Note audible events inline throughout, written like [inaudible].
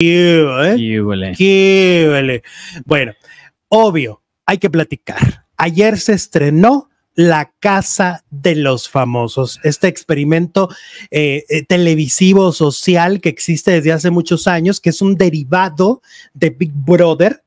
¿Qué, eh? Sí, huele. ¿Qué vale? Bueno, obvio, hay que platicar. Ayer se estrenó La Casa de los Famosos, este experimento eh, eh, televisivo social que existe desde hace muchos años, que es un derivado de Big Brother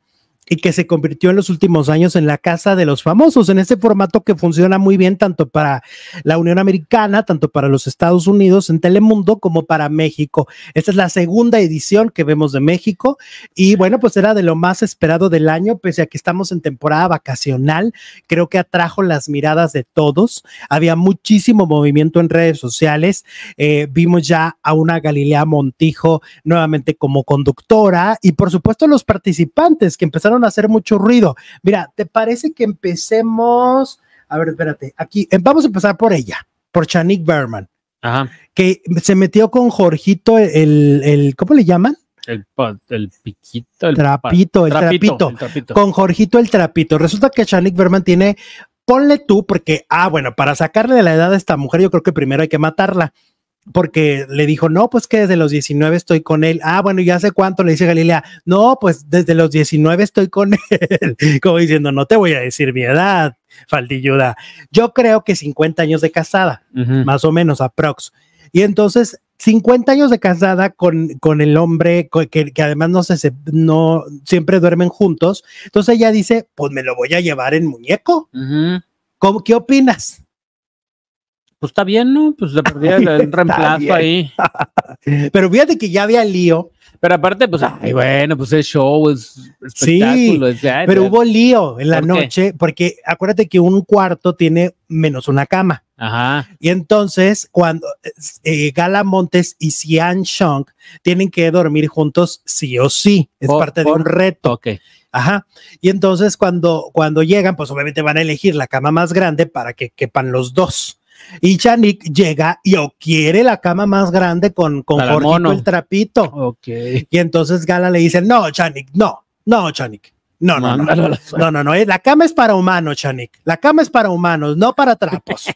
y que se convirtió en los últimos años en la Casa de los Famosos, en este formato que funciona muy bien tanto para la Unión Americana, tanto para los Estados Unidos en Telemundo como para México. Esta es la segunda edición que vemos de México y bueno, pues era de lo más esperado del año, pese a que estamos en temporada vacacional, creo que atrajo las miradas de todos, había muchísimo movimiento en redes sociales, eh, vimos ya a una Galilea Montijo nuevamente como conductora y por supuesto los participantes que empezaron a hacer mucho ruido. Mira, ¿te parece que empecemos? A ver, espérate, aquí eh, vamos a empezar por ella, por Chanik Berman, Ajá. que se metió con Jorgito, el, el ¿cómo le llaman? El, el piquito. El Trapito, el trapito. el trapito. Con Jorgito el trapito. Resulta que Chanik Berman tiene, ponle tú, porque, ah, bueno, para sacarle de la edad a esta mujer, yo creo que primero hay que matarla. Porque le dijo, no, pues que desde los 19 estoy con él. Ah, bueno, ¿y hace cuánto? Le dice Galilea, no, pues desde los 19 estoy con [laughs] él. Como diciendo, no te voy a decir mi edad, faldilluda. Yo creo que 50 años de casada más o menos, aprox. Y entonces, 50 años de casada con, con el hombre que, que además no se, se- no siempre duermen juntos. Entonces ella dice, pues me lo voy a llevar en muñeco. ¿Cómo, ¿Qué opinas? Pues está bien, ¿no? Pues le perdí el, reemplazo bien. ahí. [laughs] Pero fíjate que ya había lío, Pero aparte, pues, ay, bueno, pues es show, es espectáculo. es- ay, pero ya. hubo lío en la ¿Por qué? noche, porque acuérdate que un cuarto tiene menos una cama. Ajá. Y entonces, cuando eh, Gala Montes y Xian Shong tienen que dormir juntos sí o sí, es Por- parte de un por- reto. Ok. Ajá. Y entonces cuando, cuando llegan, pues obviamente van a elegir la cama más grande para que quepan los dos. Y Chanik llega y o quiere la cama más grande con, con Jorgito el trapito. Ok. Y entonces Gala le dice, no, Chanik, no, no, Chanik. No, no, no, no, no, no, eh, la cama es para humanos, Chanik. La cama es para humanos, no para trapos. [laughs]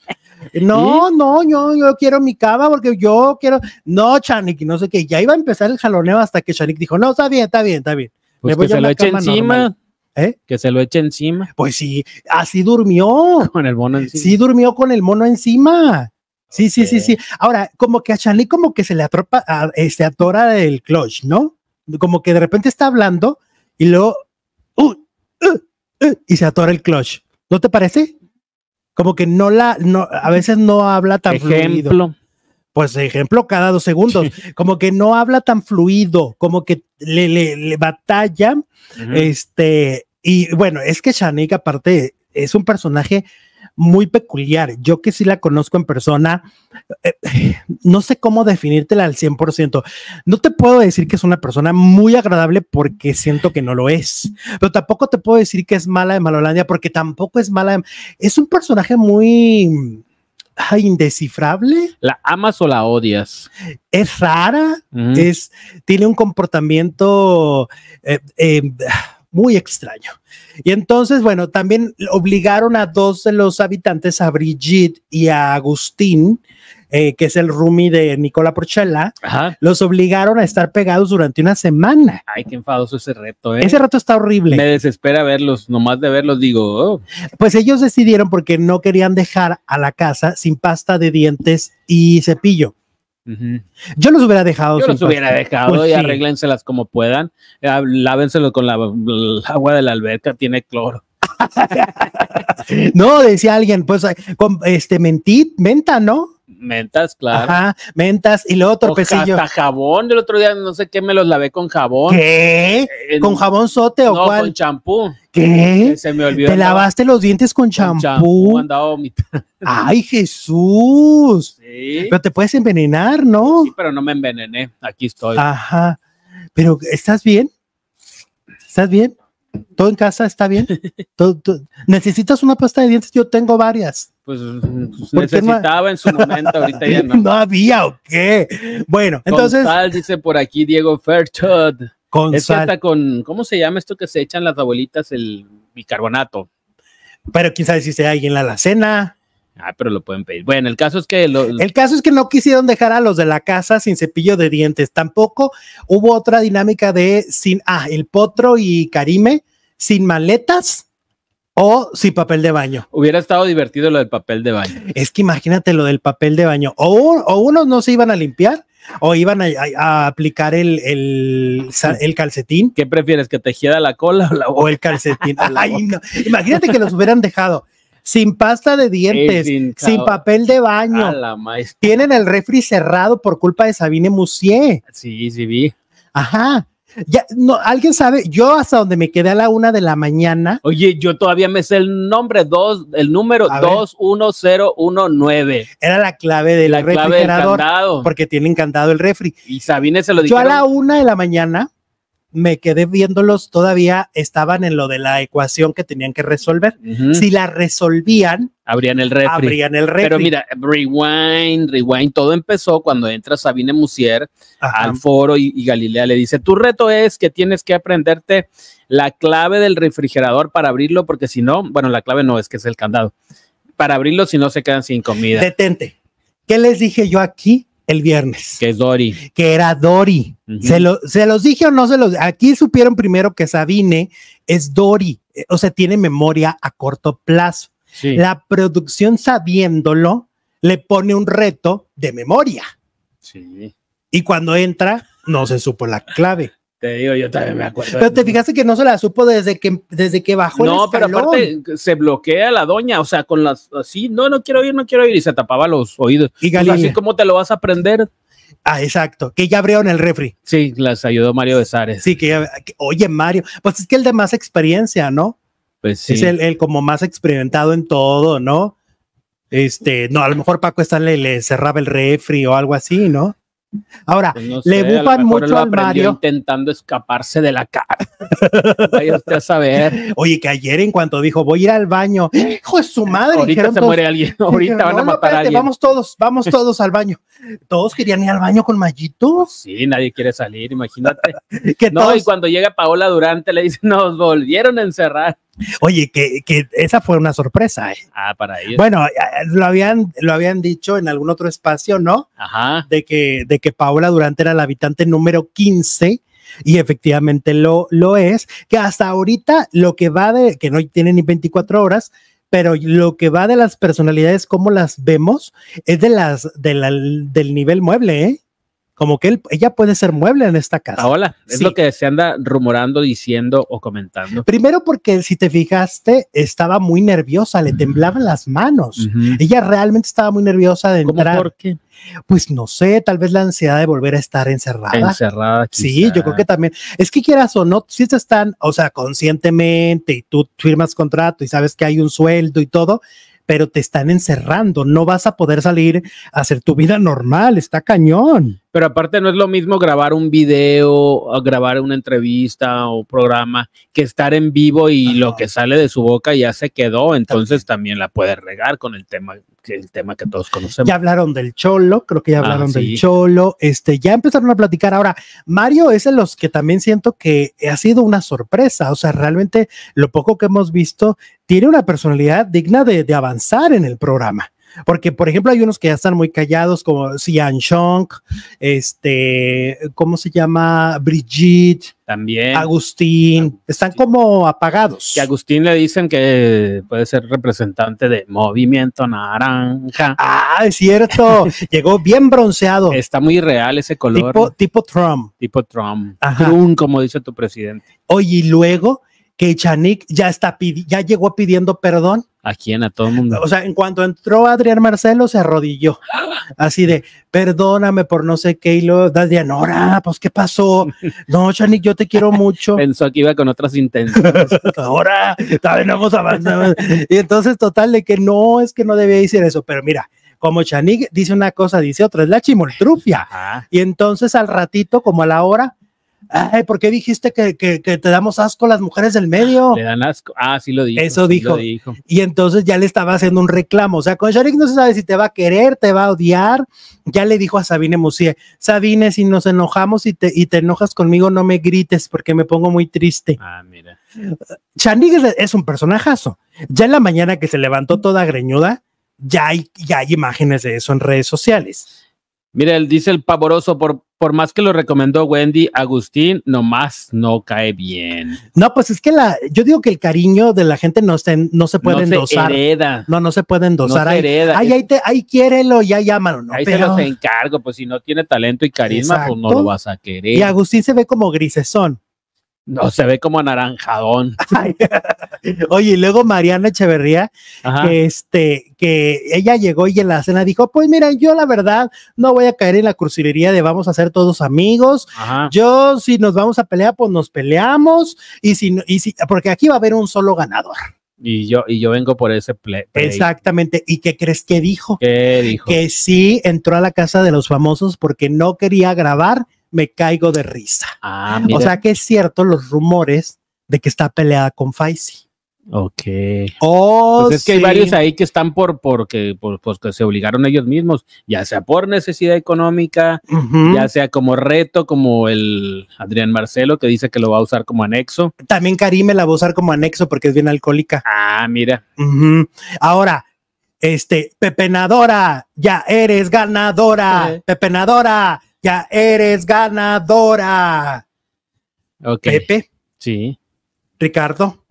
No, no, yo, yo quiero mi cama porque yo quiero. No, Chanik, no sé qué. Ya iba a empezar el jaloneo hasta que Chanik dijo, no, está bien, está bien, está bien. Pues voy que a se lo eche cama encima. normal. ¿Eh? Que se lo eche encima. Pues sí, así durmió. [laughs] Con el mono encima. Sí, durmió con el mono encima. Sí, sí, sí, sí. Ahora, como que a Chanik como que se le atropa, a- este, atora el clutch, ¿no? Como que de repente está hablando y luego, uh, uh, uh, y se atora el clutch. ¿No te parece? Como que no la, no, a veces no habla tan fluido. Pues ejemplo, cada dos segundos. Como que no habla tan fluido, como que le, le, le batalla este, y bueno, es que Shanik aparte es un personaje muy peculiar. Yo que sí la conozco en persona, eh, [sighs] no sé cómo definírtela al 100%. No te puedo decir que es una persona muy agradable porque siento que no lo es, pero tampoco te puedo decir que es mala de Malolandia porque tampoco es mala. de- Es un personaje muy indescifrable, ¿La amas o la odias? es rara, es, tiene un comportamiento eh, eh, muy extraño. Y entonces, bueno, también obligaron a dos de los habitantes, a Brigitte y a Agustín, eh, que es el roomie de Nicola Porchella, Ajá. los obligaron a estar pegados durante una semana. Ay, qué enfadoso ese reto, ¿eh? Ese rato está horrible. Me desespera verlos, nomás de verlos digo, oh, Pues ellos decidieron porque no querían dejar a la casa sin pasta de dientes y cepillo. Yo los hubiera dejado. yo los hubiera dejado Pues y sí. arréglenselas como puedan. Eh, Lávenselo con la, agua de la alberca, tiene cloro. [laughs] No, decía alguien, pues con este mentit, menta, ¿no? Mentas, claro. Ajá, mentas y luego O torpecillo. Hasta jabón. Del otro día no sé qué me los lavé con jabón. ¿Qué? ¿Con jabón sote o no, cuál? con champú. ¿Qué? Se me olvidó. ¿Te lavaste los dientes con con champú? andaba vomitando. [laughs] Ay, Jesús. Sí. Pero te puedes envenenar, ¿no? Sí, pero no me envenené. Aquí estoy. Ajá. Pero, ¿estás bien? ¿Estás bien? ¿Todo en casa está bien? [laughs] ¿Todo- todo- ¿Necesitas una pasta de dientes? Yo tengo varias. Pues ¿Por qué no? necesitaba en su momento, ahorita ya no. [laughs] no había o qué. Bueno, Entonces, entonces, dice por aquí Diego Fairchild. con Es sal. hasta con, ¿cómo se llama esto que se echan las abuelitas? El bicarbonato. Pero quién sabe si sea ahí en la alacena. Ah, pero lo pueden pedir. Bueno, el caso es que lo- El caso es que no quisieron dejar a los de la casa sin cepillo de dientes. Tampoco hubo otra dinámica de sin, ah, el potro y Karime sin maletas o sin papel de baño. hubiera estado divertido lo del papel de baño. Es que imagínate lo del papel de baño. O, o unos no se iban a limpiar o iban a, a- a aplicar el, el, el calcetín ¿Qué prefieres, que te hieda la cola o la o boca? el calcetín. [laughs] Ay, no. Imagínate que los hubieran dejado sin pasta de dientes, sin papel de baño. Tienen el refri cerrado por culpa de Sabine Moussier. Sí, sí vi. Ajá. Ya, no, alguien sabe, yo hasta donde me quedé a la una de la mañana, Oye, yo todavía me sé el nombre, dos, el número A ver. 21019. era la clave del La clave del refrigerador, porque tiene encantado el refri. Y Sabine se lo Yo a la una de la mañana me quedé viéndolos, todavía estaban en lo de la ecuación que tenían que resolver. Si la resolvían, Abrían el refri. abrían el refri. Pero mira, rewind, rewind, todo empezó cuando entra Sabine Musier Ajá. al foro y, y Galilea le dice, tu reto es que tienes que aprenderte la clave del refrigerador para abrirlo, porque si no, bueno, la clave no es que es el candado, para abrirlo si no se quedan sin comida, Detente. ¿Qué les dije yo aquí el viernes? que es Dory. que era Dory. Se, lo- se los dije o no se los Aquí supieron primero que Sabine es Dory, eh, o sea, tiene memoria a corto plazo. Sí. La producción, sabiéndolo, le pone un reto de memoria. sí. Y cuando entra, no se supo la clave. Te digo, yo también me acuerdo. Pero te fijaste que no se la supo desde que, desde que bajó No, el pero aparte se bloquea la doña, o sea, con las así, no, no quiero ir, no quiero ir, y se tapaba los oídos. Y Pues así como te lo vas a aprender. Ah, exacto. Que ya abrieron el refri. Sí, las ayudó Mario Besares. Sí, que ya. que- oye, Mario, pues es que el de más experiencia, ¿no? Pues sí. Es el, el como más experimentado en todo, ¿no? Este, no, a lo mejor Paco Stanley le cerraba el refri o algo así, ¿no? Ahora, Pues no le sé, bufan mucho al Mario. intentando escaparse de la cara. [laughs] Vaya usted a saber. oye, que ayer en cuanto dijo, voy a ir al baño, hijo de su madre, Ahorita se todos- muere alguien. Ahorita van a "No, no, matar a alguien. Vamos todos, vamos todos al baño. Todos querían ir al baño con Mayito. Sí, nadie quiere salir, imagínate. [laughs] Que No, todos- y cuando llega Paola Durante le dicen, nos volvieron a encerrar. Oye, que, que esa fue una sorpresa. ¿eh? Ah, para ellos. Bueno, eh, lo habían, lo habían dicho en algún otro espacio, ¿no? Ajá. de que, de que Paola Durante era la habitante número 15 y efectivamente lo, lo es, que hasta ahorita lo que va de, que no tiene ni 24 horas, pero lo que va de las personalidades, como las vemos, es de las, de la- del nivel mueble, ¿eh? Como que él- ella puede ser mueble en esta casa. Paola, es Sí. lo que se anda rumorando, diciendo o comentando. Primero porque si te fijaste, estaba muy nerviosa, le temblaban las manos. Ella realmente estaba muy nerviosa de ¿Cómo entrar. por qué? Pues no sé, tal vez la ansiedad de volver a estar encerrada. Encerrada. Sí, yo creo que también. Es que quieras o no, si te están, o sea, conscientemente y tú firmas contrato y sabes que hay un sueldo y todo, pero te están encerrando, no vas a poder salir a hacer tu vida normal, está cañón. Pero aparte no es lo mismo grabar un video, grabar una entrevista o programa que estar en vivo y Ajá. lo que sale de su boca ya se quedó, entonces también la puede regar con el tema, el tema que todos conocemos. Ya hablaron del cholo, creo que ya Ah, hablaron sí. del cholo, este, ya empezaron a platicar. Ahora, Mario es de los que también siento que ha sido una sorpresa, o sea, realmente lo poco que hemos visto tiene una personalidad digna de, de avanzar en el programa. Porque, por ejemplo, hay unos que ya están muy callados, como Sian Shong, este, ¿cómo se llama? Brigitte, También. Agustín, están como apagados. Que a Agustín le dicen que puede ser representante de Movimiento Naranja. Ah, es cierto, [laughs] llegó bien bronceado, Está muy real ese color. tipo, tipo Trump. tipo Trump. Ajá. Trump, como dice tu presidente. Oye, y luego que Chanik ya está ya llegó pidiendo perdón. ¿A quién? A todo el mundo. O sea, en cuanto entró Adrián Marcelo, se arrodilló. Así de, perdóname por no sé qué. Y luego, Dianora, pues, ¿qué pasó? No, Chanik, yo te quiero mucho. [laughs] Pensó que iba con otras intenciones. [laughs] Ahora, todavía no hemos avanzado. Y entonces, total, de que no, es que no debía decir eso. Pero mira, como Chanik dice una cosa, dice otra, es la chimoltrufia. Ajá. Y entonces, al ratito, como a la hora, ay, ¿por qué dijiste que, que- que te damos asco las mujeres del medio? Le dan asco. Ah, sí lo dijo. Eso dijo. Y entonces ya le estaba haciendo un reclamo. O sea, con Sharik no se sabe si te va a querer, te va a odiar. Ya le dijo a Sabine Musier, Sabine, si nos enojamos y te, y te enojas conmigo, no me grites porque me pongo muy triste. Ah, mira. Shanik es, es un personajazo. Ya en la mañana que se levantó toda greñuda, ya hay, ya hay imágenes de eso en redes sociales. Mira, él dice el pavoroso, por, por más que lo recomendó Wendy, Agustín, nomás no cae bien. No, pues es que la, yo digo que el cariño de la gente no, se, no se puede no endosar. Se hereda. No, no se puede endosar. No se ahí, hereda. Ay, ahí, te, ahí quiérelo, ya llámalo. No, ahí pero- se los encargo, pues si no tiene talento y carisma, pues no lo vas a querer. Y Agustín se ve como grisesón. No, se ve como anaranjadón. [laughs] Oye, y luego Mariana Echeverría, Ajá. que este, que ella llegó y en la cena dijo, pues mira, yo la verdad no voy a caer en la cursilería de vamos a ser todos amigos. Ajá. Yo, si nos vamos a pelear, pues nos peleamos. Y si, no- y si, porque aquí va a haber un solo ganador. Y yo, y yo vengo por ese play. play. Exactamente. ¿Y qué crees que dijo? ¿Qué dijo? Que sí entró a la casa de los famosos porque no quería grabar, me caigo de risa. Ah, mira. O sea que es cierto los rumores de que está peleada con Faisy. ok. Oh, Pues es que hay varios ahí que están por porque por, pues que se obligaron ellos mismos, ya sea por necesidad económica, ya sea como reto, como el Adrián Marcelo que dice que lo va a usar como anexo. También Karime la va a usar como anexo porque es bien alcohólica. Ah, mira. Ahora, este, Pepenadora, ya eres ganadora. Sí. Pepenadora, ya eres ganadora. Ok. Pepe, Sí. Ricardo.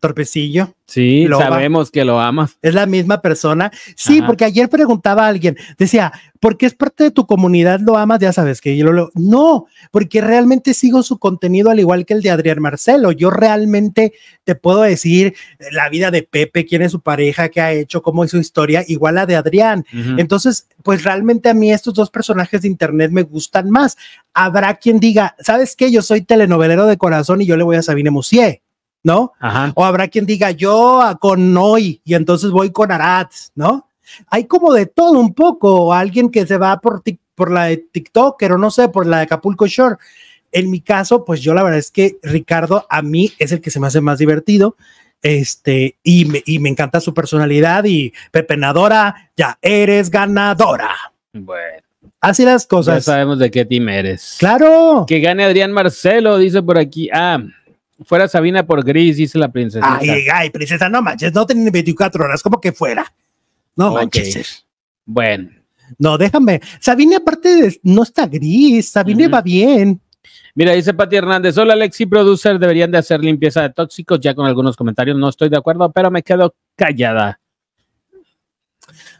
Torpecillo, Sí, Loba. sabemos que lo amas. es la misma persona. Sí, Ajá. porque ayer preguntaba a alguien, decía, ¿por qué es parte de tu comunidad? Lo amas, ya sabes que yo lo leo. No, porque realmente sigo su contenido al igual que el de Adrián Marcelo. Yo realmente te puedo decir la vida de Pepe, quién es su pareja, qué ha hecho, cómo es su historia, igual la de Adrián. Entonces, pues realmente a mí estos dos personajes de internet me gustan más. Habrá quien diga, ¿sabes qué? Yo soy telenovelero de corazón y yo le voy a Sabine Musier, ¿no? Ajá. O habrá quien diga, yo a- con Noy y entonces voy con Aratz, ¿no? Hay como de todo un poco, o alguien que se va por, por la de TikToker o no sé, por la de Acapulco Shore. En mi caso, pues yo la verdad es que Ricardo a mí es el que se me hace más divertido. Este, y me, y me encanta su personalidad y Pepenadora, ya eres ganadora. Bueno, Así las ya cosas. sabemos de qué team eres. Claro. Que gane Adrián Marcelo, dice por aquí. Ah, fuera Sabina por Gris, dice la princesa. Ay, ay, princesa, no manches, no tienen 24 horas, como que fuera. No manches. Bueno, No, déjame. Sabine, aparte, no está gris. Sabine va bien. Mira, dice Pati Hernández, hola Alexi Producer, deberían de hacer limpieza de tóxicos, ya con algunos comentarios no estoy de acuerdo, pero me quedo callada.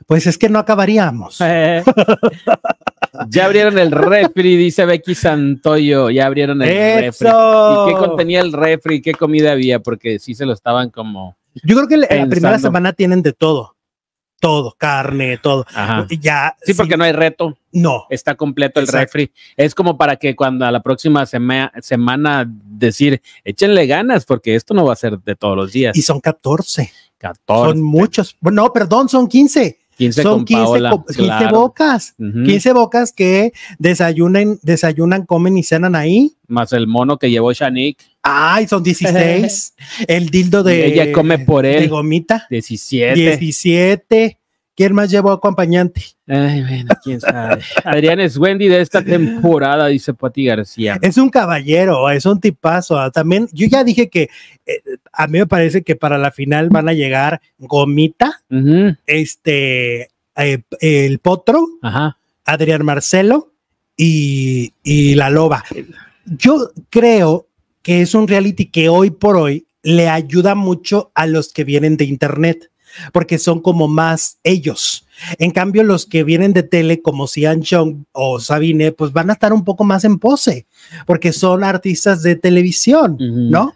Pues es que no acabaríamos. Eh. [laughs] ya abrieron el refri, dice Becky Santoyo, ya abrieron el refri. ¿Y qué contenía el refri? ¿Qué comida había? Porque sí se lo estaban como... Yo creo que la- la primera Pensando. semana tienen de todo. Todo, carne, todo. Ajá. Ya. Sí, porque no hay reto, No. está completo el Exacto. refri. Es como para que cuando a la próxima sema- semana decir, échenle ganas, porque esto no va a ser de todos los días. Y son 14. 14, Son muchos. No, perdón, son 15. 15 son con 15, Paola, co- 15 claro. bocas. Ujú. 15 bocas que desayunan, desayunan, comen y cenan ahí. Más el mono que llevó Shanik, Ay, son 16. [laughs] El dildo de. Y ella come por él. De gomita. 17. 17. ¿Quién más llevó acompañante? Ay, bueno, quién sabe. Adrián es Wendy de esta temporada, dice Pati García. Es un caballero, es un tipazo. Ah, También, yo ya dije que eh, a mí me parece que para la final van a llegar Gomita, este, eh, el Potro, Ajá. Adrián Marcelo y, y la Loba. Yo creo que es un reality que hoy por hoy le ayuda mucho a los que vienen de internet, porque son como más ellos. En cambio, los que vienen de tele, como Sian Chong o Sabine, pues van a estar un poco más en pose, porque son artistas de televisión. ¿no?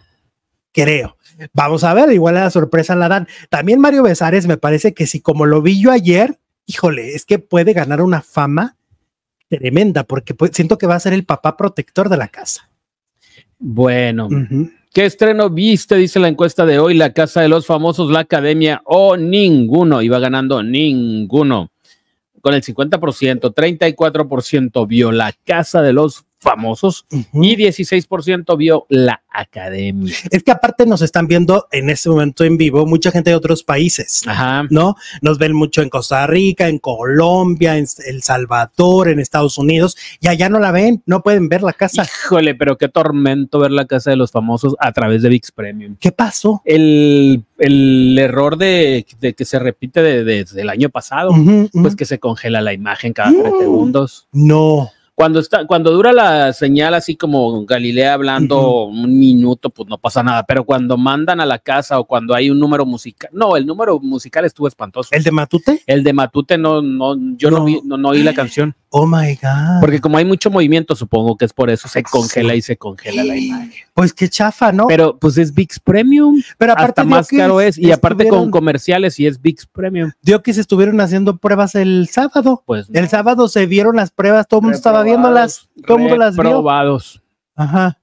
Creo. Vamos a ver, igual la sorpresa la dan. También Mario Besares me parece que si como lo vi yo ayer, híjole, es que puede ganar una fama tremenda, porque pues, siento que va a ser el papá protector de la casa. Bueno. ¿Qué estreno viste? Dice la encuesta de hoy, La Casa de los Famosos, La Academia o ninguno. Iba ganando ninguno. Con el 50%, 34% vio La Casa de los famosos y 16% vio la academia. Es que aparte nos están viendo en este momento en vivo mucha gente de otros países. Ajá. ¿no? Nos ven mucho en Costa Rica, en Colombia, en El Salvador, en Estados Unidos, y allá no la ven, no pueden ver la casa. Híjole, pero qué tormento ver la casa de los famosos a través de VIX Premium. ¿Qué pasó? El, el error de, de que se repite de- desde el año pasado, pues que se congela la imagen cada tres segundos. no. Cuando está, cuando dura la señal así como Galilea hablando un minuto, pues no pasa nada. Pero cuando mandan a la casa o cuando hay un número musical, no, el número musical estuvo espantoso. ¿El de Matute? El de Matute no, no, yo no, No. vi, no, no oí la canción. Oh my God. Porque como hay mucho movimiento, supongo que es por eso se congela Sí. y se congela la imagen. Pues qué chafa, ¿no? Pero pues es VIX Premium. Pero Hasta dio más caro es. Y aparte con comerciales y es VIX Premium. dio que se estuvieron haciendo pruebas el sábado. Pues El sábado se vieron las pruebas, todo el mundo estaba viéndolas, todo el mundo las vio. Reprobados. Ajá.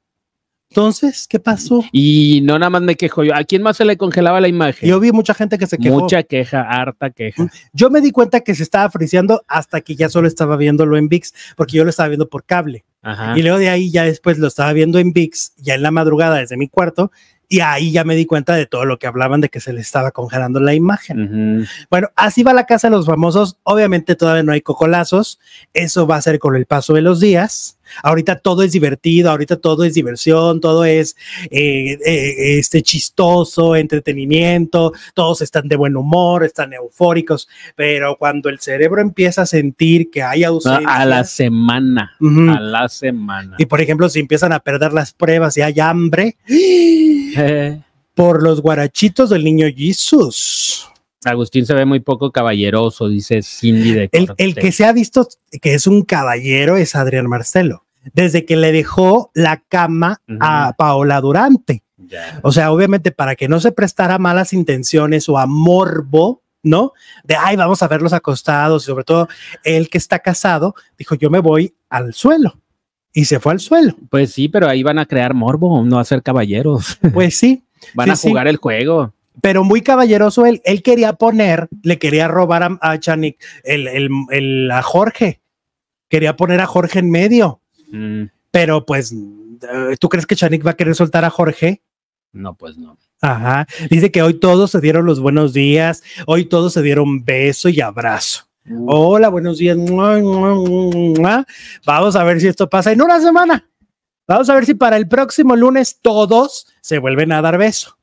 Entonces, ¿qué pasó? Y no nada más me quejo yo. ¿A quién más se le congelaba la imagen? Yo vi mucha gente que se quejó. Mucha queja, harta queja. Yo me di cuenta que se estaba friseando hasta que ya solo estaba viéndolo en VIX, porque yo lo estaba viendo por cable. Ajá. Y luego de ahí ya después lo estaba viendo en VIX, ya en la madrugada desde mi cuarto, y ahí ya me di cuenta de todo lo que hablaban de que se le estaba congelando la imagen. Bueno, así va la casa de los famosos. Obviamente todavía no hay cocolazos. Eso va a ser con el paso de los días. Ahorita todo es divertido, ahorita todo es diversión, todo es eh, eh, este chistoso, entretenimiento, todos están de buen humor, están eufóricos, pero cuando el cerebro empieza a sentir que hay ausencia, A la semana. A la semana. y por ejemplo, si empiezan a perder las pruebas y hay hambre, [laughs] por los guarachitos del niño Jesús. Agustín se ve muy poco caballeroso, dice Cindy de El, el que se ha visto que es un caballero es Adrián Marcelo, desde que le dejó la cama a. Paola Durante. O sea, obviamente para que no se prestara malas intenciones o a morbo, ¿no? De, ay, vamos a verlos acostados y sobre todo él que está casado, dijo, yo me voy al suelo. Y se fue al suelo. Pues sí, pero ahí van a crear morbo, no a ser caballeros. [laughs] Pues sí, Van Sí, a sí. jugar el juego. pero muy caballeroso él. Él quería poner, le quería robar a, a Chanik el, el- el- a Jorge. Quería poner a Jorge en medio. Mm, Pero pues, ¿tú crees que Chanik va a querer soltar a Jorge? no, pues no. Ajá. Dice que hoy todos se dieron los buenos días, hoy todos se dieron beso y abrazo. Hola, buenos días. Vamos a ver si esto pasa en una semana. Vamos a ver si para el próximo lunes todos se vuelven a dar beso.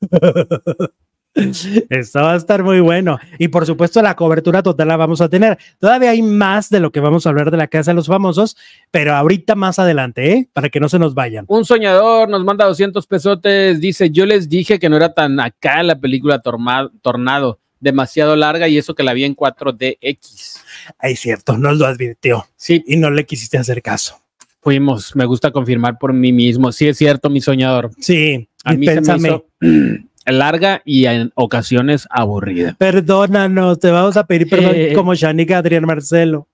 [laughs] Esto va a estar muy bueno. Y por supuesto, la cobertura total la vamos a tener. Todavía hay más de lo que vamos a hablar de la Casa de los Famosos, pero ahorita más adelante, ¿eh? Para que no se nos vayan. Un soñador nos manda 200 pesotes. Dice: Yo les dije que no era tan acá la película Tornado, demasiado larga y eso que la vi en 4DX. Ay, cierto, nos lo advirtió Sí, y no le quisiste hacer caso. fuimos. Me gusta confirmar por mí mismo. Sí, es cierto, mi soñador. Sí, A mí se me [clears throat] larga y en ocasiones aburrida. Perdónanos, te vamos a pedir perdón Eh. como Shanika Adrián Marcelo.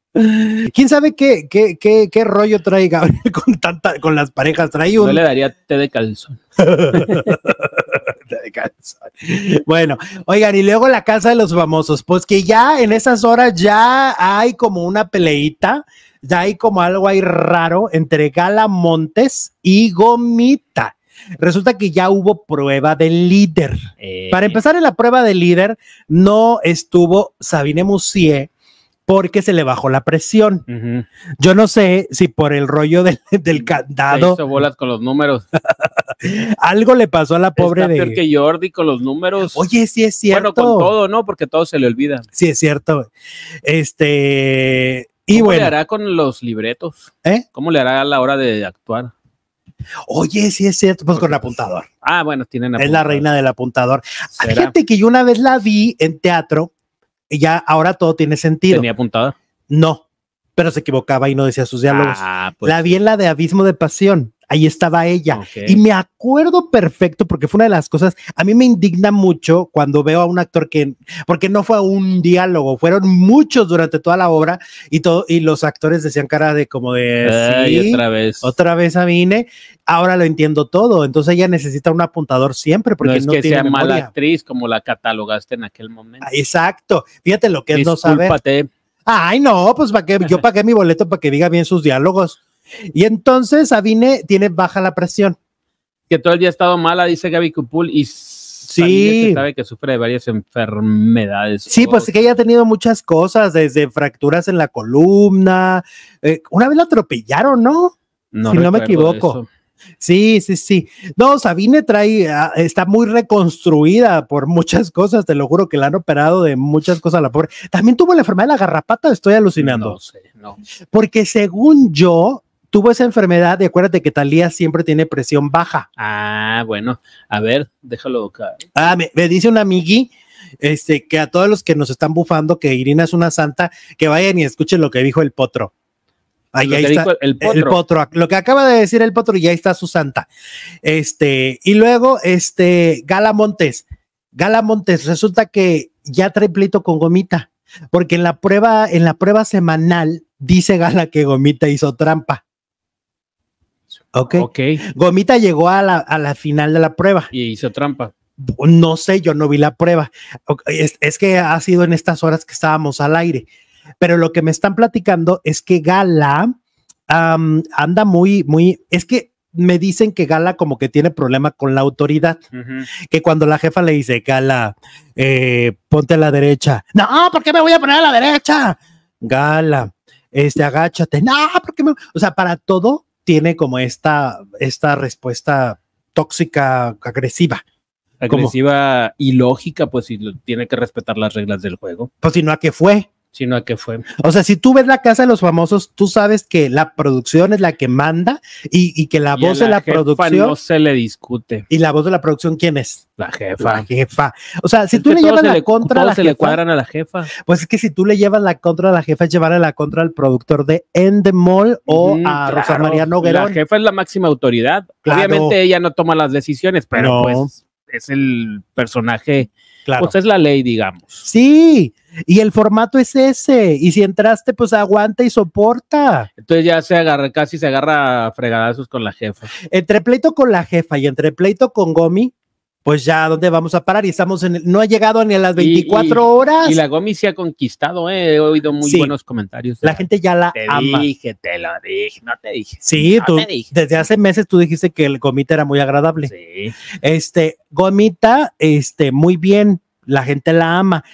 ¿Quién sabe qué, qué, qué, qué rollo trae Gabriel con, tanta, con las parejas? Trae Yo un... le daría té de calzón. [laughs] bueno, oigan, y luego la casa de los famosos, pues que ya en esas horas ya hay como una peleita, ya hay como algo ahí raro entre Gala Montes y Gomita. Resulta que ya hubo prueba del líder. Eh, Para empezar, en la prueba del líder no estuvo Sabine Moussier porque se le bajó la presión. Yo no sé si por el rollo del, del Se candado hizo bolas con los números. [laughs] algo le pasó a la pobre Está peor de. que Jordi con los números. Oye, sí es cierto. Bueno, con todo, ¿no? Porque todo se le olvida. Sí es cierto. Este. Y ¿Cómo le hará con los libretos? ¿eh? ¿Cómo le hará a la hora de actuar? Oye, sí es cierto. Pues con el apuntador. Ah, bueno, tienen Es la reina del apuntador. ¿Será? Fíjate que yo una vez la vi en teatro y ya ahora todo tiene sentido. ¿Tenía apuntador? No, pero se equivocaba y no decía sus diálogos. Ah, pues. la vi en la de Abismo de Pasión. Ahí estaba ella. Y me acuerdo perfecto porque fue una de las cosas, a mí me indigna mucho cuando veo a un actor que, porque no fue un diálogo, fueron muchos durante toda la obra y todo, y los actores decían cara de como de, Ay, "Sí, otra vez. otra vez vine, ahora lo entiendo todo, entonces ella necesita un apuntador siempre porque no no, es que tiene sea mala actriz como la catalogaste en aquel momento. Exacto, fíjate lo que es no saber. Discúlpate. Ay, no, pues para yo [laughs] pagué mi boleto para que diga bien sus diálogos Y entonces Sabine tiene baja la presión. Que todo el día ha estado mala, dice Gaby Cupul, y sí. se sabe que sufre de varias enfermedades. Sí, pues que ella ha tenido muchas cosas, desde fracturas en la columna. Eh, una vez la atropellaron, ¿no? no si no me equivoco. Sí, sí, sí. No, Sabine trae, ah, está muy reconstruida por muchas cosas, te lo juro que la han operado de muchas cosas la pobre. También tuvo la enfermedad de la garrapata, estoy alucinando. No sé, no. Porque según yo, tuvo esa enfermedad y acuérdate que Talía siempre tiene presión baja. Ah, bueno, a ver, déjalo. Ah, me, dice un amigui este, que a todos los que nos están bufando que Irina es una santa, que vayan y escuchen lo que dijo el potro. Ahí, está el potro. Lo que acaba de decir el potro y ahí está su santa. Este, y luego, este, Gala Montes. Gala Montes, resulta que ya trae pleito con Gomita, porque en la prueba, en la prueba semanal, dice Gala que Gomita hizo trampa. Ok. Gomita llegó a la, a la final de la prueba. Y hizo trampa. No sé, yo no vi la prueba. Es, es, que ha sido en estas horas que estábamos al aire. Pero lo que me están platicando es que Gala anda muy, muy, es que me dicen que Gala como que tiene problema con la autoridad, que cuando la jefa le dice, Gala, eh, ponte a la derecha, no, ¿por qué me voy a poner a la derecha? Gala, este, agáchate, no, porque me, o sea, para todo tiene como esta, esta respuesta tóxica, agresiva. Agresiva y lógica, pues si tiene que respetar las reglas del juego. Pues si no, ¿a qué fue? Sino a qué fue. O sea, si tú ves la casa de los famosos, tú sabes que la producción es la que manda y, que la voz de la producción. No se le discute. ¿Y la voz de la producción quién es? La jefa. La jefa. O sea, si tú le llevas la contra a la se le cuadran a la jefa. Pues es que si tú le llevas la contra a la jefa, es llevarle la contra al productor de Endemol o a Rosa María Noguerón. La jefa es la máxima autoridad. Obviamente ella no toma las decisiones, pero pues es el personaje. Claro. Pues es la ley, digamos. Sí. Y el formato es ese. Y si entraste, pues aguanta y soporta. Entonces ya se agarra, casi se agarra fregadazos con la jefa. Entre pleito con la jefa y entre pleito con Gomi, pues ya, ¿dónde vamos a parar? Y estamos en el, no ha llegado ni a las 24 horas. Y la Gomi se ha conquistado, ¿eh? he oído muy buenos comentarios. La gente ya la te ama. dije, te lo dije, no te dije. Sí, tú, desde hace meses tú dijiste que el Gomita era muy agradable. Sí. Este, Gomita, este, muy bien, la gente la ama.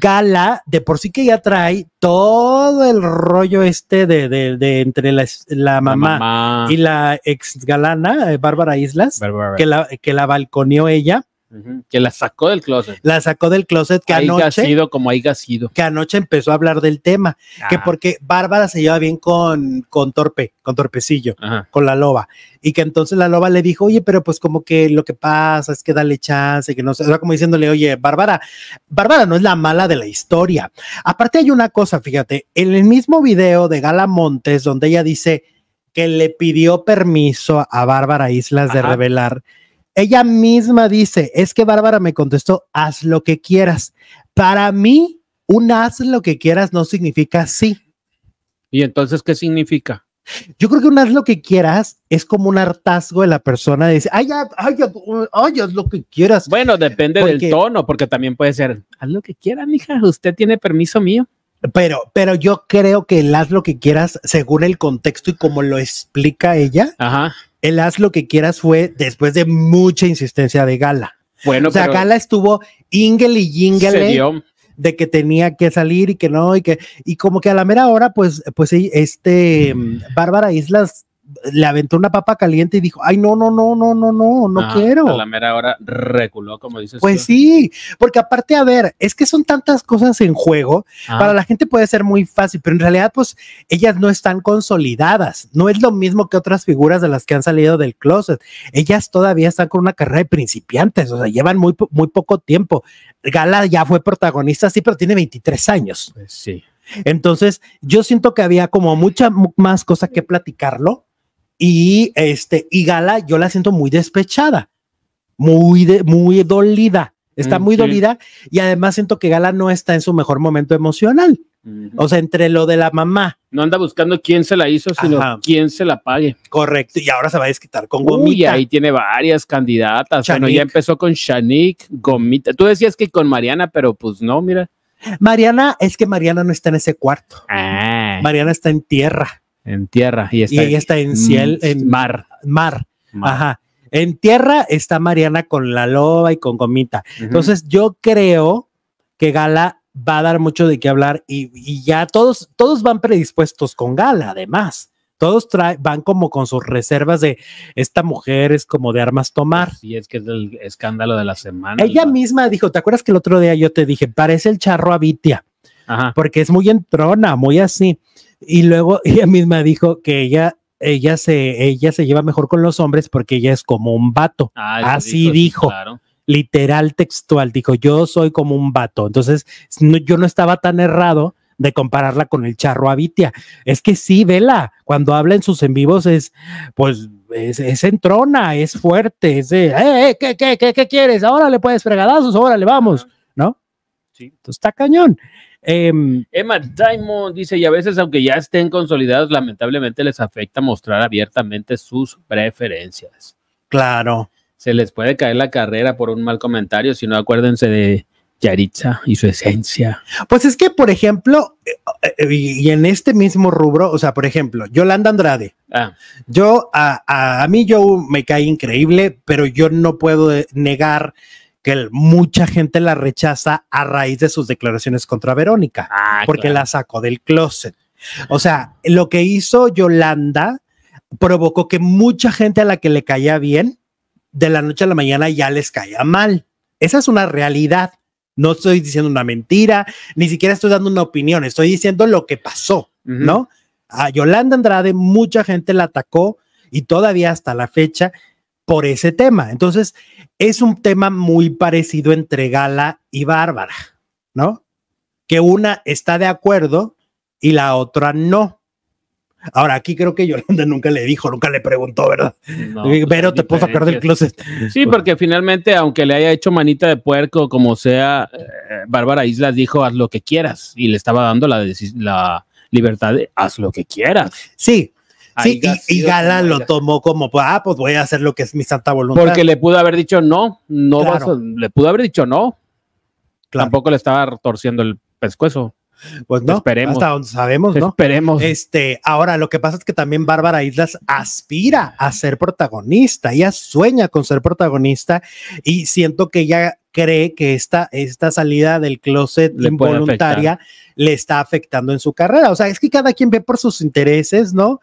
Gala, de por sí que ya trae todo el rollo este de, de, entre la, mamá, y la ex galana, eh, Bárbara Islas, Que, la, que la balconeó ella. Que la sacó del closet. La sacó del closet que anoche. sido como haya sido. Que anoche empezó a hablar del tema. Que ah. porque Bárbara se lleva bien con, con Torpe, con Torpecillo, con la loba. Y que entonces la loba le dijo, oye, pero pues como que lo que pasa es que dale chance, que no sé. O sea, como diciéndole, oye, Bárbara, Bárbara no es la mala de la historia. Aparte, hay una cosa, fíjate, en el mismo video de Gala Montes, donde ella dice que le pidió permiso a Bárbara Islas de revelar ella misma dice, es que Bárbara me contestó, haz lo que quieras. Para mí, un haz lo que quieras no significa sí. ¿Y entonces qué significa? Yo creo que un haz lo que quieras es como un hartazgo de la persona de decir, ay, ay, ay, haz lo que quieras. Bueno, depende del tono, porque también puede ser, haz lo que quiera, mija, usted tiene permiso mío. Pero, pero yo creo que el haz lo que quieras, según el contexto y como lo explica ella, Ajá el haz lo que quieras fue después de mucha insistencia de Gala. Bueno, o sea, Gala estuvo ingle y jingle de que tenía que salir y que no, y que, y como que a la mera hora, pues, pues este Bárbara Islas le aventó una papa caliente y dijo, ay, no, no, no, no, no, no, no quiero. A la mera hora reculó, como dices. Pues sí, porque aparte, a ver, es que son tantas cosas en juego, ah. para la gente puede ser muy fácil, pero en realidad, pues, ellas no están consolidadas, no es lo mismo que otras figuras de las que han salido del closet, ellas todavía están con una carrera de principiantes, o sea, llevan muy, muy poco tiempo. Gala ya fue protagonista, sí, pero tiene 23 años. Pues sí. Entonces, yo siento que había como mucha más cosa que platicarlo y este, y Gala, yo la siento muy despechada, muy, de, muy dolida. Está mm, muy dolida y además siento que Gala no está en su mejor momento emocional. O sea, entre lo de la mamá. No anda buscando quién se la hizo, sino quién se la pague. Correcto. Y ahora se va a desquitar con Gomita. Y ahí tiene varias candidatas. Bueno, ya empezó con Shanik, Gomita. Tú decías que con Mariana, pero pues no, mira. Mariana, es que Mariana no está en ese cuarto. Ah. Mariana está en tierra. En tierra. Y, y está, ella está en cielo, en mar. mar. mar. Ajá. En tierra está Mariana con la loba y con Gomita. Entonces yo creo que Gala va a dar mucho de qué hablar y, y ya todos, todos van predispuestos con Gala, además. Todos trae- van como con sus reservas de esta mujer es como de armas tomar. Sí, es que es el escándalo de la semana. Ella el- misma dijo, ¿te acuerdas que el otro día yo te dije, parece el charro Abitia? Ajá. porque es muy entrona, muy así. Y luego [laughs] ella misma dijo que ella, ella se, ella se lleva mejor con los hombres porque ella es como un vato. Ah, Así sí, dijo. claro. Literal textual, dijo, yo soy como un vato. Entonces, no- yo no estaba tan errado de compararla con el charro Abitia. Es que sí, vela, cuando habla en sus en vivos es, pues, es, es entrona, es fuerte, es de, eh, eh, ¿qué, qué, qué, qué quieres? Ahora le puedes fregadazos, ahora le vamos, ¿no? Sí. Entonces, está cañón. Em, Emma Diamond dice, y a veces, aunque ya estén consolidados, lamentablemente les afecta mostrar abiertamente sus preferencias. claro. Se les puede caer la carrera por un mal comentario, si no acuérdense de Yaritza y su esencia. Pues es que, por ejemplo, eh, eh, y en este mismo rubro, o sea, por ejemplo, Yolanda Andrade, Ah, yo, a, a, a mí yo me cae increíble, pero yo no puedo negar que mucha gente la rechaza a raíz de sus declaraciones contra Verónica, ah, porque claro. la sacó del closet. O sea, lo que hizo Yolanda provocó que mucha gente a la que le caía bien, de la noche a la mañana ya les caía mal. Esa es una realidad. No estoy diciendo una mentira, ni siquiera estoy dando una opinión, estoy diciendo lo que pasó. ¿no? A Yolanda Andrade mucha gente la atacó y todavía hasta la fecha por ese tema. Entonces, es un tema muy parecido entre Gala y Bárbara, ¿no? Que una está de acuerdo y la otra no. Ahora, aquí creo que Yolanda [laughs] nunca le dijo, nunca le preguntó, ¿verdad? No, pues, Pero hay te puedo sacar del closet. Sí, porque finalmente, aunque le haya hecho manita de puerco, como sea, eh, Bárbara Islas dijo haz lo que quieras y le estaba dando la, la libertad de haz lo que quieras. Sí, sí, y, y como lo tomó como, ah, pues voy a hacer lo que es mi santa voluntad. Porque le pudo haber dicho no, no Claro. vas a- le pudo haber dicho no, Claro, tampoco le estaba torciendo el pescuezo. pues no, esperemos. hasta donde sabemos, ¿no? Esperemos. Este, ahora lo que pasa es que también Bárbara Islas aspira a ser protagonista, ella sueña con ser protagonista y siento que ella cree que esta, esta salida del closet Le involuntaria le está afectando en su carrera. O sea, es que cada quien ve por sus intereses, ¿no?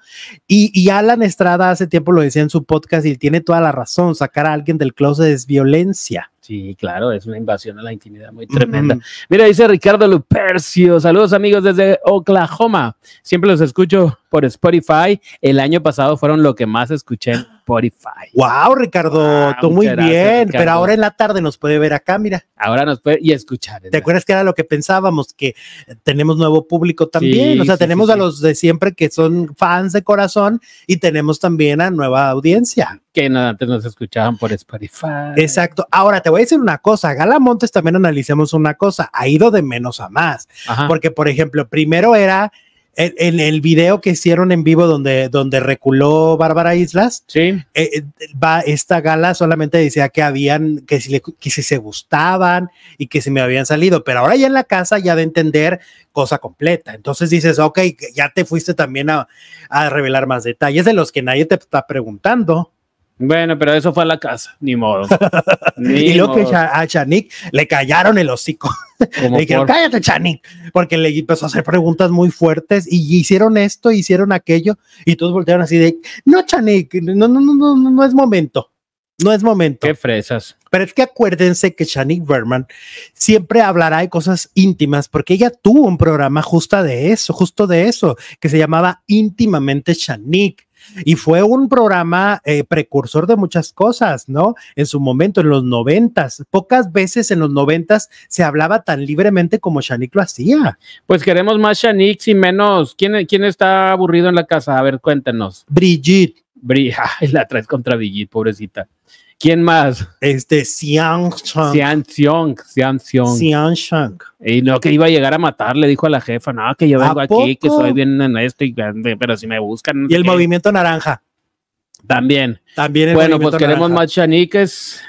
Y, y Alan Estrada hace tiempo lo decía en su podcast y tiene toda la razón, sacar a alguien del closet es violencia. Sí, claro, es una invasión a la intimidad muy tremenda. Mm. Mira, dice Ricardo Lupercio. Saludos amigos desde Oklahoma. Siempre los escucho por Spotify. El año pasado fueron lo que más escuché Spotify. Wow, Ricardo, Wow, tú muy gracias, bien, Ricardo. pero ahora en la tarde nos puede ver acá, mira. Ahora nos puede y escuchar. ¿Te acuerdas que era lo que pensábamos? Que tenemos nuevo público también. Sí, o sea, sí, tenemos sí, a los de siempre que son fans de corazón y tenemos también a nueva audiencia. Que no, antes nos escuchaban por Spotify. Exacto. Ahora te voy a decir una cosa. Gala Montes también analicemos una cosa. Ha ido de menos a más. Ajá. Porque, por ejemplo, primero era en, en el video que hicieron en vivo donde, donde reculó Bárbara Islas. Sí. eh, eh, va esta gala solamente decía que habían que si, le- que si se gustaban y que si me habían salido, pero ahora ya en la casa ya de entender cosa completa. Entonces dices, ok, ya te fuiste también a, a revelar más detalles de los que nadie te está preguntando. Bueno, pero eso fue a la casa, ni modo. [laughs] Ni y luego que a Chanik le callaron el hocico. [laughs] Le dijeron, por- cállate, Chanik, porque le empezó a hacer preguntas muy fuertes y hicieron esto, hicieron aquello, y todos voltearon así de, no, Chanik, no, no, no, no, no, no es momento. No es momento. Qué fresas. Pero es que acuérdense que Shanique Berman siempre hablará de cosas íntimas porque ella tuvo un programa justo de eso, justo de eso, que se llamaba Íntimamente Shanique. Y fue un programa eh, precursor de muchas cosas, ¿no? En su momento, en los noventas. Pocas veces en los noventas se hablaba tan libremente como Shanique lo hacía. Pues queremos más Shanix y menos. ¿Quién, ¿Quién está aburrido en la casa? A ver, cuéntenos. Brigitte, Bri [laughs] Ay, la traes contra Brigitte, pobrecita. ¿Quién más? este, Xiang Shang. Xian Xiong, Xian Xiong. Xiang Shang. Y no, que iba a llegar a matar, le dijo a la jefa, no, que yo ¿A vengo aquí, que soy bien en esto, y grande, pero si me buscan. Y el qué". movimiento naranja. También. También el Bueno, pues queremos naranja. más chaniques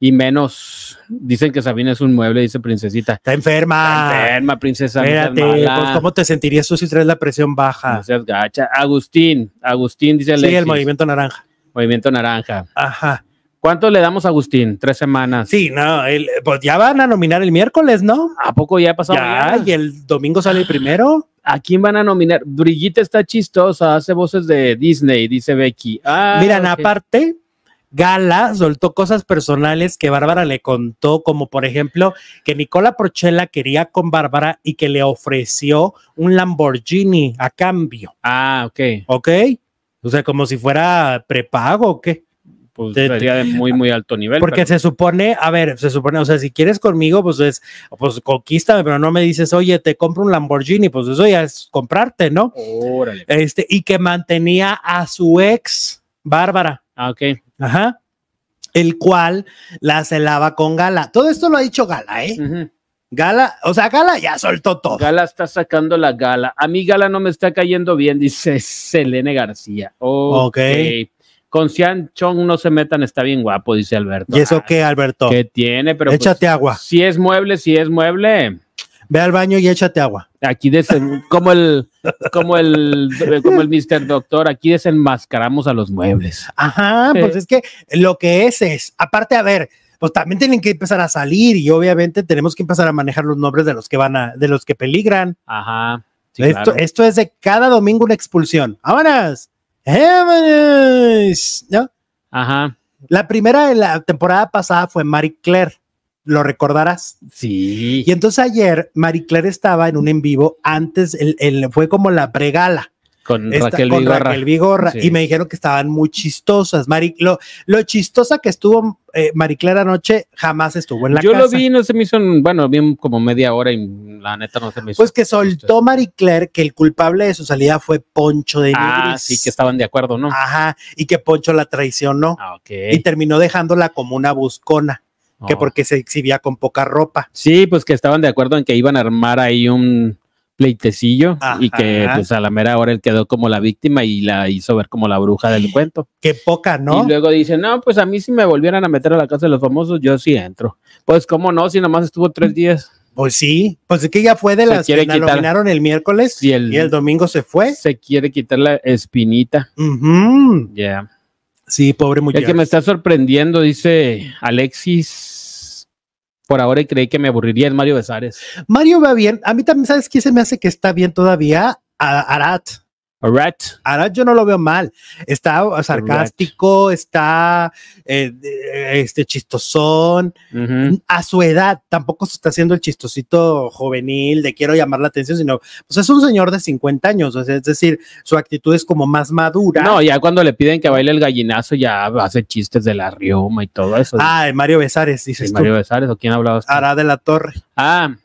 y menos. Dicen que Sabina es un mueble, dice Princesita. Está enferma. Está enferma, princesa. Espérate, pues, ¿cómo te sentirías tú si traes la presión baja? No seas gacha. Agustín, Agustín dice sí, el movimiento naranja. Movimiento Naranja. Ajá. ¿Cuánto le damos a Agustín? Tres semanas. Sí, no, el- pues ya van a nominar el miércoles, ¿no? ¿A poco ya ha pasado? Ya, y el domingo sale el primero. ¿A quién van a nominar? Brigitte está chistosa, hace voces de Disney, dice Becky. Ah, Miran, aparte, Gala soltó cosas personales que Bárbara le contó, como por ejemplo que Nicola Porchela quería con Bárbara y que le ofreció un Lamborghini a cambio, Ah, ok. ¿ok? O sea, como si fuera prepago o qué. Pues Te- sería de muy, muy alto nivel. Porque pero- se supone, a ver, se supone, o sea, si quieres conmigo, pues es, pues conquístame, pero no me dices, oye, te compro un Lamborghini, pues eso ya es comprarte, ¿no? Órale. Este, y que mantenía a su ex, Bárbara. Ah, ok. Ajá. El cual la celaba con Gala. Todo esto lo ha dicho Gala, ¿eh? Gala, o sea, Gala ya soltó todo. Gala está sacando la gala. A mí Gala no me está cayendo bien, dice Selene García. Ok. Con Cian Chong no se metan, está bien guapo, dice Alberto. ¿Y eso Ah, qué, Alberto? ¿Qué tiene? Pero pues, échate agua. si es mueble, si es mueble. Ve al baño y échate agua. Aquí desen- como el como el como el Mr. Doctor, aquí desenmascaramos a los muebles. Ajá, Sí. pues es que lo que es es, aparte, a ver, pues también tienen que empezar a salir y obviamente tenemos que empezar a manejar los nombres de los que van a, de los que peligran. Ajá. sí, esto, claro. esto es de cada domingo una expulsión. ¡Vámonos! ¡Vámonos! ¿No? Ajá. La primera de la temporada pasada fue Marie Claire, lo recordarás. Sí. Y entonces ayer Marie Claire estaba en un en vivo antes, el, el- fue como la pregala. Con Esta- Raquel con Vigorra. Raquel Vigorra, Sí. y me dijeron que estaban muy chistosas. Mari- lo, lo chistosa que estuvo eh, Claire anoche jamás estuvo en la Yo casa. lo vi, no se me hizo, bueno, bien como media hora y la neta no se me hizo. Pues que soltó Marie Claire que el culpable de su salida fue Poncho de Ah, Nigris. sí, que estaban de acuerdo, ¿no? Ajá, y que Poncho la traicionó Ah, ok. y terminó dejándola como una buscona, que Oh. porque se exhibía con poca ropa. Sí, pues que estaban de acuerdo en que iban a armar ahí un pleitecillo y que pues a la mera hora él quedó como la víctima y la hizo ver como la bruja del cuento. Qué poca, ¿no? Y luego dice, no, pues a mí si me volvieran a meter a la casa de los famosos, yo sí entro. Pues cómo no, si nomás estuvo tres días. Pues sí, pues es que ya fue de Se las que nominaron el miércoles Si el, y el domingo se fue. se quiere quitar la espinita. Ya. Sí, pobre muchacho. El que me está sorprendiendo, dice Alexis, por ahora y creí que me aburriría es Mario Besares. Mario va bien. A mí también, ¿sabes quién se me hace que está bien todavía? A- Arat. Alright. Arat yo no lo veo mal. Está sarcástico, está eh, eh, este chistosón. A su edad tampoco se está haciendo el chistosito juvenil de quiero llamar la atención, sino pues es un señor de 50 años. o sea, es decir, su actitud es como más madura. No, ya cuando le piden que baile el gallinazo, ya hace chistes de la rioma y todo eso. Ah, Mario Besares, Sí, dices tú. Mario Besares, ¿o quién hablaba? Arad de la Torre. Ah,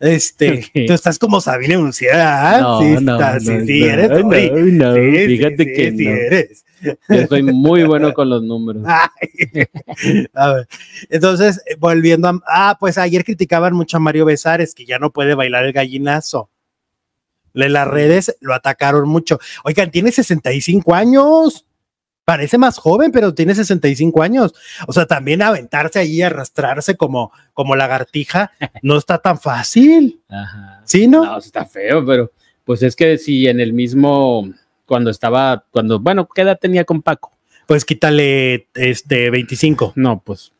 Este, [laughs] tú estás como Sabine Unciera, ¿ah? no, sí, no, estás, sí, no, sí, no, eres, no, oye. no, Sí, sí, fíjate que no. eres. Yo soy muy bueno [laughs] con los números. Ay. A ver, entonces, eh, volviendo a. Ah, pues ayer criticaban mucho a Mario Besares, que ya no puede bailar el gallinazo. En las redes lo atacaron mucho. Oigan, tiene 65 años. Parece más joven, pero tiene 65 años. O sea, también aventarse ahí, arrastrarse como, como lagartija, no está tan fácil. Ajá. ¿Sí, no? No, está feo, pero pues es que si en el mismo, cuando estaba, cuando, bueno, ¿qué edad tenía con Paco? Pues quítale este 25, No, pues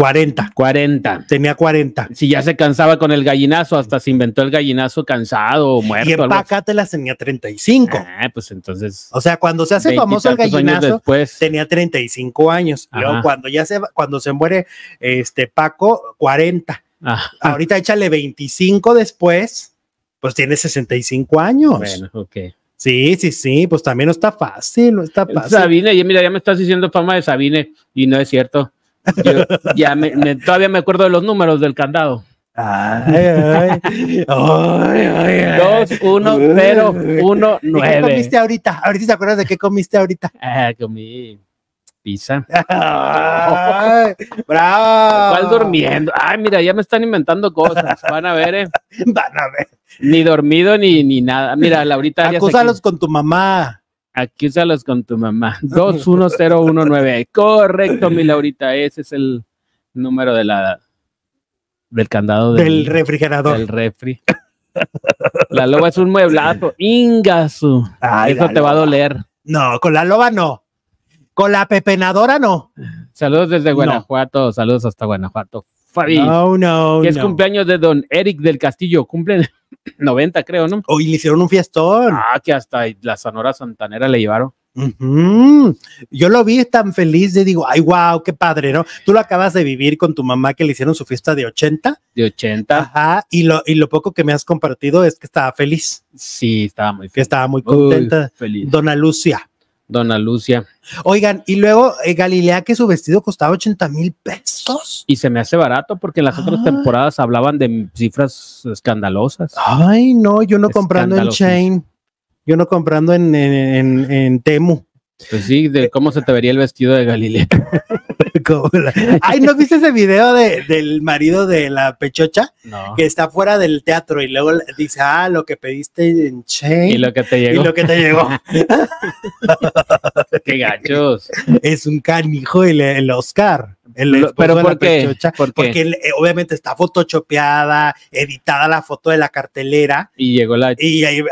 40. 40. Tenía 40. Si ya se cansaba con el gallinazo, hasta se inventó el gallinazo cansado o muerto. Y en. Pácatelas tenía 35. Ah, pues entonces. O sea, cuando se hace famoso el gallinazo, después. tenía 35 años. Y luego Ajá. cuando ya se cuando se muere este Paco, 40. Ah, Ahorita échale 25 después, pues tiene 65 años. bueno, ok. Sí, sí, sí, pues también no está fácil, no está fácil. Sabine, ya mira, ya me estás diciendo fama de Sabine y no es cierto. Yo ya me, me- todavía me acuerdo de los números del candado. Ay, ay, ay. 2, 1, 0, 1, ¿Y ¿Qué 9. comiste ahorita? Ahorita te acuerdas de qué comiste ahorita. Ah, comí pizza. Ay, bravo. ¿Cuál durmiendo? Ay, mira, ya me están inventando cosas. Van a ver, eh. [laughs] Van a ver. Ni dormido ni, ni nada. Mira, Laurita. Acúsalos con tu mamá. Aquí úsalos con tu mamá. [laughs] 21019. Correcto, mi Laurita. Ese es el número de la del candado del, refrigerador. Del refri. la loba es un mueblazo. Ingasu. Eso te va a doler. No, con la loba no. Con la pepenadora no. Saludos desde Guanajuato. Saludos hasta Guanajuato. Fabi. No, no. Que es cumpleaños de don Eric del Castillo. Cumple 90, [laughs] creo, ¿no? Hoy le hicieron un fiestón. Ah, que hasta la Sonora Santanera le llevaron. Yo lo vi tan feliz, de digo, ay, wow, qué padre, ¿no? Tú lo acabas de vivir con tu mamá que le hicieron su fiesta de 80. De 80. Ajá, y lo, y lo poco que me has compartido es que estaba feliz. Sí, estaba muy feliz. Que estaba muy contenta. feliz. Dona Lucia. Dona Lucia. Oigan, y luego eh, Galilea que su vestido costaba 80 mil pesos. Y se me hace barato porque en las otras temporadas hablaban de cifras escandalosas. Ay, no, yo no comprando en Chain. Yo no comprando en, en, en Temu. Pues sí, de cómo se te vería el vestido de Galilea. [laughs] Ay, ¿no viste ese video de, del marido de la pechocha? No. Que está fuera del teatro y luego dice, ah, lo que pediste en Chain. Y lo que te llegó. Y lo que te llegó. [laughs] qué gachos. Es un canijo el, el Oscar. El pero ¿por qué? Pechocha, Porque eh, obviamente está photoshopeada, editada la foto de la cartelera. Y llegó la y ahí,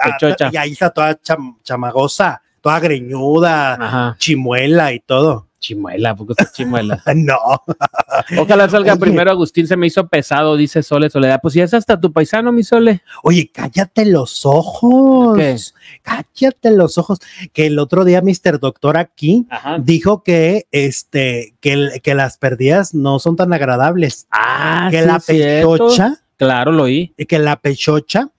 y ahí está toda chamagosa toda greñuda, chimuela y todo. Chimuela, porque es chimuela? [laughs] no. Ojalá salga primero Agustín, se me hizo pesado, dice Sole Soledad. Pues si es hasta tu paisano, mi Sole. Oye, cállate los ojos. ¿Qué? Cállate los ojos. Que el otro día Mr. Doctor aquí dijo que este, que, que las perdidas no son tan agradables. Ah, que la pechocha. Claro, lo oí. Que la pechocha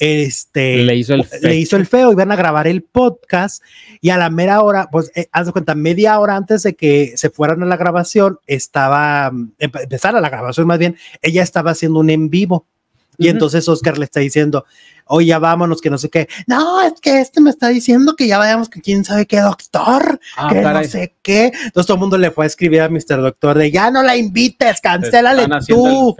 este le hizo el feo. le hizo el feo, iban a grabar el podcast y a la mera hora, pues eh, haz de cuenta, media hora antes de que se fueran a la grabación, estaba, mm, empezara la grabación más bien, ella estaba haciendo un en vivo. Y entonces Oscar le está diciendo, oye, ya vámonos, que no sé qué. No, es que este me está diciendo que ya vayamos, que quién sabe qué doctor, ah, que no sé qué. Entonces todo el mundo le fue a escribir a Mr. Doctor de, ya no la invites, cancélale tú,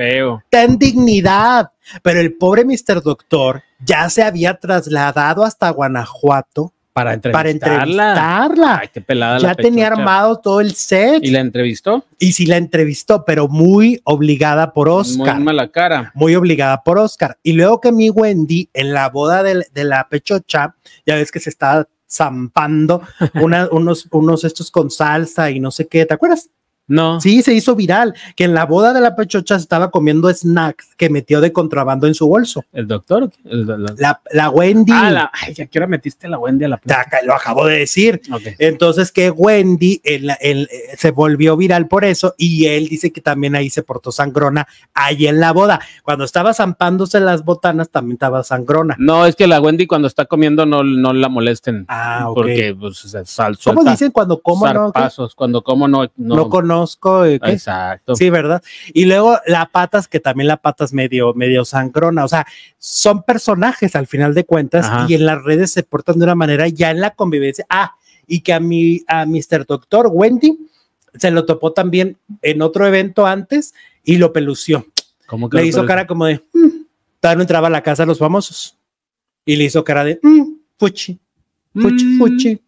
ten dignidad. Pero el pobre Mr. Doctor ya se había trasladado hasta Guanajuato para entrevistarla. qué pelada ya tenía armado todo el set. ¿Y la entrevistó? Y sí la entrevistó, pero muy obligada por Oscar. Muy mala cara. Muy obligada por Oscar. Y luego que mi Wendy en la boda de, de la pechocha, ya ves que se estaba zampando [laughs] unos, unos estos con salsa y no sé qué, ¿te acuerdas? No. Sí, se hizo viral, que en la boda de la pechocha estaba comiendo snacks que metió de contrabando en su bolso. ¿El doctor? La, la, Wendy. Ah, la, ay, ¿a qué hora metiste la Wendy a la pechocha? Lo acabo de decir. Entonces que Wendy se volvió viral por eso y él dice que también ahí se portó sangrona ahí en la boda. Cuando estaba zampándose las botanas también estaba sangrona. No, es que la Wendy cuando está comiendo no, no la molesten. Ah, ok. Porque pues, sal, ¿Cómo dicen cuando como no? Pasos, cuando como no. No, no conozco Exacto. Sí, ¿verdad? Y luego la patas, que también la patas medio, medio sangrona, o sea, son personajes al final de cuentas y en las redes se portan de una manera ya en la convivencia. Ah, y que a mi, a Mr. Doctor Wendy se lo topó también en otro evento antes y lo pelució. ¿Cómo que le hizo cara como de, mm", todavía no entraba a la casa de los famosos. Y le hizo cara de, mm, fuchi, fuchi, mm. fuchi.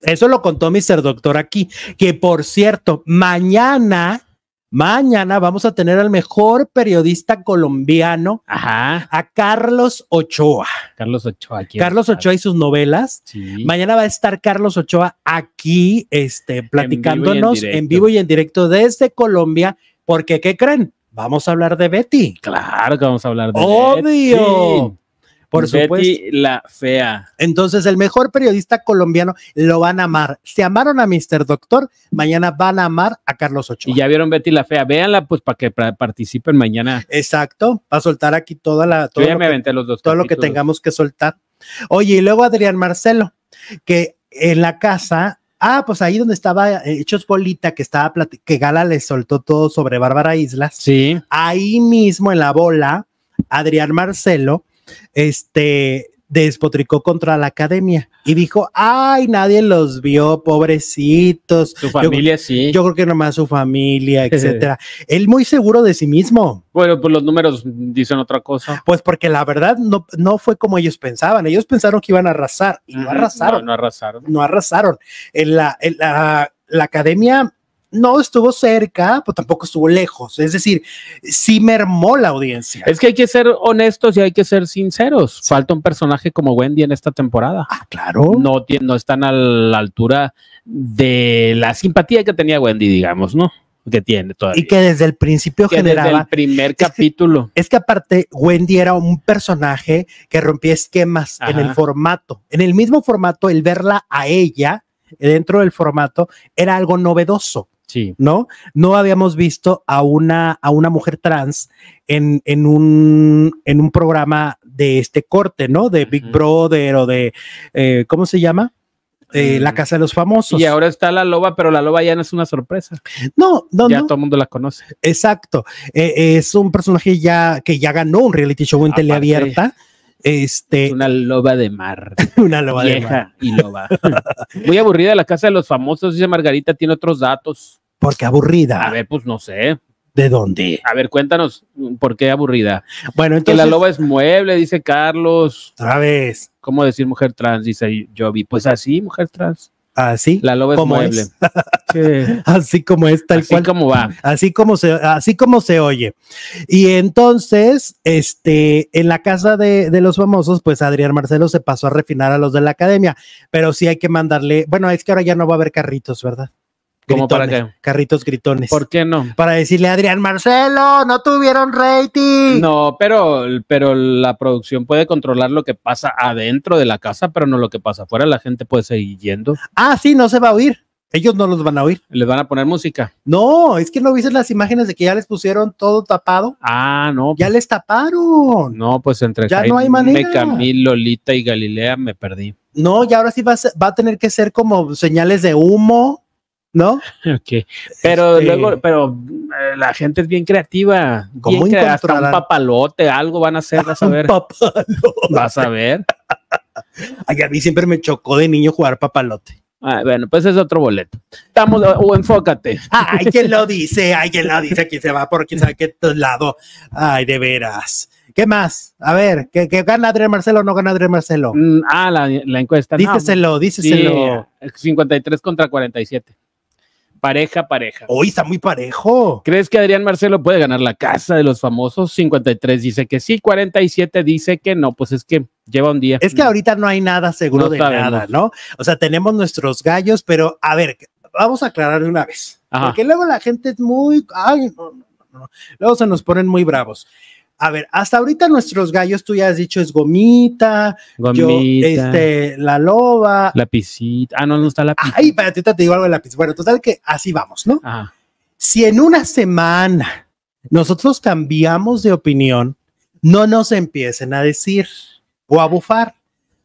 Eso lo contó Mr. Doctor aquí, que por cierto, mañana, mañana vamos a tener al mejor periodista colombiano, a Carlos Ochoa. Carlos Ochoa. Aquí Carlos Ochoa y sus novelas. Mañana va a estar Carlos Ochoa aquí, este, platicándonos en vivo y en directo, desde Colombia, porque ¿qué creen? Vamos a hablar de Betty. Claro que vamos a hablar de Obvio. Por Betty la fea. Entonces, el mejor periodista colombiano lo van a amar. Si amaron a Mr. Doctor, mañana van a amar a Carlos Ochoa. Y ya vieron Betty la fea. Véanla, pues, para que participen mañana. Exacto. Para soltar aquí toda la. Todo ya me aventé los dos. Todo lo que tengamos que soltar. Oye, y luego Adrián Marcelo, que en la casa Ah, pues ahí donde estaba eh, Hechos Bolita, que estaba que Gala le soltó todo sobre Bárbara Islas. Sí. Ahí mismo en la bola, Adrián Marcelo este, despotricó contra la academia y dijo, ay, nadie los vio, pobrecitos. Su familia sí. Yo creo que nomás su familia, [laughs] etcétera. Él muy seguro de sí mismo. Bueno, pues los números dicen otra cosa. Pues porque la verdad no, no fue como ellos pensaban. Ellos pensaron que iban a arrasar y no arrasaron. No, no arrasaron. No arrasaron. En la, en la, la academia no estuvo cerca, pero tampoco estuvo lejos. Es decir, sí mermó la audiencia. Es que hay que ser honestos y hay que ser sinceros. Falta un personaje como Wendy en esta temporada. Ah, claro. No, no están a la altura de la simpatía que tenía Wendy, digamos, ¿no? Que tiene todavía. Y que desde el principio Que desde el primer capítulo. Es que aparte, Wendy era un personaje que rompía esquemas en el formato. En el mismo formato, el verla a ella dentro del formato era algo novedoso. Sí. ¿no? No habíamos visto a una, a una mujer trans en, en, un, en un programa de este corte, ¿no? De Big. Brother o de, eh, ¿cómo se llama? Eh, Mm. La Casa de los Famosos. Y ahora está la loba, pero la loba ya no es una sorpresa. no, no, ya no, todo el mundo la conoce. exacto. Eh, es un personaje ya que ya ganó un reality show en Aparte. teleabierta. Este, Es una loba de mar. [laughs] una loba de mar. vieja y loba. [laughs] Muy aburrida la casa de los famosos, dice Margarita, tiene otros datos. Porque aburrida. A ver, pues no sé. ¿De dónde? A ver, cuéntanos por qué aburrida. Bueno, Que entonces, la loba es mueble, dice Carlos. otra vez, ¿Cómo decir mujer trans? Dice Jovi. Pues así, mujer trans. Así, La loba es ¿Cómo mueble. es? [laughs] Sí. [laughs] así como es, tal Así cual. como va. así como se, así como se oye. Y entonces, este, en la casa de, de los famosos, pues Adrián Marcelo se pasó a refinar a los de la academia, pero sí hay que mandarle, bueno, es que ahora ya no va a haber carritos, ¿verdad? ¿Cómo para qué? Carritos gritones. ¿Por qué no? Para decirle, Adrián Marcelo, no tuvieron rating. No, pero, pero la producción puede controlar lo que pasa adentro de la casa, pero no lo que pasa afuera. La gente puede seguir yendo. Ah, sí, no se va a oír. Ellos no los van a oír. Les van a poner música. No, es que no viste las imágenes de que ya les pusieron todo tapado. Ah, no. Ya les taparon. No, pues entre Ya no hay manera. Camil, Lolita y Galilea me perdí. No, y ahora sí va a, ser- va a tener que ser como señales de humo, ¿no? Ok. Pero Este, luego, pero eh, la gente es bien creativa. ¿Cómo Bien crea- hasta un papalote, algo van a hacer, vas a ver. Papalote. Vas a ver. [laughs] Ay, a mí siempre me chocó de niño jugar papalote. Ah, bueno, pues es otro boleto. Estamos, o enfócate. Ay, [laughs] ¿quién lo dice? Ay, ¿quién lo dice? ¿Quién se va por quién sabe qué lado? Ay, de veras. ¿Qué más? A ver, ¿que, que gana Adrián Marcelo o no gana Adrián Marcelo? Mm, Ah, la, la encuesta. No, díceselo, díceselo. sí, 53 contra 47. Pareja, pareja. Hoy está muy parejo. ¿Crees que Adrián Marcelo puede ganar la casa de los famosos? 53 dice que sí, 47 dice que no, pues es que lleva un día. Es que ahorita no hay nada seguro No de sabemos. nada, ¿no? O sea, tenemos nuestros gallos, pero a ver, vamos a aclarar de una vez. Ajá. Porque luego la gente es muy. Ay, no, no, no, no. Luego se nos ponen muy bravos. A ver, hasta ahorita nuestros gallos, tú ya has dicho, es gomita, yo, Gomita, este, la loba. lapicita. Ah, no, no está la Ay, para ti te digo algo de lápiz. Bueno, total que así vamos, ¿no? Ajá. Si en una semana nosotros cambiamos de opinión, no nos empiecen a decir o a bufar,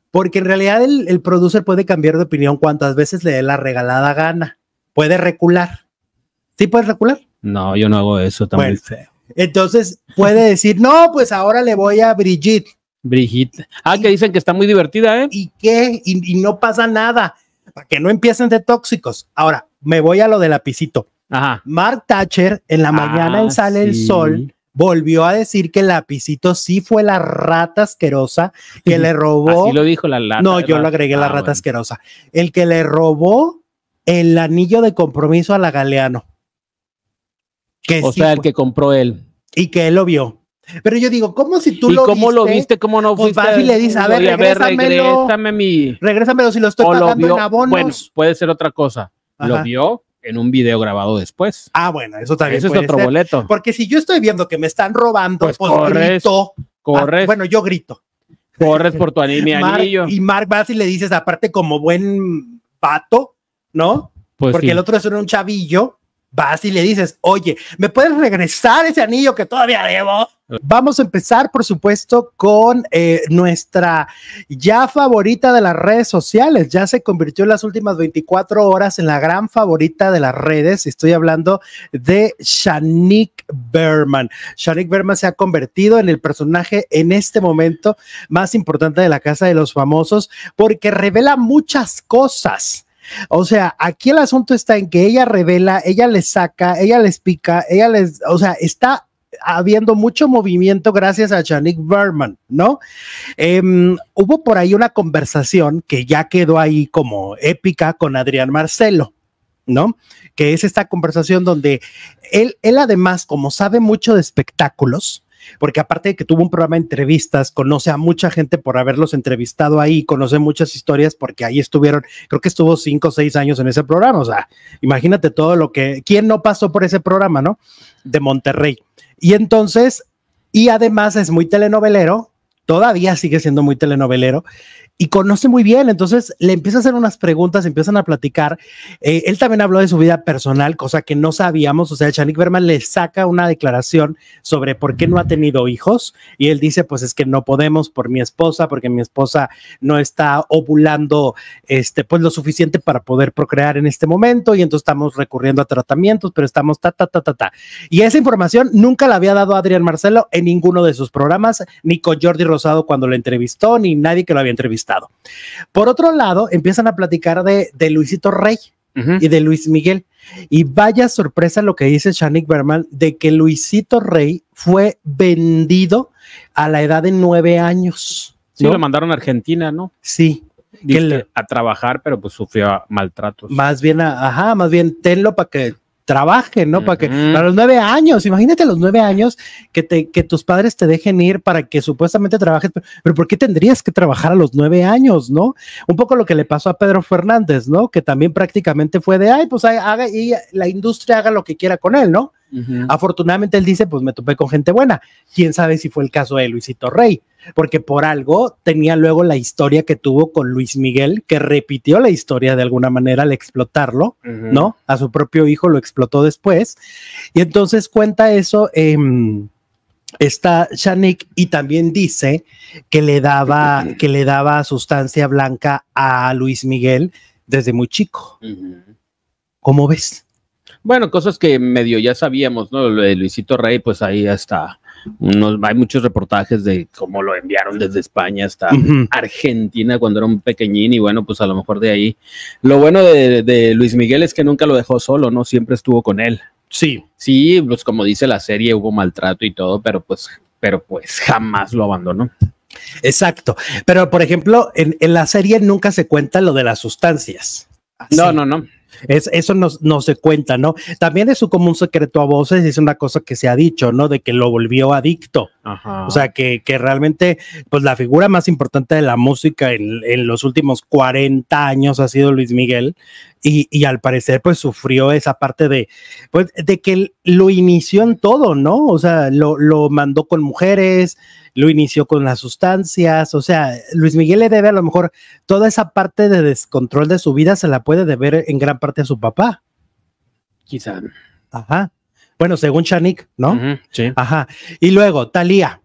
porque en realidad el, el producer puede cambiar de opinión cuantas veces le dé la regalada gana. Puede recular. ¿Sí puedes recular? No, yo no hago eso, está muy Bueno. Entonces puede decir, no, pues ahora le voy a Brigitte. Brigitte. Ah, que dicen que está muy divertida, ¿eh? ¿Y qué? Y, y no pasa nada. Para que no empiecen de tóxicos. Ahora, me voy a lo de lapicito. Ajá. Mark Thatcher en la mañana Ah, en Sale el. Sol volvió a decir que el lapicito sí fue la rata asquerosa que le robó. Así lo dijo la lata. no, yo lo agregué la Ah, rata bueno. asquerosa. El que le robó el anillo de compromiso a la Galeano. Que O sí sea, el fue- que compró él. y que él lo vio. Pero yo digo, ¿cómo si tú ¿Y lo cómo viste? lo viste? ¿Cómo no Pues fuiste? vas y le dices, a ver, regrésamelo. regrésame mi... Regrésamelo si lo estoy O lo pagando vio... en abonos. Bueno, puede ser otra cosa. Lo Ajá. vio en un video grabado después. Ah, bueno, eso también Ese es otro ser. boleto. Porque si yo estoy viendo que me están robando, Pues pues, corres, grito. Corres, Ah, bueno, yo grito. corres por tu [laughs] ani- mi Mark- anillo. y Mark vas y le dices, aparte, como buen pato, ¿no? Pues Porque sí. el otro es un chavillo. Vas y le dices, oye, ¿me puedes regresar ese anillo que todavía debo? Vamos a empezar, por supuesto, con eh, nuestra ya favorita de las redes sociales. Ya se convirtió en las últimas 24 horas en la gran favorita de las redes. Estoy hablando de Shanique Berman. Shanik Berman se ha convertido en el personaje en este momento más importante de la Casa de los Famosos porque revela muchas cosas. O sea, aquí el asunto está en que ella revela, ella les saca, ella les pica, ella les, o sea, está habiendo mucho movimiento gracias a Janik Berman, ¿no? Em, hubo por ahí una conversación que ya quedó ahí como épica con Adrián Marcelo, ¿no? Que es esta conversación donde él, él además, como sabe mucho de espectáculos, porque aparte de que tuvo un programa de entrevistas, conoce a mucha gente por haberlos entrevistado ahí, conoce muchas historias porque ahí estuvieron, creo que estuvo cinco o seis años en ese programa, o sea, imagínate todo lo que, ¿quién no pasó por ese programa, no? De Monterrey. Y entonces, y además es muy telenovelero, todavía sigue siendo muy telenovelero, y conoce muy bien. Entonces le empieza a hacer unas preguntas, empiezan a platicar. Eh, él también habló de su vida personal, cosa que no sabíamos. O sea, Chanik Berman le saca una declaración sobre por qué no ha tenido hijos y él dice, pues es que no podemos por mi esposa, porque mi esposa no está ovulando este, pues lo suficiente para poder procrear en este momento y entonces estamos recurriendo a tratamientos, pero estamos ta, ta, ta, ta, ta. Y esa información nunca la había dado Adrián Marcelo en ninguno de sus programas, ni con Jordi Rosado cuando lo entrevistó, ni nadie que lo había entrevistado. Por otro lado, empiezan a platicar de, de Luisito Rey y de Luis Miguel. Y vaya sorpresa lo que dice Shanik Berman de que Luisito Rey fue vendido a la edad de nueve años. Sí, lo mandaron a Argentina, ¿no? Sí. a trabajar, pero pues sufrió maltratos. Más bien, ajá, más bien tenlo para que trabajen, ¿no? Para que a los nueve años, imagínate a los nueve años que, te, que tus padres te dejen ir para que supuestamente trabajes, pero, ¿por qué tendrías que trabajar a los nueve años, no? Un poco lo que le pasó a Pedro Fernández, ¿no? Que también prácticamente fue de, ay, pues haga y la industria haga lo que quiera con él, ¿no? Afortunadamente él dice, pues me topé con gente buena. Quién sabe si fue el caso de Luisito Rey, porque por algo tenía luego la historia que tuvo con Luis Miguel, que repitió la historia de alguna manera al explotarlo, ¿no? A su propio hijo lo explotó después. Y entonces cuenta eso. Eh, está Shanik y también dice que le daba [laughs] que le daba sustancia blanca a Luis Miguel desde muy chico. ¿Cómo ves? Bueno, cosas que medio ya sabíamos, ¿no? Lo de Luisito Rey, pues ahí está. hay muchos reportajes de cómo lo enviaron desde España hasta Argentina cuando era un pequeñín y bueno, pues a lo mejor de ahí. Lo bueno de, Luis Miguel es que nunca lo dejó solo, ¿no? Siempre estuvo con él. Sí. Sí, pues como dice la serie, hubo maltrato y todo, pero pues, pero pues jamás lo abandonó. Exacto. Pero por ejemplo, en, en la serie nunca se cuenta lo de las sustancias. No, no, no. Es, eso no, se cuenta, ¿no? También es como un secreto a voces, es una cosa que se ha dicho, ¿no? De que lo volvió adicto. O sea, que, que, realmente, pues la figura más importante de la música en, en los últimos 40 años ha sido Luis Miguel. Y, y, al parecer pues sufrió esa parte de, pues, de que lo inició en todo, ¿no? O sea, lo, lo mandó con mujeres, lo inició con las sustancias, o sea, Luis Miguel le debe a lo mejor toda esa parte de descontrol de su vida se la puede deber en gran parte a su papá. Quizá. Ajá. Bueno, según Chanik, ¿no? sí. Ajá. Y luego, Talía.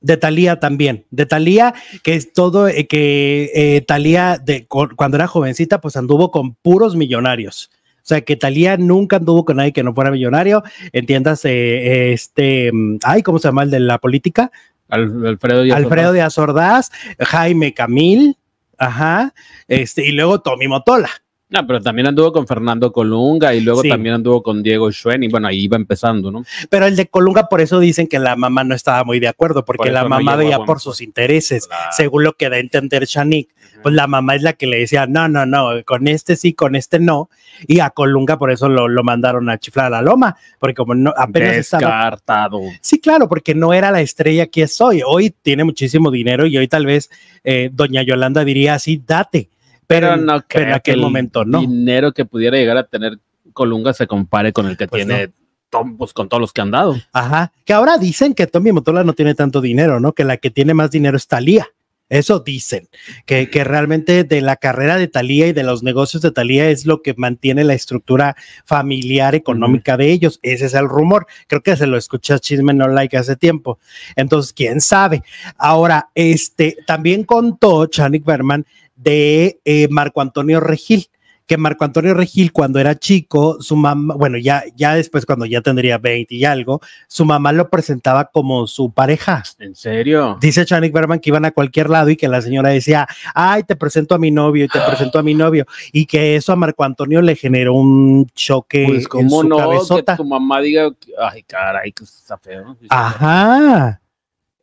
De Talía también. De Talía, que es todo, eh, que eh, Talía, de, cuando era jovencita, pues anduvo con puros millonarios. O sea, que Talía nunca anduvo con nadie que no fuera millonario. Entiéndase, este, mm, ay, ¿cómo se llama el de la política? Alfredo Díaz Alfredo Díaz Ordaz, Jaime Camil, ajá, este, y luego Tommy Motola. No, pero también anduvo con Fernando Colunga y luego también anduvo con Diego Schwen y bueno, ahí iba empezando, ¿no? Pero el de Colunga por eso dicen que la mamá no estaba muy de acuerdo, porque la mamá veía por sus intereses, según lo que da a entender Shanik. Pues la mamá es la que le decía, no, no, no, con este sí, con este no. Y a Colunga por eso lo, lo mandaron a chiflar a la loma, porque como no, apenas Descartado. Sí, claro, porque no era la estrella que es hoy. Hoy tiene muchísimo dinero y hoy tal vez eh, doña Yolanda diría así, date pero, no creo en aquel momento no. dinero que pudiera llegar a tener Colunga se compare con el que pues tiene Tom, pues, con todos los que han dado. Ajá, que ahora dicen que Tommy Motola no tiene tanto dinero, ¿no? Que la que tiene más dinero es Talía. Eso dicen, que, que, realmente de la carrera de Talía y de los negocios de Talía es lo que mantiene la estructura familiar económica de ellos. Ese es el rumor. Creo que se lo escuché a Chisme No Like hace tiempo. Entonces, quién sabe. Ahora, este también contó Chanik Berman de eh, Marco Antonio Regil, que Marco Antonio Regil cuando era chico, su mamá, bueno, ya, ya después cuando ya tendría 20 y algo, su mamá lo presentaba como su pareja. ¿En serio? Dice Chanik Berman que iban a cualquier lado y que la señora decía, ay, te presento a mi novio y te presento a mi novio. Y que eso a Marco Antonio le generó un choque pues, ¿cómo en su no? cabezota. Que tu mamá diga, ay, caray, que está feo. Ajá.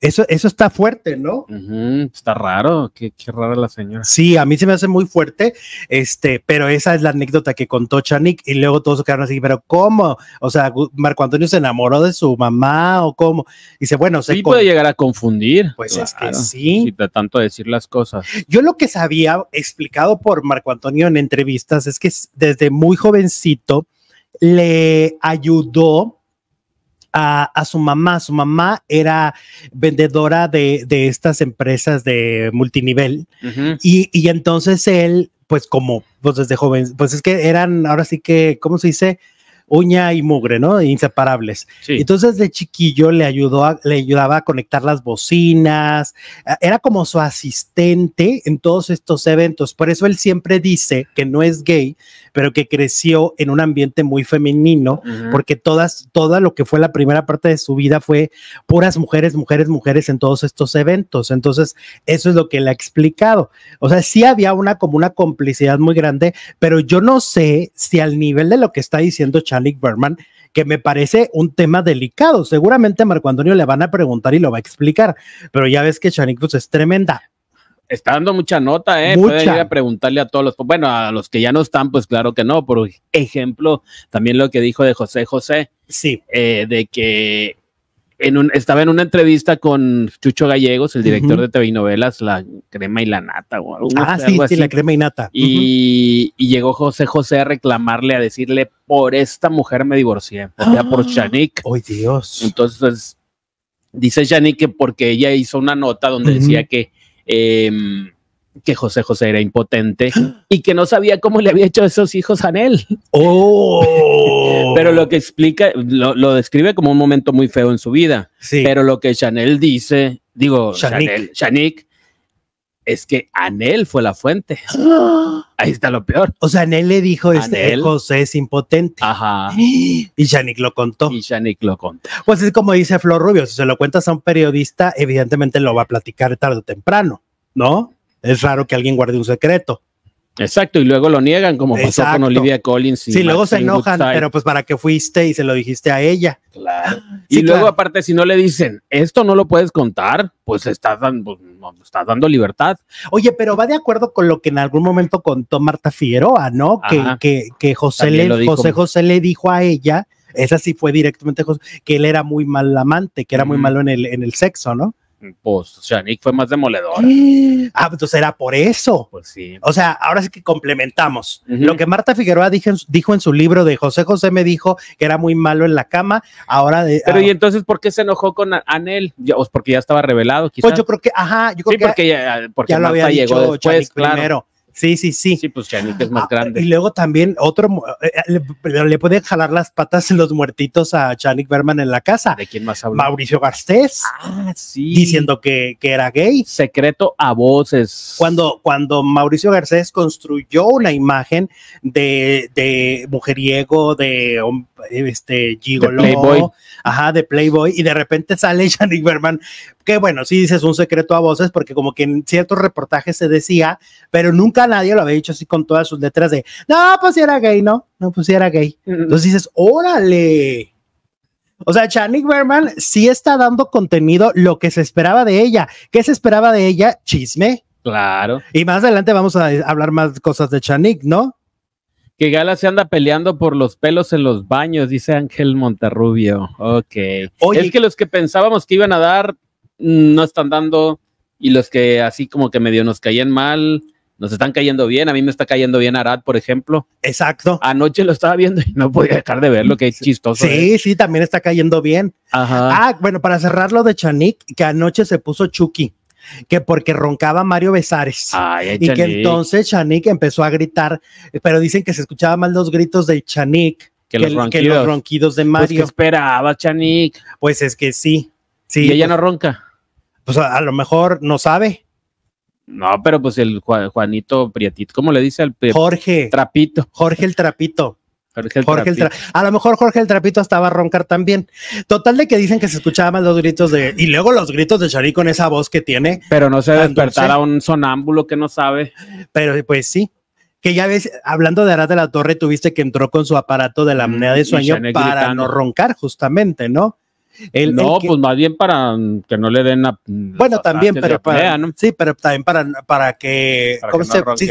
Eso, eso está fuerte, ¿no? está raro, qué, qué, rara la señora. Sí, a mí se me hace muy fuerte, este, pero esa es la anécdota que contó Chanik y luego todos quedaron así, pero ¿cómo? O sea, Marco Antonio se enamoró de su mamá o cómo? Dice, bueno, se sí puede llegar a confundir. Pues es que sí. de tanto decir las cosas. Yo lo que sabía, explicado por Marco Antonio en entrevistas, es que desde muy jovencito le ayudó a, su mamá. Su mamá era vendedora de, estas empresas de multinivel y, y, entonces él, pues como, pues desde joven, pues es que eran, ahora sí que, ¿cómo se dice? Uña y mugre, ¿no? Inseparables. Entonces de chiquillo le ayudó, le ayudaba a conectar las bocinas, era como su asistente en todos estos eventos. Por eso él siempre dice que no es gay, pero que creció en un ambiente muy femenino, porque todas, toda lo que fue la primera parte de su vida fue puras mujeres, mujeres, mujeres en todos estos eventos. Entonces, eso es lo que le ha explicado. O sea, sí había una como una complicidad muy grande, pero yo no sé si al nivel de lo que está diciendo Chanik Berman, que me parece un tema delicado. Seguramente a Marco Antonio le van a preguntar y lo va a explicar, pero ya ves que Chanik pues, es tremenda. Está dando mucha nota, ¿eh? Mucha. Puede ir a preguntarle a todos los, bueno, a los que ya no están, pues claro que no. Por ejemplo, también lo que dijo de José José. Sí. Eh, de que en un, estaba en una entrevista con Chucho Gallegos, el director de TV novelas, La Crema y la Nata. O ah, sí, sí, La Crema y Nata. Y, llegó José José a reclamarle, a decirle, por esta mujer me divorcié, o sea, por Chanik. ¡Ay, Dios! Entonces, dice Chanik que porque ella hizo una nota donde decía que Em, que José José era impotente y que no sabía cómo le había hecho esos hijos a él. Oh. pero lo que explica, lo, describe como un momento muy feo en su vida. Sí. Pero lo que Chanel dice, digo, Chanel, Chanik, es que Anel fue la fuente. [gasps] Ahí está lo peor. O sea, Anel le dijo, este José es impotente. Ajá. [gasps] Y Chanik lo contó. Y Chanik lo contó. Pues es como dice Flor Rubio, si se lo cuentas a un periodista, evidentemente lo va a platicar tarde o temprano, ¿no? Es raro que alguien guarde un secreto. Exacto, y luego lo niegan, como pasó con Olivia Collins. Y sí, luego se enojan, pero pues para qué fuiste y se lo dijiste a ella. Claro. y luego, aparte, si no le dicen, esto no lo puedes contar, pues estás dando, pues, dando libertad. Oye, pero va de acuerdo con lo que en algún momento contó Marta Figueroa, ¿no? Que, que, José, le, José José le dijo a ella, esa sí fue directamente José, que él era muy mal amante, que era muy malo en el, en el sexo, ¿no? Pues Shanik fue más demoledor. [gasps] Ah, entonces era por eso. Pues sí. O sea, ahora sí que complementamos. Lo que Marta Figueroa dijo, en su libro de José José me dijo que era muy malo en la cama, ahora de... Pero ¿y entonces por qué se enojó con Anel? ¿O porque ya estaba revelado Pues yo creo que, ajá, yo creo sí, porque ya, porque ya lo había llegó dicho después, claro. Sí, sí, sí. Sí, pues Chanik es más ah, grande. Y luego también otro, eh, eh, le, le pueden jalar las patas los muertitos a Chanik Berman en la casa. ¿De quién más habla? Mauricio Garcés. Ah, sí. Diciendo que, que, era gay. Secreto a voces. Cuando, cuando Mauricio Garcés construyó una imagen de, de mujeriego, de este gigolo, de Playboy. Ajá, de Playboy, y de repente [laughs] sale Chanik Berman que bueno, sí dices un secreto a voces, porque como que en ciertos reportajes se decía, pero nunca nadie lo había dicho así con todas sus letras de, no, pues si era gay, no, no, pues si era gay. Entonces dices, órale. O sea, Chanik Berman sí está dando contenido lo que se esperaba de ella. ¿Qué se esperaba de ella? Chisme. Claro. Y más adelante vamos a hablar más cosas de Chanik, ¿no? Que Gala se anda peleando por los pelos en los baños, dice Ángel Monterrubio. Ok. Oye, es que los que pensábamos que iban a dar no están dando y los que así como que medio nos caían mal, nos están cayendo bien. A mí me está cayendo bien Arad, por ejemplo. Exacto. Anoche lo estaba viendo y no podía dejar de verlo, que es chistoso. Sí, ¿eh? sí, también está cayendo bien. Ajá. Ah, bueno, para cerrar lo de Chanik, que anoche se puso Chucky, que porque roncaba Mario Besares. y que entonces Chanik empezó a gritar, pero dicen que se escuchaba mal los gritos de Chanik que, los, ronquidos. de pues, Mario. Pues esperaba Chanik. Pues es que sí. Sí, y ella pues no ronca pues a, lo mejor no sabe. No, pero pues el Juanito Prietito, ¿cómo le dice al Jorge? Trapito. Jorge el Trapito. Jorge el, a lo mejor Jorge el Trapito estaba a roncar también. Total de que dicen que se escuchaban los gritos de y luego los gritos de Shari con esa voz que tiene. Pero no se despertar a un sonámbulo que no sabe. Pero pues sí. Que ya ves, hablando de Arad de la Torre, tuviste que entró con su aparato de la apnea de sueño para no roncar, justamente, ¿no? no, pues más bien para que no le den a, Bueno, también, pero para, sí, pero también para, para que,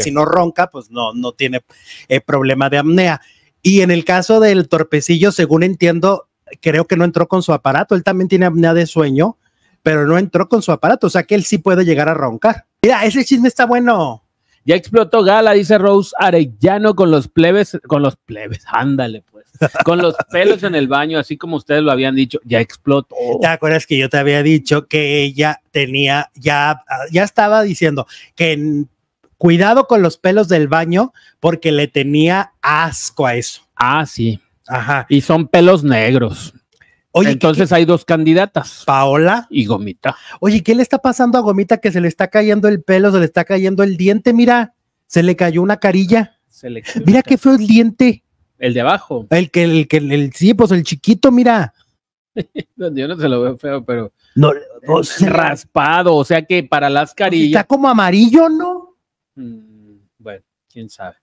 si no ronca, pues no, no tiene eh, problema de apnea. Y en el caso del torpecillo, según entiendo, creo que no entró con su aparato. Él también tiene apnea de sueño, pero no entró con su aparato. O sea que él sí puede llegar a roncar. Mira, ese chisme está bueno. Ya explotó Gala, dice Rose Arellano con los plebes, con los plebes, [laughs] ándale pues, con los pelos en el baño, así como ustedes lo habían dicho, ya explotó. ¿Te acuerdas que yo te había dicho que ella tenía, ya, ya estaba diciendo que cuidado con los pelos del baño porque le tenía asco a eso. Ah, sí. Ajá. Y son pelos negros. Oye, entonces hay dos candidatas. Paola y Gomita. Oye, ¿qué le está pasando a Gomita que se le está cayendo el pelo, se le está cayendo el diente? Mira, se le cayó una carilla. mira qué feo el diente. El de abajo. El que, el que, el, sí, pues el chiquito, mira. [laughs] Yo no se lo veo feo, pero. No, raspado, o sea que para las carillas. Está como amarillo, ¿no? Mm, bueno, quién sabe.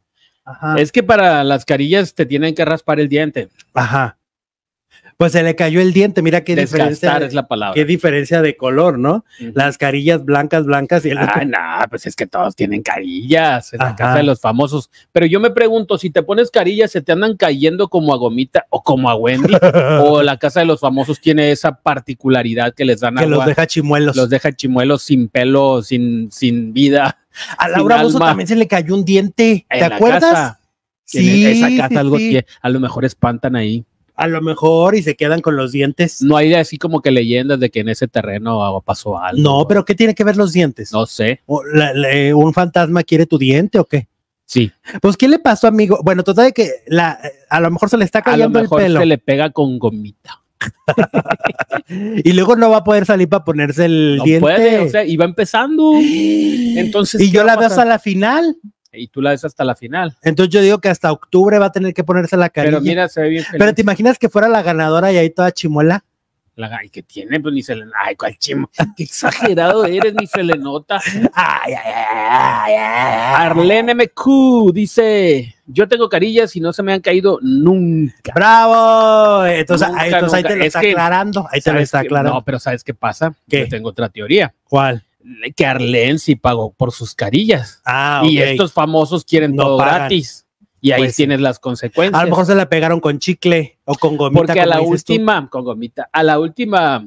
Es que para las carillas te tienen que raspar el diente. Ajá. Pues se le cayó el diente, mira qué diferencia. es la palabra. Qué diferencia de color, ¿no? Las carillas blancas, blancas y el. Ah, no, pues es que todos tienen carillas en la casa de los famosos. Pero yo me pregunto, si te pones carillas, ¿se te andan cayendo como a Gomita o como a Wendy? [laughs] ¿O la casa de los famosos tiene esa particularidad que les dan Que los deja chimuelos. Los deja chimuelos sin pelo, sin, sin vida. A Laura Bozo también se le cayó un diente. ¿Te acuerdas? Sí, esa casa algo que a lo mejor espantan ahí a lo mejor y se quedan con los dientes. No hay así como que leyendas de que en ese terreno pasó algo. No, pero ¿qué tiene que ver los dientes? No sé. ¿Un fantasma quiere tu diente o qué? Sí. Pues, ¿qué le pasó, amigo? Bueno, total de que la, a lo mejor se le está cayendo a lo mejor Se le pega con gomita. [laughs] y luego no va a poder salir para ponerse el no diente. Puede, o sea, iba empezando. [gasps] Entonces. Y yo la veo hasta la final y tú la ves hasta la final. Entonces yo digo que hasta octubre va a tener que ponerse la carilla. Pero mira, se ve bien Pero te imaginas que fuera la ganadora y ahí toda chimuela. La ay, que tiene, pues ni se le ay, cuál chimo, [laughs] qué exagerado eres, ni se le nota. Ay, ay, ay, ay, Arlene MQ dice: Yo tengo carillas y no se me han caído nunca. ¡Bravo! Entonces, ahí, te lo está aclarando. Ahí te lo está aclarando. no, pero ¿sabes qué pasa? Yo tengo otra teoría. ¿Cuál? que Arlen sí pagó por sus carillas. Ah, Y estos famosos quieren todo gratis. Y ahí pues tienes las consecuencias. A lo mejor se la pegaron con chicle o con gomita. Porque a la última, con gomita, a la última,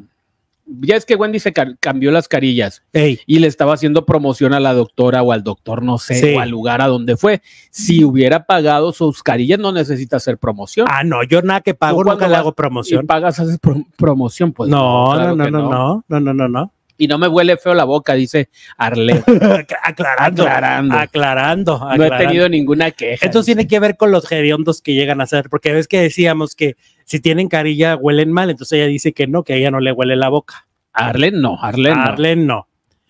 ya es que Wendy se cambió las carillas y le estaba haciendo promoción a la doctora o al doctor, no sé, o al lugar a donde fue. Si hubiera pagado sus carillas, no necesita hacer promoción. Ah, no, yo nada que pago, nunca le hago promoción. Y pagas, haces promoción, pues. No, no, no, no, no, no, no, no, no y no me huele feo la boca, dice Arle. [laughs] aclarando, aclarando, aclarando, No he tenido ninguna queja. Esto tiene que ver con los geriondos que llegan a ser, porque ves que decíamos que si tienen carilla huelen mal, entonces ella dice que no, que a ella no le huele la boca. Arlen no, Arlen no. Arlen no.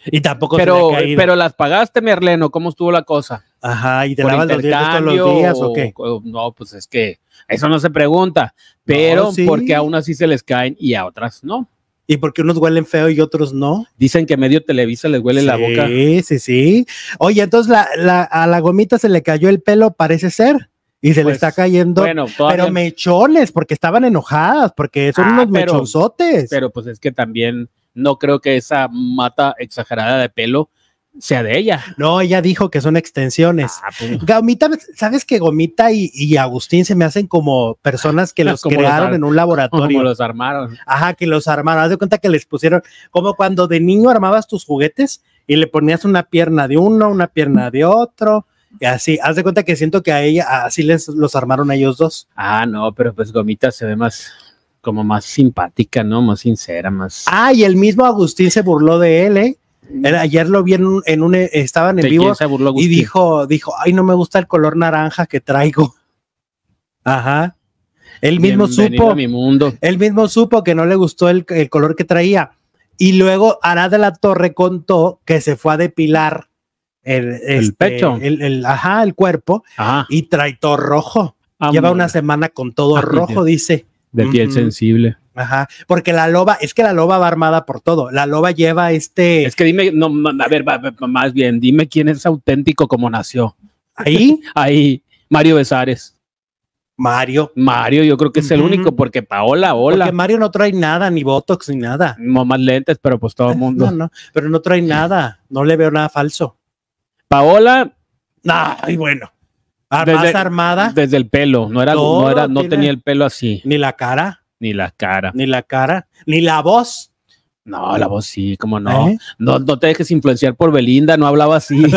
Y tampoco pero, pero las pagaste, mi Arleno, ¿cómo estuvo la cosa? Ajá, ¿y te lavas los dientes todos los días o, qué? no, pues es que eso no se pregunta, pero porque a unas sí se les caen y a otras no. ¿Y porque unos huelen feo y otros no? Dicen que medio Televisa les huele la boca. Sí, sí, sí. Oye, entonces la, a la gomita se le cayó el pelo, parece ser. Y se le pues, está cayendo. Bueno, pero mechones, porque estaban enojadas, porque son ah, unos mechonzotes. Pero pues es que también no creo que esa mata exagerada de pelo sea de ella. No, ella dijo que son extensiones. Ah, pues. Gomita, ¿sabes que Gomita y, Agustín se me hacen como personas que [laughs] los crearon en un laboratorio? Como los armaron. Ajá, que los armaron. Haz de cuenta que les pusieron, como cuando de niño armabas tus juguetes y le ponías una pierna de uno, una pierna de otro. Y así, haz de cuenta que siento que a ella, así les los armaron a ellos dos. Ah, no, pero pues Gomita se ve más, como más simpática, ¿no? Más sincera, más. Ah, y el mismo Agustín se burló de él, ¿eh? Ayer lo vi en un, en un estaban en vivo y dijo, dijo, ay, no me gusta el color naranja que traigo. [laughs] Ajá. Él mismo supo. mi mundo. Él mismo supo que no le gustó el, color que traía. Y luego Arad de la Torre contó que se fue a depilar el, El este, pecho. el, el- ajá, el cuerpo Ajá. y trae todo rojo. Ah, Lleva una semana con todo Ay, rojo, dice. de piel sensible. Ajá, porque la loba, es que la loba va armada por todo. La loba lleva este Es que dime, no, a ver, más bien, dime quién es auténtico como nació. ahí, [laughs] Ahí, Mario Besares. Mario. Mario, yo creo que es el único, porque Paola, hola. Porque Mario no trae nada, ni botox, ni nada. No más lentes, pero pues todo [laughs] el mundo. No, no, pero no trae nada. No le veo nada falso. Paola, Ay, bueno. Desde- Más armada, desde el pelo, no era, no era, no tenía el pelo así, ni la cara, ni la cara. ni la cara, ni la voz. No, la voz sí, cómo no. ¿Eh? No, no te dejes influenciar por Belinda, no hablaba así. [laughs]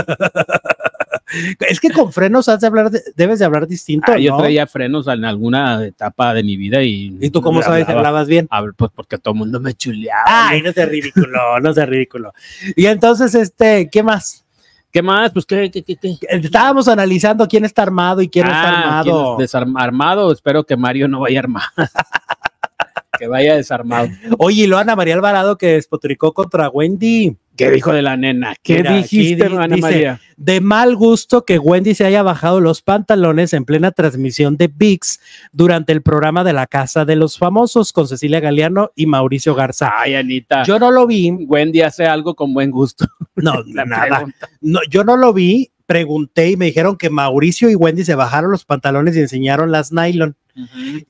Es que con frenos has de hablar, de- debes de hablar distinto. Ah, yo traía frenos en alguna etapa de mi vida y. ¿Y tú cómo sabes que hablaba? hablabas bien? Ah, Pues porque todo el mundo me chuleaba. Ay, no seas ridículo, no seas ridículo. Y entonces, este, ¿qué más? ¿Qué más? Pues qué, qué, qué, qué? Estábamos analizando quién está armado y quién no está Ah, armado. ¿quién es desarm- armado? Espero que Mario no vaya armado. [laughs] que vaya desarmado. Oye, y lo Ana María Alvarado que despotricó contra Wendy. ¿Qué dijo de la nena? ¿Qué Mira, dijiste, di- Ana dice, María? De mal gusto que Wendy se haya bajado los pantalones en plena transmisión de VIX durante el programa de la Casa de los Famosos con Cecilia Galeano y Mauricio Garza. Ay, Anita. Yo no lo vi, Wendy hace algo con buen gusto. [laughs] no, nada. No, yo no lo vi, pregunté y me dijeron que Mauricio y Wendy se bajaron los pantalones y enseñaron las nylon.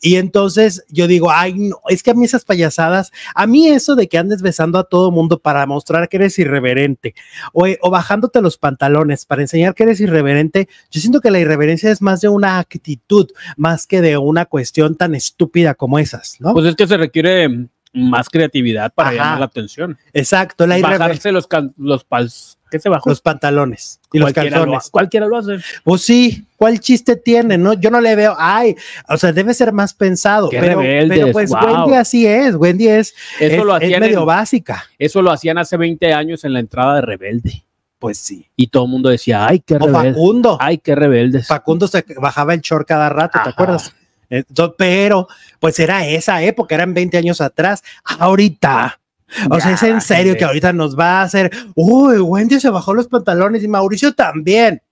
Y entonces yo digo, ay, no, es que a mí esas payasadas, a mí eso de que andes besando a todo mundo para mostrar que eres irreverente o, o bajándote los pantalones para enseñar que eres irreverente, yo siento que la irreverencia es más de una actitud, más que de una cuestión tan estúpida como esas, ¿no? Pues es que se requiere más creatividad para Ajá. llamar la atención. Exacto, la. Bajarse los, los pals. ¿Qué se bajó? Los pantalones y los Cualquiera lo, calzones. cualquiera lo hace. Pues sí, ¿cuál chiste tiene? No, yo no le veo, ay, o sea, debe ser más pensado. Qué pero, pero pues wow. Wendy así es, Wendy es, Eso es, lo es hacían medio en- básica. Eso lo hacían hace 20 años en la entrada de Rebelde. Pues sí. Y todo el mundo decía, ay, qué O rebelde. Facundo. Ay, qué rebeldes. Facundo se bajaba el short cada rato, ¿te Ajá. acuerdas? Entonces, pero, pues era esa época, eran 20 años atrás. Ahorita, o sea, es en serio que ahorita nos va a hacer, uy, Wendy se bajó los pantalones y Mauricio también.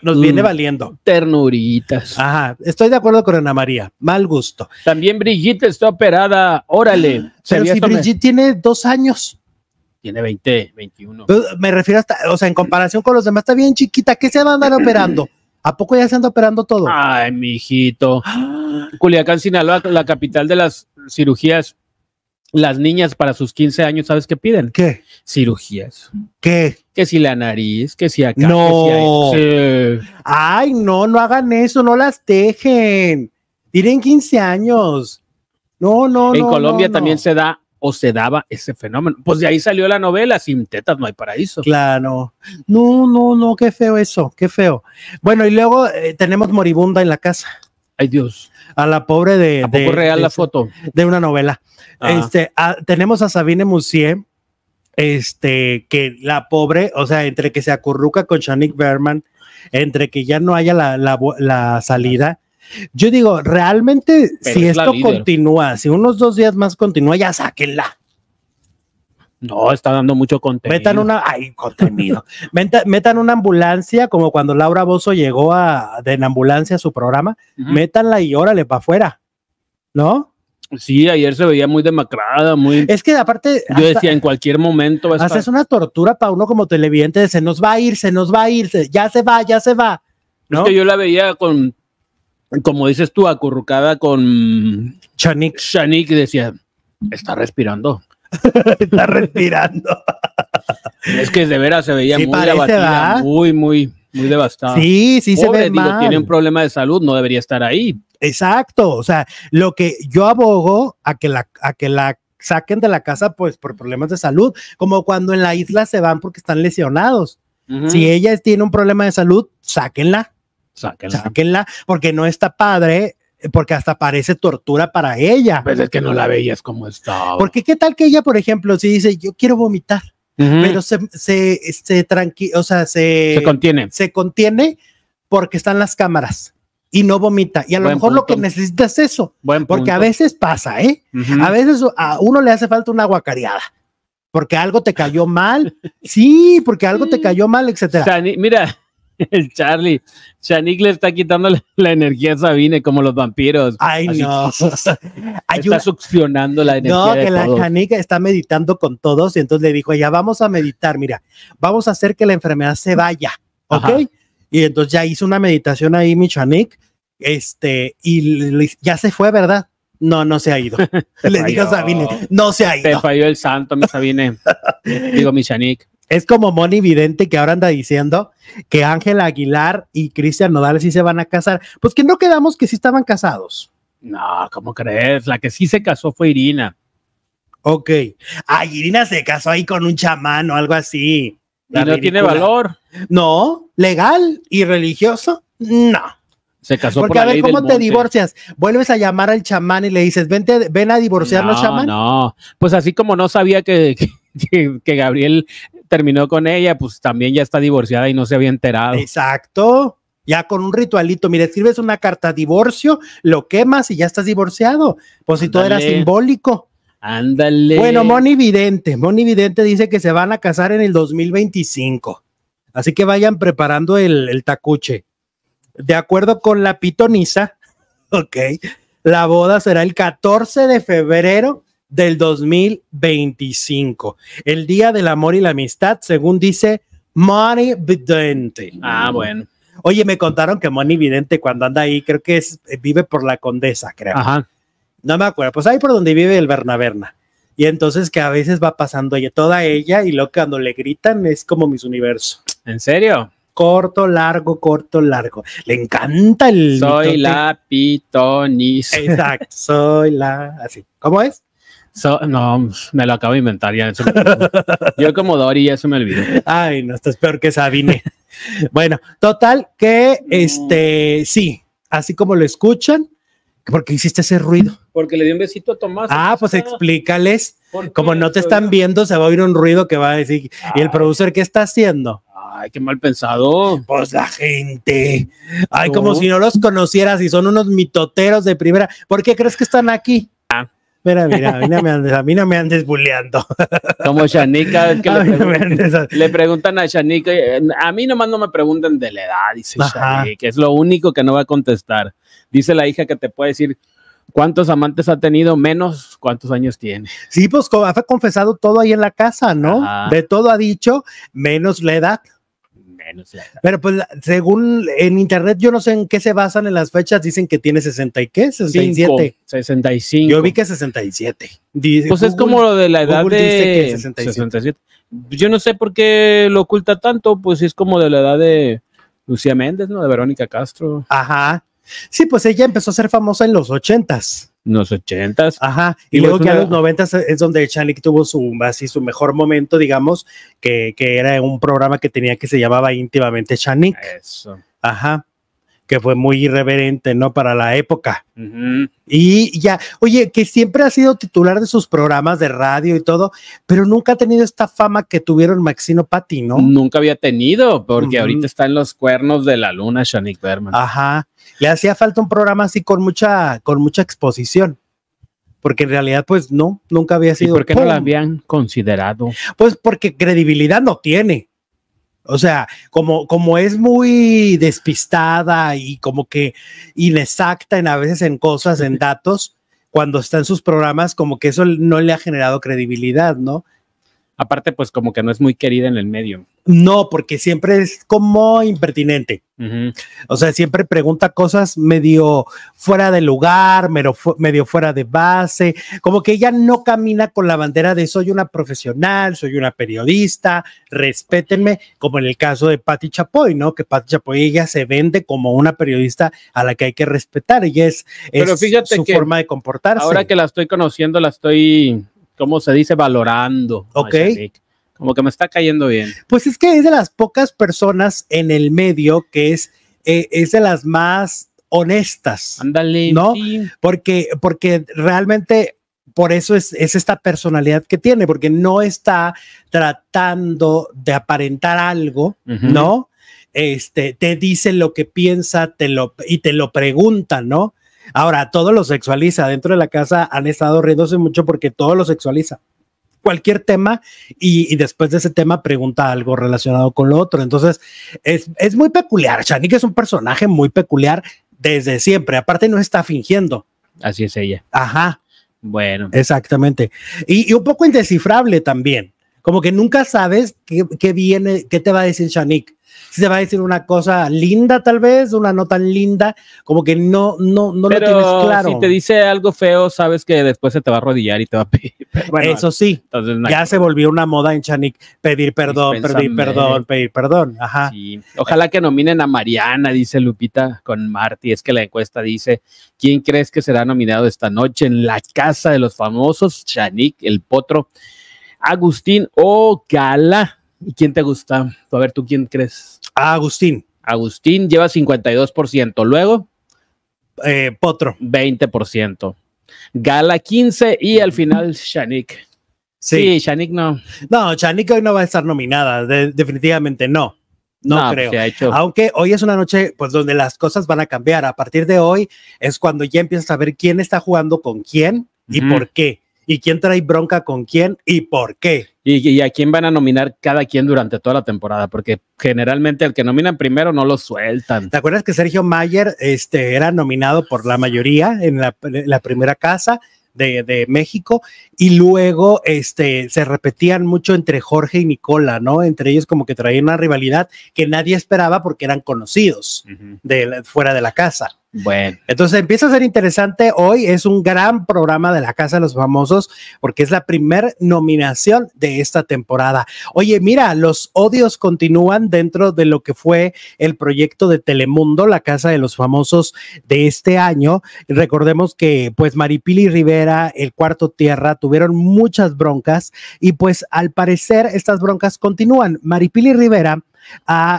Nos Mm. viene valiendo. Ternuritas. Ajá, estoy de acuerdo con Ana María, mal gusto. También Brigitte está operada. Órale. [gasps] Pero ¿Sabías si Brigitte tiene dos años, Tiene 20, 21. Pues, me refiero hasta, o sea, en comparación con los demás, está bien chiquita, ¿qué se va a andar operando? [clears throat] ¿A poco ya se anda operando todo? Ay, mijito. Culiacán, Sinaloa, la capital de las cirugías. Las niñas para sus 15 años, ¿sabes qué piden? ¿Qué? Cirugías. ¿Qué? Que si la nariz, que si acá, No. que si. Sí. Ay, no, no hagan eso, no las dejen. Tienen 15 años. No, no, en no, Colombia no, también se da o se daba ese fenómeno. Pues de ahí salió la novela, sin tetas no hay paraíso. Claro. No, no, no, qué feo eso, qué feo. Bueno, y luego eh, tenemos moribunda en la casa. Ay Dios, A la pobre de. ¿a poco de- real de- la foto? de una novela. Ah. Este, tenemos a Sabine Musier, este, que la pobre, o sea, entre que se acurruca con Shanik Berman, entre que ya no haya la, la la salida. Yo digo, realmente, Pero si es esto continúa, si unos dos días más continúa, ya sáquenla. No, está dando mucho contenido. Metan una, ay, contenido. [laughs] Meta- metan una ambulancia, como cuando Laura Bozo llegó a, de en ambulancia a su programa, Ujú. métanla y órale para afuera. ¿No? Sí, ayer se veía muy demacrada, muy... Es que aparte. Yo hasta- decía, en cualquier momento Hasta estar- es una tortura para uno como televidente, de se nos va a ir, se nos va a ir, se- ya se va, ya se va. ¿no? Es que yo la veía con, como dices tú, acurrucada con Chanik Shanik y decía, está respirando. [laughs] está respirando. [laughs] Es que de veras se veía Sí, muy parece, abatida, ¿verdad? muy, muy, muy devastada. Sí, sí se ve digo, mal. tiene un problema de salud, no debería estar ahí. Exacto. O sea, lo que yo abogo a que la, a que la saquen de la casa, pues por problemas de salud, como cuando en la isla se van porque están lesionados. Si ella tiene un problema de salud, sáquenla, Sáquenla. sáquenla, porque no está padre, porque hasta parece tortura para ella. Pues es que no la veías como estaba. Porque qué tal que ella, por ejemplo, si dice, yo quiero vomitar, pero se, se, se tranqui- o sea, se, se contiene. se contiene porque están las cámaras y no vomita. Y a lo mejor lo que punto. necesita es eso, Buen porque a veces pasa, ¿eh? A veces a uno le hace falta una guacareada. porque algo te cayó mal. [laughs] Sí, porque algo te cayó mal, etcétera. mira, [laughs] el Charlie, Shanique le está quitando [laughs] la, energía a Sabine como los vampiros. Ay, no. [laughs] está succionando la energía. No, que la Shanique está meditando con todos y entonces le dijo, ya vamos a meditar, mira, vamos a hacer que la enfermedad se vaya, ¿ok? Y entonces ya hizo una meditación ahí, mi Shanique, este, y ya se fue, ¿verdad? No, no se ha ido. Le digo a Sabine, no se ha ido. Te falló el santo, mi Sabine. digo, mi Shanique. Es como Moni Vidente que ahora anda diciendo que Ángel Aguilar y Cristian Nodal sí se van a casar. Pues que no quedamos que sí estaban casados. No, ¿cómo crees? La que sí se casó fue Irina. Ok. Ah, Irina se casó ahí con un chamán o algo así. y no tiene valor. No, legal y religioso. No. Se casó Porque a ver, ¿cómo te divorcias? Vuelves a llamar al chamán y le dices, Vente, ven a divorciarnos, no, chamán. No, pues así como no sabía que, [laughs] que, Gabriel terminó con ella, pues también ya está divorciada y no se había enterado. Exacto. Ya con un ritualito, mire, escribes una carta divorcio, lo quemas y ya estás divorciado. Pues si todo era simbólico. Ándale. Bueno, Moni Vidente, Moni Vidente dice que se van a casar en el 2025. Así que vayan preparando el, el tacuche. De acuerdo con la pitoniza, [laughs] ok, la boda será el 14 de febrero del 2025, el Día del Amor y la Amistad, según dice Moni Vidente. Ah, bueno. Oye, me contaron que Moni Vidente cuando anda ahí, creo que es, vive por la Condesa, creo. Ajá. No me acuerdo, pues ahí por donde vive el Bernaberna. Y entonces que a veces va pasando ella, toda ella, y luego cuando le gritan es como mis universo. ¿En serio? corto, largo, corto, largo. Le encanta el. Soy la pitonis. Exacto, soy la. Así. ¿Cómo es? No, me lo acabo de inventar ya. [laughs] Yo como Dori ya se me olvidó. Ay, no, estás peor que Sabine. bueno, total que este, sí, así como lo escuchan, porque hiciste ese ruido? Porque le di un besito a Tomás. Ah, pues explícales. Como no te están viendo, se va a oír un ruido que va a decir. ¿Y el producer qué está haciendo? Ay, qué mal pensado. Pues la gente. Ay, como si no los conocieras y son unos mitoteros de primera. ¿Por qué crees que están aquí? Mira, mira, a mí no me andes, a mí no me andes bulleando. [laughs] Como Shanika, que le, preguntan, a Shanika, a mí nomás no me preguntan de la edad, dice Shanika, que es lo único que no va a contestar. Dice la hija que te puede decir cuántos amantes ha tenido, menos cuántos años tiene. Sí, pues ha confesado todo ahí en la casa, ¿no? De todo ha dicho, menos la edad. Pero pues según en internet, yo no sé en qué se basan en las fechas, dicen que tiene 60 y qué, 67. 65. Yo vi que 67. pues es como lo de la edad de 67. Yo no sé por qué lo oculta tanto, pues es como de la edad de Lucía Méndez, ¿no? De Verónica Castro. Ajá. Sí, pues ella empezó a ser famosa en los ochentas los ochentas. Ajá, y, luego que a los noventas es donde Chanik tuvo su, así, su mejor momento, digamos, que, que, era un programa que tenía que se llamaba íntimamente Chanik. Eso. Ajá, que fue muy irreverente, ¿no? Para la época. Y ya, oye, que siempre ha sido titular de sus programas de radio y todo, pero nunca ha tenido esta fama que tuvieron Maxino Patti, ¿no? Nunca había tenido, porque ahorita está en los cuernos de la luna, Shanik Berman. Ajá. Le hacía falta un programa así con mucha, con mucha exposición. Porque en realidad, pues no, nunca había sido. ¿Y por qué no la habían considerado? Pues porque credibilidad no tiene. O sea, como, como es muy despistada y como que inexacta en a veces en cosas, en datos, cuando está en sus programas, como que eso no le ha generado credibilidad, ¿no? Aparte, pues como que no es muy querida en el medio. No, porque siempre es como impertinente. O sea, siempre pregunta cosas medio fuera de lugar, medio, fuera de base, como que ella no camina con la bandera de soy una profesional, soy una periodista, respétenme, como en el caso de Patti Chapoy, ¿no? Que Patti Chapoy ella se vende como una periodista a la que hay que respetar y es, su forma de comportarse. Ahora que la estoy conociendo, la estoy ¿cómo se dice? Valorando. Ok. Como que me está cayendo bien. Pues es que es de las pocas personas en el medio que es, eh, es de las más honestas. Ándale. ¿No? Porque, porque realmente por eso es, es, esta personalidad que tiene, porque no está tratando de aparentar algo, ¿no? Este, te dice lo que piensa te lo, y te lo pregunta, ¿no? Ahora, todo lo sexualiza. Dentro de la casa han estado riéndose mucho porque todo lo sexualiza. cualquier tema y, después de ese tema pregunta algo relacionado con lo otro. Entonces, es, es muy peculiar. Chanik es un personaje muy peculiar desde siempre. Aparte, no está fingiendo. Así es ella. Ajá. Bueno. Exactamente. Y, un poco indescifrable también. Como que nunca sabes qué, qué viene, qué te va a decir Shanik si se va a decir una cosa linda tal vez, una no tan linda, como que no, no, no lo tienes claro. Si te dice algo feo, sabes que después se te va a arrodillar y te va a pedir. [laughs] Eso sí, ya se volvió una moda en Chanik pedir perdón, pedir perdón, pedir perdón. Ajá. Ojalá que nominen a Mariana, dice Lupita con Marty. Es que la encuesta dice: ¿Quién crees que será nominado esta noche en la casa de los famosos? Chanik, el potro, Agustín o Gala. ¿Y quién te gusta? A ver, ¿tú quién crees? Agustín. Agustín lleva 52%. Luego. Eh, Potro. 20%. Gala 15 y al final Shanik. Sí, Shanik no. No, Shanik hoy no va a estar nominada, definitivamente no. No, creo. Aunque hoy es una noche pues donde las cosas van a cambiar. A partir de hoy es cuando ya empiezas a ver quién está jugando con quién y por qué y quién trae bronca con quién y por qué. Y, a quién van a nominar cada quien durante toda la temporada, porque generalmente el que nominan primero no lo sueltan. ¿Te acuerdas que Sergio Mayer este, era nominado por la mayoría en la, la primera casa? De, de, México y luego este, se repetían mucho entre Jorge y Nicola, ¿no? Entre ellos como que traían una rivalidad que nadie esperaba porque eran conocidos de, fuera de la casa. Bueno. Entonces empieza a ser interesante. Hoy es un gran programa de la Casa de los Famosos porque es la primera nominación de esta temporada. Oye, mira, los odios continúan dentro de lo que fue el proyecto de Telemundo, la Casa de los Famosos de este año. Recordemos que pues Maripili Rivera, el Cuarto Tierra, tuvieron muchas broncas y pues al parecer estas broncas continúan. Maripili Rivera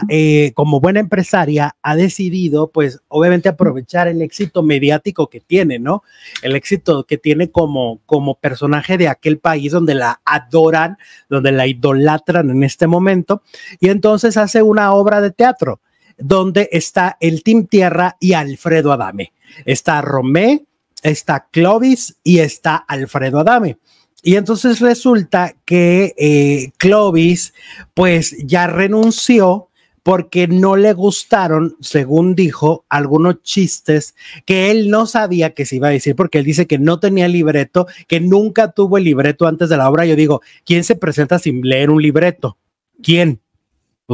eh, como buena empresaria, ha decidido, pues, obviamente aprovechar el éxito mediático que tiene, ¿no? El éxito que tiene como, como personaje de aquel país donde la adoran, donde la idolatran en este momento, y entonces hace una obra de teatro donde está el Team Tierra y Alfredo Adame. Está Romé, está Clovis y está Alfredo Adame. Y entonces resulta que eh, Clovis pues ya renunció porque no le gustaron, según dijo, algunos chistes que él no sabía que se iba a decir, porque él dice que no tenía libreto, que nunca tuvo el libreto antes de la obra. Yo digo, ¿quién se presenta sin leer un libreto? ¿Quién?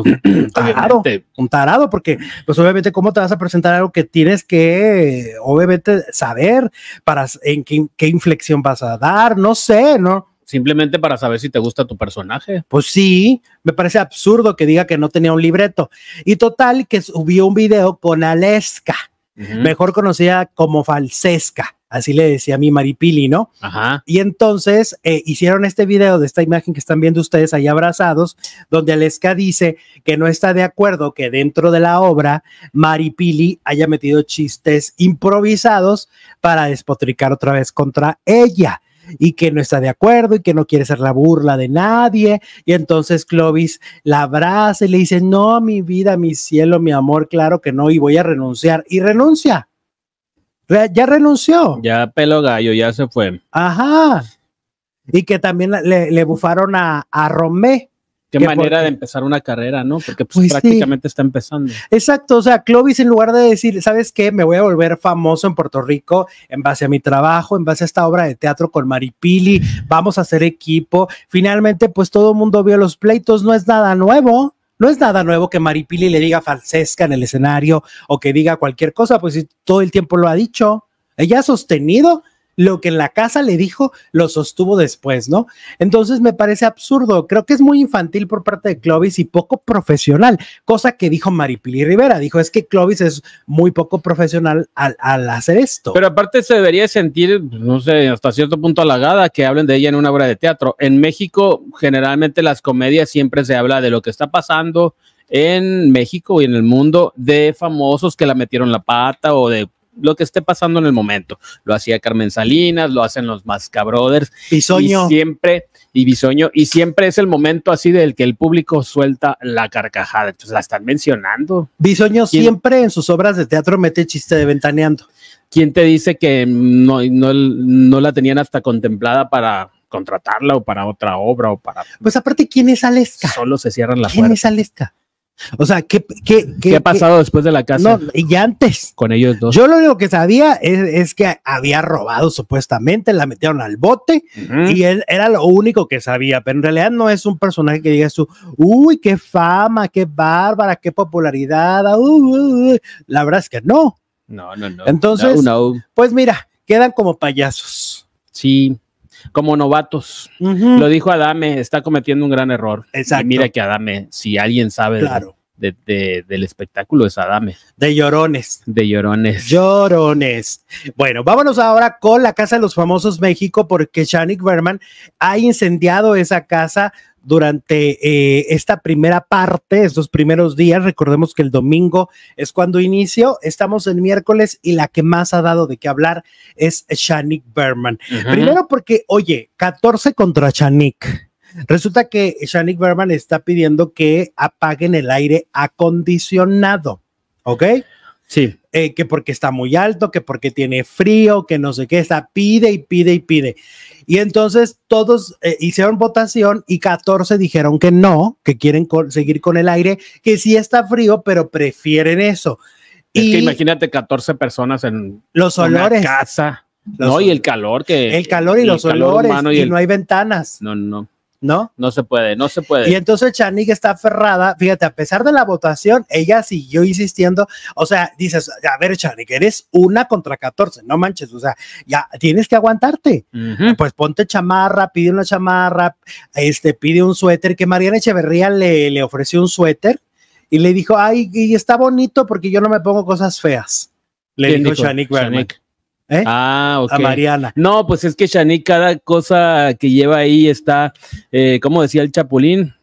Pues, [clears throat] un tarado, un tarado, porque pues obviamente cómo te vas a presentar algo que tienes que obviamente saber para en qué, qué inflexión vas a dar, no sé, ¿no? Simplemente para saber si te gusta tu personaje. Pues sí, me parece absurdo que diga que no tenía un libreto. Y total, que subió un video con Aleska, mejor conocida como Falsesca así le decía a mi Maripili, ¿no? Ajá. Y entonces eh, hicieron este video de esta imagen que están viendo ustedes ahí abrazados, donde Aleska dice que no está de acuerdo que dentro de la obra Maripili haya metido chistes improvisados para despotricar otra vez contra ella y que no está de acuerdo y que no quiere ser la burla de nadie. Y entonces Clovis la abraza y le dice, no, mi vida, mi cielo, mi amor, claro que no, y voy a renunciar. Y renuncia ya renunció. Ya pelo gallo, ya se fue. Ajá. Y que también le, bufaron a, a Romé. Qué manera de empezar una carrera, ¿no? Porque pues, pues prácticamente está empezando. Exacto, o sea, Clovis en lugar de decir, ¿sabes qué? Me voy a volver famoso en Puerto Rico en base a mi trabajo, en base a esta obra de teatro con Maripili, vamos a hacer equipo. Finalmente, pues todo el mundo vio los pleitos, no es nada nuevo. No es nada nuevo que Maripili le diga falsesca en el escenario o que diga cualquier cosa, pues todo el tiempo lo ha dicho. Ella ha sostenido lo que en la casa le dijo, lo sostuvo después, ¿no? Entonces me parece absurdo. Creo que es muy infantil por parte de Clovis y poco profesional, cosa que dijo Maripili Rivera. Dijo, es que Clovis es muy poco profesional al, hacer esto. Pero aparte se debería sentir, no sé, hasta cierto punto halagada que hablen de ella en una obra de teatro. En México, generalmente las comedias siempre se habla de lo que está pasando en México y en el mundo de famosos que la metieron la pata o de lo que esté pasando en el momento. Lo hacía Carmen Salinas, lo hacen los Mascabrothers. Bisoño. Y siempre, y Bisoño, y siempre es el momento así del que el público suelta la carcajada. Entonces la están mencionando. Bisoño siempre en sus obras de teatro mete chiste de ventaneando. ¿Quién te dice que no, no, no la tenían hasta contemplada para contratarla o para otra obra o para... Pues aparte, ¿quién es Aleska? Solo se cierran las ¿Quién puertas. es Aleska? O sea, ¿qué, qué, ¿Qué, ha pasado después de la casa No, y antes. con ellos dos? Yo lo único que sabía es, es que había robado supuestamente, la metieron al bote y él era lo único que sabía, pero en realidad no es un personaje que digas tú, uy, qué fama, qué bárbara, qué popularidad, ah, uy, uy, uy". la verdad es que no. No, no, no. Entonces- No, no. Pues mira, quedan como payasos. Sí, como novatos. Lo dijo Adame, está cometiendo un gran error. Exacto. Y mira que Adame, si alguien sabe Claro, de- de- del espectáculo, es Adame, de llorones. de llorones. Llorones. Bueno, vámonos ahora con la Casa de los Famosos México, porque Shanik Berman ha incendiado esa casa durante eh, esta primera parte, estos primeros días. Recordemos que el domingo es cuando inició. Estamos el miércoles y la que más ha dado de qué hablar es Shanik Berman. Primero porque, oye, 14 contra Shanik. Resulta que Shanik Berman está pidiendo que apaguen el aire acondicionado. ¿Ok? Sí, eh, que porque está muy alto, que porque tiene frío, que no sé qué, está pide y pide y pide. Y entonces todos eh, hicieron votación y 14 dijeron que no, que quieren co- seguir con el aire, que sí está frío, pero prefieren eso. es y que imagínate 14 personas en los una olores, casa. los no, y el calor que... el calor y los calor olores, y, y el- no hay ventanas, No, no, ¿no? no se puede, no se puede. Y entonces Chanik está aferrada, fíjate, a pesar de la votación, ella siguió insistiendo, o sea, dices, a ver Chanik, eres una contra 14, no manches, o sea, ya tienes que aguantarte. Pues ponte chamarra, pide una chamarra, este, pide un suéter, que Mariana Echeverría le, le ofreció un suéter y le dijo, ay, y está bonito porque yo no me pongo cosas feas. Le ¿Quién dijo dijo? Shanik Berman Shanik. ¿Eh? Ah, ok. a Mariana. No, pues es que Shanik, cada cosa que lleva ahí está, eh, como decía el Chapulín,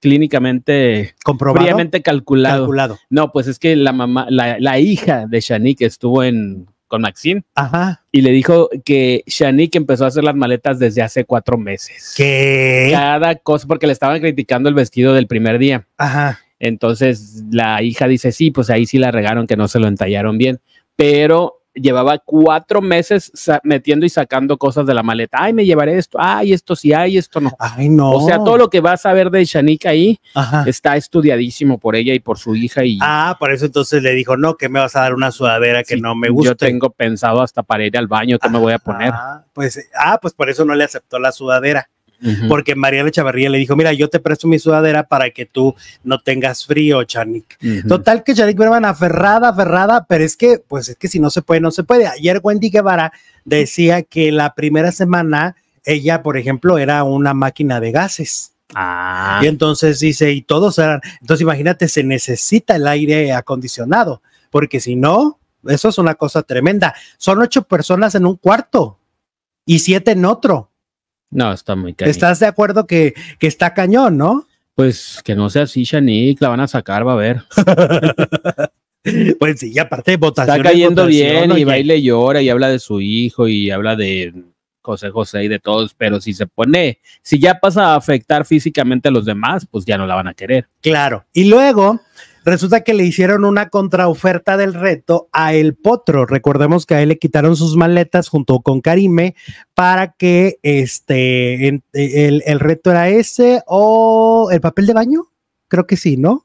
clínicamente, Comprobado. fríamente calculado. calculado. No, pues es que la mamá, la, la hija de Shanik estuvo en, con Maxine Ajá. y le dijo que Shanik empezó a hacer las maletas desde hace cuatro meses. ¿Qué? Cada cosa, porque le estaban criticando el vestido del primer día. Ajá. Entonces la hija dice, sí, pues ahí sí la regaron que no se lo entallaron bien, pero llevaba cuatro meses metiendo y sacando cosas de la maleta. Ay, me llevaré esto, ay, esto sí, ay, esto no. Ay, no. O sea, todo lo que vas a ver de Shanika ahí Ajá. está estudiadísimo por ella y por su hija y Ah, por eso entonces le dijo, no, que me vas a dar una sudadera que no me gusta. Yo tengo pensado hasta para ir al baño que me voy a poner. Ah, pues, ah, pues por eso no le aceptó la sudadera. Ujú. porque Mariana Chavarría le dijo, mira, yo te presto mi sudadera para que tú no tengas frío, Chanik. Total que Chanik Berman aferrada, aferrada, pero es que, pues es que si no se puede, no se puede. Ayer Wendy Guevara decía que la primera semana ella, por ejemplo, era una máquina de gases. Ah, Y entonces dice, y todos eran, entonces imagínate, se necesita el aire acondicionado, porque si no, eso es una cosa tremenda. Son ocho personas en un cuarto y siete en otro. No, está muy caro. ¿Estás de acuerdo que, que está cañón, no? Pues que no sea así, Shanik, la van a sacar, va a ver. [laughs] Pues sí, y aparte de votación. Está cayendo votación, bien y baile y llora y habla de su hijo y habla de José José y de todos, pero si se pone, si ya pasa a afectar físicamente a los demás, pues ya no la van a querer. Claro. Y luego resulta que le hicieron una contraoferta del reto a El Potro. Recordemos que a él le quitaron sus maletas junto con Karime para que este en- el, el reto era ese o el papel de baño. Creo que sí, ¿no?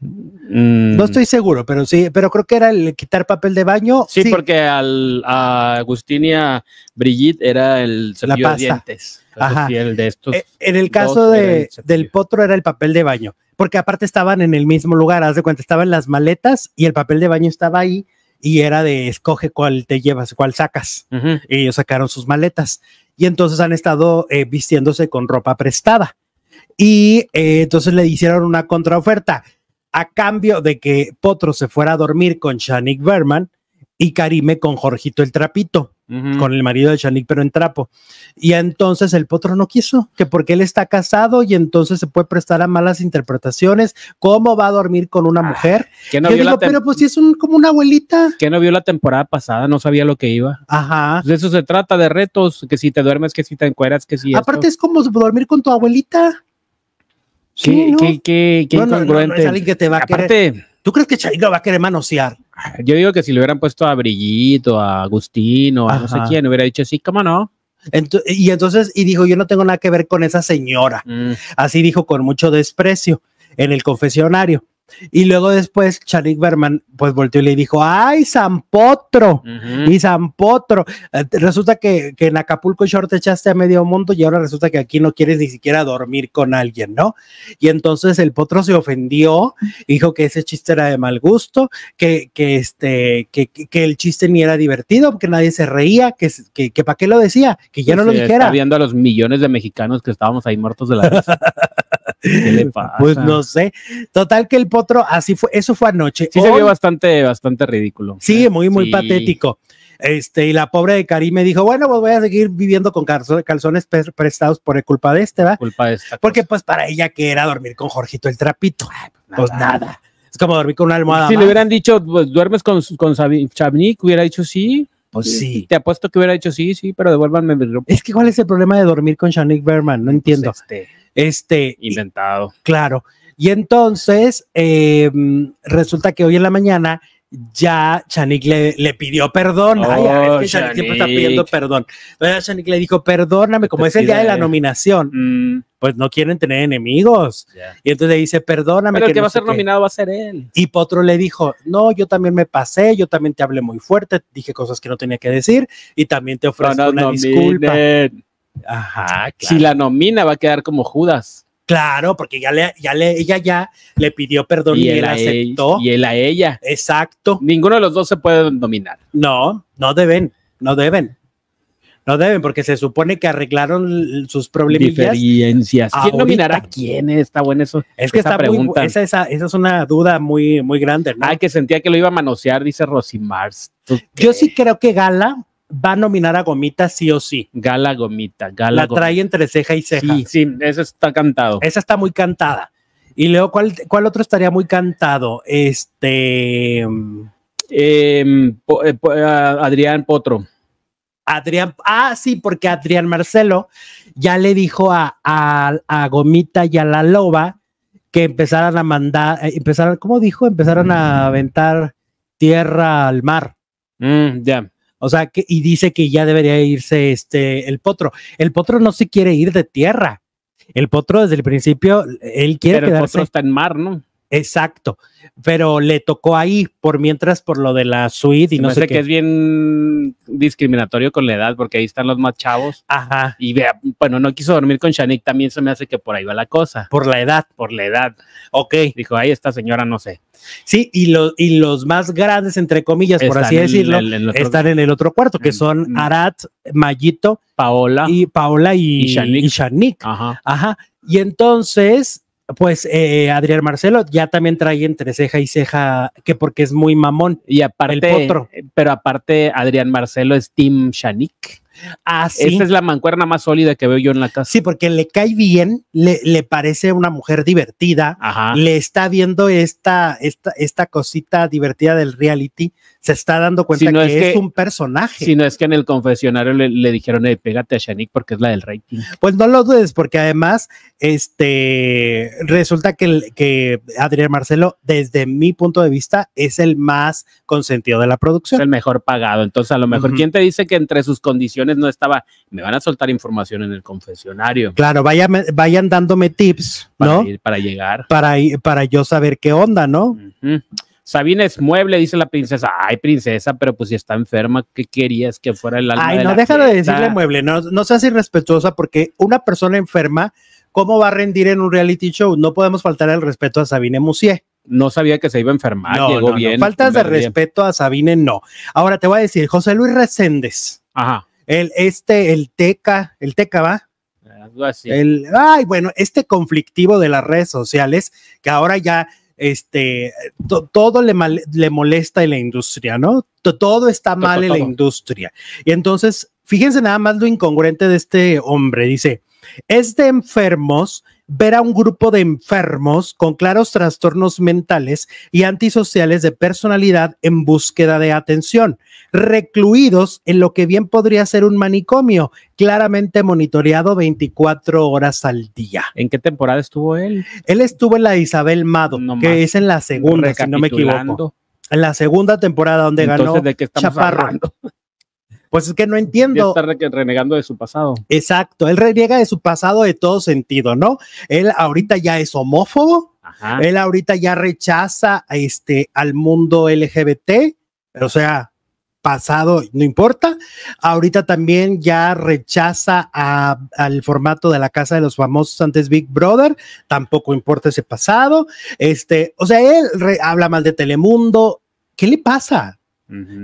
Mm, No estoy seguro, pero sí, pero creo que era el quitar papel de baño. Sí, porque al, a Agustín y a Brigitte era el cepillo de pasta. dientes. Entonces, Ajá. el de estos. Eh, En el caso de, el del potro era el papel de baño, porque aparte estaban en el mismo lugar, haz de cuenta, estaban las maletas y el papel de baño estaba ahí y era de escoge cuál te llevas, cuál sacas. Y ellos sacaron sus maletas y entonces han estado eh, vistiéndose con ropa prestada. Y eh, entonces le hicieron una contraoferta a cambio de que Potro se fuera a dormir con Shanik Berman y Karime con Jorgito el Trapito con el marido de Shanik, pero en trapo. Y entonces el potro no quiso, que porque él está casado y entonces se puede prestar a malas interpretaciones. ¿Cómo va a dormir con una mujer? ¿Qué no Yo vio digo, la pero pues si es un, como una abuelita. que no vio la temporada pasada? No sabía lo que iba. Ajá. Pues de eso se trata, de retos, que si te duermes, que si te encueras, que si Aparte esto. es como dormir con tu abuelita. ¿Qué, Sí, ¿no? qué, qué, qué No, no, no, no incongruente. es alguien que te va a querer. ¿Tú crees que lo va a querer manosear? yo digo que si le hubieran puesto a Brillito, a Agustín o a no sé quién, hubiera dicho sí, cómo no. y entonces, y dijo, yo no tengo nada que ver con esa señora. Mm. Así dijo con mucho desprecio en el confesionario. Y luego después Charik Berman pues volteó y le dijo, ay, San Potro, y San Potro. Eh, resulta que, que, en Acapulco Short te echaste a medio mundo y ahora resulta que aquí no quieres ni siquiera dormir con alguien, ¿no? Y entonces el Potro se ofendió, dijo que ese chiste era de mal gusto, que, que, este, que, que el chiste ni era divertido, que nadie se reía, que, que, que para qué lo decía, que ya no lo dijera. Está viendo a los millones de mexicanos que estábamos ahí muertos de la risa. [laughs] ¿Qué le [laughs] pasa? Pues no sé. Total que el potro, así fue, eso fue anoche. Sí, se vio bastante, bastante ridículo. Sí, muy, muy patético. Este, y la pobre de Karim me dijo, bueno, pues voy a seguir viviendo con calzones prestados por culpa de este, ¿va? Culpa de esta Porque pues para ella que era dormir con Jorgito el trapito. pues nada. Es como dormir con una almohada. Si le hubieran dicho, pues duermes con, con Chavnik, hubiera dicho sí. Pues sí. Te apuesto que hubiera dicho sí, sí, pero devuélvanme. Es que ¿cuál es el problema de dormir con Shanik Berman? No entiendo. Pues este, este, Inventado. claro. Y entonces em, resulta que hoy en la mañana ya Chanik le, pidió perdón. Ay, es que Chanik siempre está pidiendo perdón. Chanik le dijo, perdóname, como es el día de la nominación, mm. pues no quieren tener enemigos. Y entonces le dice, perdóname. Pero el que, va a ser nominado va a ser él. Y Potro le dijo, no, yo también me pasé, yo también te hablé muy fuerte, dije cosas que no tenía que decir y también te ofrezco una disculpa. Ajá, Si la nomina va a quedar como Judas. Claro, porque ya le, ya le, ella ya le pidió perdón y, él, aceptó. y él a ella. Exacto. Ninguno de los dos se puede nominar. No, no deben, no deben. No deben, porque se supone que arreglaron sus problemas. Diferencias. ¿Quién nominará a quién? Está bueno eso. Es que esa pregunta. esa, esa, es una duda muy, muy grande. ¿no? que sentía que lo iba a manosear, dice Rosimars. Yo sí creo que Gala va a nominar a Gomita sí o sí. Gala Gomita, Gala. La trae entre ceja y ceja. Sí, sí, esa está cantado. Esa está muy cantada. Y luego, ¿cuál, cuál otro estaría muy cantado? Este. Em, eh, Adrián Potro. Adrián, ah, sí, porque Adrián Marcelo ya le dijo a, a, Gomita y a la loba que empezaran a mandar, eh, empezaran, ¿cómo dijo? Empezaran a aventar tierra al mar. Mm, ya. O sea, que, y dice que ya debería irse este, el potro. El potro no se quiere ir de tierra. El potro desde el principio, él quiere Pero quedarse. El potro está en mar, ¿no? Exacto, pero le tocó ahí por mientras por lo de la suite y no sé qué. que es bien discriminatorio con la edad porque ahí están los más chavos. Ajá. Y vea, bueno, no quiso dormir con Shanik, también se me hace que por ahí va la cosa. Por la edad. Por la edad. Ok. Dijo, ahí esta señora no sé. Sí, y, y los más grandes, entre comillas, por así decirlo, están en el otro cuarto, que son Arat, Mayito, Paola y Paola y, y Shanik. Ajá. Ajá. Y entonces pues eh, Adrián Marcelo ya también trae entre ceja y ceja, que porque es muy mamón. Y aparte, pero aparte, Adrián Marcelo es Tim Shanik. Ah, sí. Esta es la mancuerna más sólida que veo yo en la casa. Sí, porque le cae bien, le, le parece una mujer divertida, le está viendo esta, esta, esta cosita divertida del reality, se está dando cuenta que, es, un personaje. Si no es que en el confesionario le, dijeron, eh, pégate a Shanik porque es la del rating. Pues no lo dudes, porque además, este, resulta que, que Adrián Marcelo, desde mi punto de vista, es el más consentido de la producción. Es el mejor pagado. Entonces, a lo mejor, ¿quién te dice que entre sus condiciones no estaba, me van a soltar información en el confesionario. Claro, vayan, vayan dándome tips, ¿no? Para, llegar. Para, para yo saber qué onda, ¿no? Sabina es mueble, dice la princesa. Ay, princesa, pero pues si está enferma, ¿qué querías que fuera el alma Ay, no, deja de decirle mueble, no, no seas irrespetuosa porque una persona enferma, ¿cómo va a rendir en un reality show? No podemos faltar el respeto a Sabine Musier no sabía que se iba a enfermar, no, llegó bien. Faltas de respeto a Sabine, no. Ahora te voy a decir, José Luis Reséndez. Ajá el, este, el Teca, el Teca va. Algo así. El, ay, bueno, este conflictivo de las redes sociales, que ahora ya, este, todo le, le molesta en la industria, ¿no? todo está mal en la industria. Y entonces, fíjense nada más lo incongruente de este hombre, dice, es de enfermos ver a un grupo de enfermos con claros trastornos mentales y antisociales de personalidad en búsqueda de atención, recluidos en lo que bien podría ser un manicomio, claramente monitoreado 24 horas al día. ¿En qué temporada estuvo él? Él estuvo en la Isabel Mado, que es en la segunda, si no me equivoco. En la segunda temporada donde ganó ¿de qué estamos Chaparro. Pues es que no Ya entiendo. está re- renegando de su pasado. Exacto, él reniega de su pasado de todo sentido, ¿no? Él ahorita ya es homófobo, Ajá. él ahorita ya rechaza a este, al mundo LGBT, o sea, pasado, no importa. Ahorita también ya rechaza a- al formato de la casa de los famosos antes Big Brother, tampoco importa ese pasado. Este, o sea, él re- habla mal de Telemundo. ¿Qué le pasa?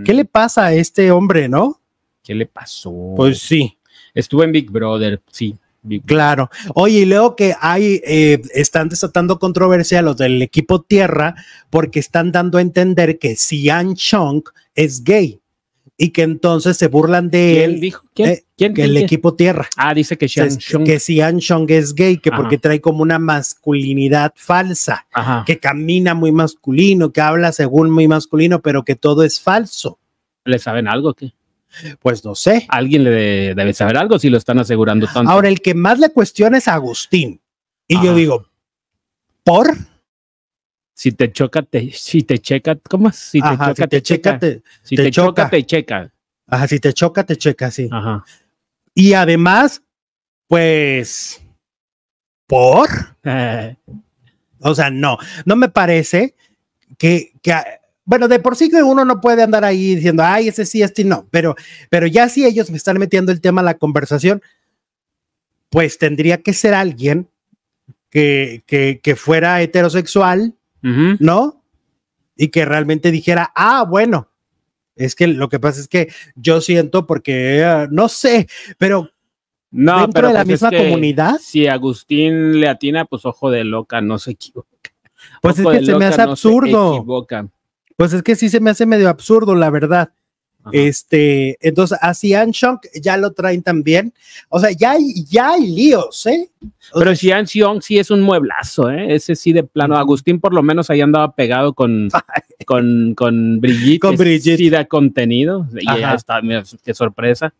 ¿Qué le pasa a este hombre, no? ¿Qué le pasó? Pues sí. Estuvo en Big Brother, sí. Big Claro. Oye, y luego que hay, eh, están desatando controversia los del equipo Tierra porque están dando a entender que Sian Chong es gay y que entonces se burlan de ¿Quién él, dijo? ¿Quién? eh, ¿Quién? que el equipo Tierra. Ah, dice que Sian Chong es gay, que Ajá. porque trae como una masculinidad falsa, Ajá. que camina muy masculino, que habla según muy masculino, pero que todo es falso. ¿Le saben algo? ¿Qué? Pues no sé. Alguien le de- debe saber algo si lo están asegurando tanto. Ahora, el que más le cuestiona es Agustín. Y yo digo, ¿por? si te choca, te, si te checa, ¿cómo es? Si te Ajá, choca, si te checa, te, si te te, choca, choca. te checa. ajá, si te choca, te checa, sí. Ajá. Y además, pues, ¿por? Eh, [laughs] O sea, no, no me parece que, que, bueno, de por sí que uno no puede andar ahí diciendo, ay, ese sí, este no, pero, pero ya si ellos me están metiendo el tema a la conversación, pues tendría que ser alguien que, que, que fuera heterosexual. ¿no? Y que realmente dijera, ah, bueno, es que lo que pasa es que yo siento porque, no sé, pero No, dentro pero de la pues es misma que comunidad, Si Agustín le atina, pues ojo de loca, no se equivoca. pues es que se me hace no se absurdo. equivoca. Pues es que sí se me hace medio absurdo, la verdad. Ajá. Este, entonces, así Anshong ya lo traen también. O sea, ya hay, ya hay líos, ¿eh? O Pero si An Xiong sí es un mueblazo, ¿eh? Ese sí de plano. Agustín por lo menos ahí andaba pegado con, [laughs] con, con Brigitte. Con Brigitte. Sí da contenido. Y Ajá. ya está, mira, qué sorpresa.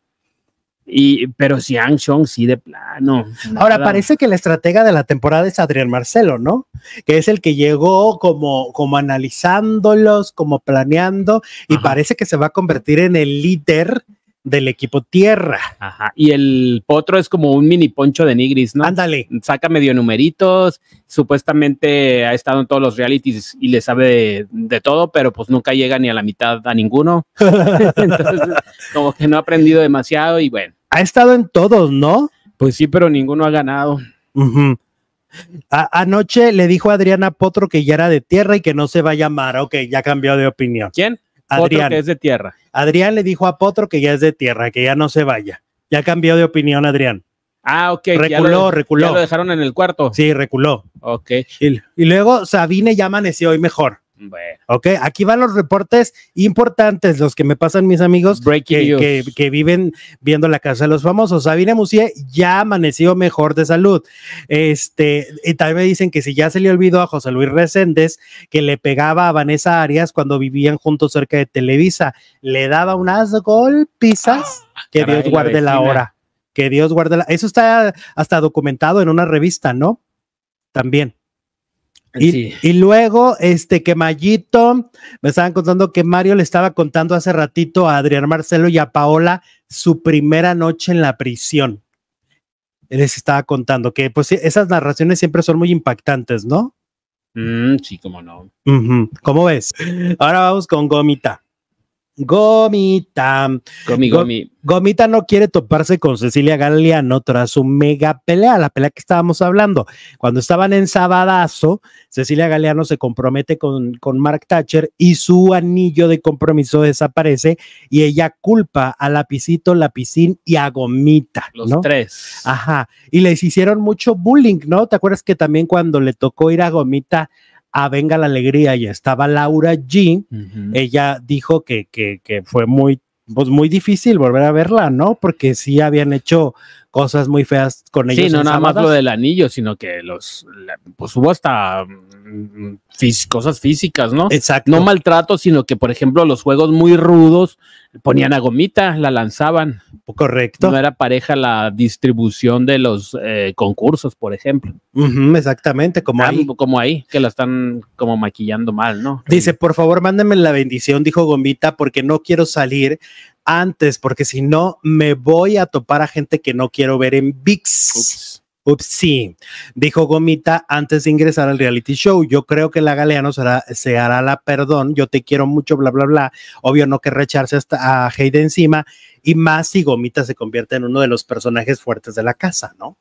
Y, pero si An Xiong sí de plano. Ahora parece que el estratega de la temporada es Adrián Marcelo, ¿no? Que es el que llegó como, como analizándolos, como planeando, y Ajá. parece que se va a convertir en el líder del equipo Tierra. Ajá. Y el potro es como un mini poncho de Nigris, ¿no? Ándale. saca medio numeritos, supuestamente ha estado en todos los realities y le sabe de, de todo, pero pues nunca llega ni a la mitad a ninguno. [laughs] Entonces, como que no ha aprendido demasiado y bueno, Ha estado en todos, ¿no? pues sí, pero ninguno ha ganado. A- anoche le dijo a Adriana Potro que ya era de tierra y que no se va a llamar. Ok, ya cambió de opinión. ¿Quién? Adrián. que es de tierra. Adrián le dijo a Potro que ya es de tierra, que ya no se vaya. Ya cambió de opinión, Adrián. Ah, ok. ya Reculó, lo- reculó. Ya lo dejaron en el cuarto. Sí, reculó. Ok. Y, y luego Sabine ya amaneció hoy mejor. Bueno. Ok, aquí van los reportes importantes, los que me pasan mis amigos que, que- que viven viendo la casa de los famosos. Sabine Musier ya amaneció mejor de salud. Este, y también dicen que si ya se le olvidó a José Luis Reséndez que le pegaba a Vanessa Arias cuando vivían juntos cerca de Televisa, le daba unas golpizas. que caray, Dios guarde la, hora. Que Dios guarde la. Eso está hasta documentado en una revista, ¿no? También. Y, Sí. y luego, este, que Mayito, me estaban contando que Mario le estaba contando hace ratito a Adrián Marcelo y a Paola su primera noche en la prisión. Él les estaba contando que, pues, esas narraciones siempre son muy impactantes, ¿no? Mm, sí, cómo no. ¿Cómo ves? Ahora vamos con Gomita. Gomita. Gomi, Go- gomi. Gomita no quiere toparse con Cecilia Galeano tras su mega pelea, la pelea que estábamos hablando. Cuando estaban en Sabadazo, Cecilia Galeano se compromete con, con Mark Thatcher y su anillo de compromiso desaparece y ella culpa a Lapicito, Lapicín y a Gomita. Los ¿no? tres. Ajá. Y les hicieron mucho bullying, ¿no? ¿Te acuerdas que también cuando le tocó ir a Gomita a Venga la Alegría y estaba Laura G, ella dijo que, que, que fue muy, pues muy difícil volver a verla, ¿no? Porque sí habían hecho cosas muy feas con ellos. Sí, no nada más lo del anillo, sino que los, pues hubo hasta mm, cosas físicas, ¿no? Exacto. No maltrato, sino que, por ejemplo, los juegos muy rudos ponían a gomita, la lanzaban. Correcto. No era pareja la distribución de los eh, concursos, por ejemplo. Exactamente, como Ah, ahí. como ahí, que la están como maquillando mal, ¿no? Dice, por favor, mándenme la bendición, dijo Gomita, porque no quiero salir antes, porque si no, me voy a topar a gente que no quiero ver en VIX. Ups, sí, dijo Gomita antes de ingresar al reality show. Yo creo que la Galeano será, se hará la perdón. Yo te quiero mucho, bla, bla, bla. Obvio, no que recharse hasta a Heide encima. Y más si Gomita se convierte en uno de los personajes fuertes de la casa, ¿no?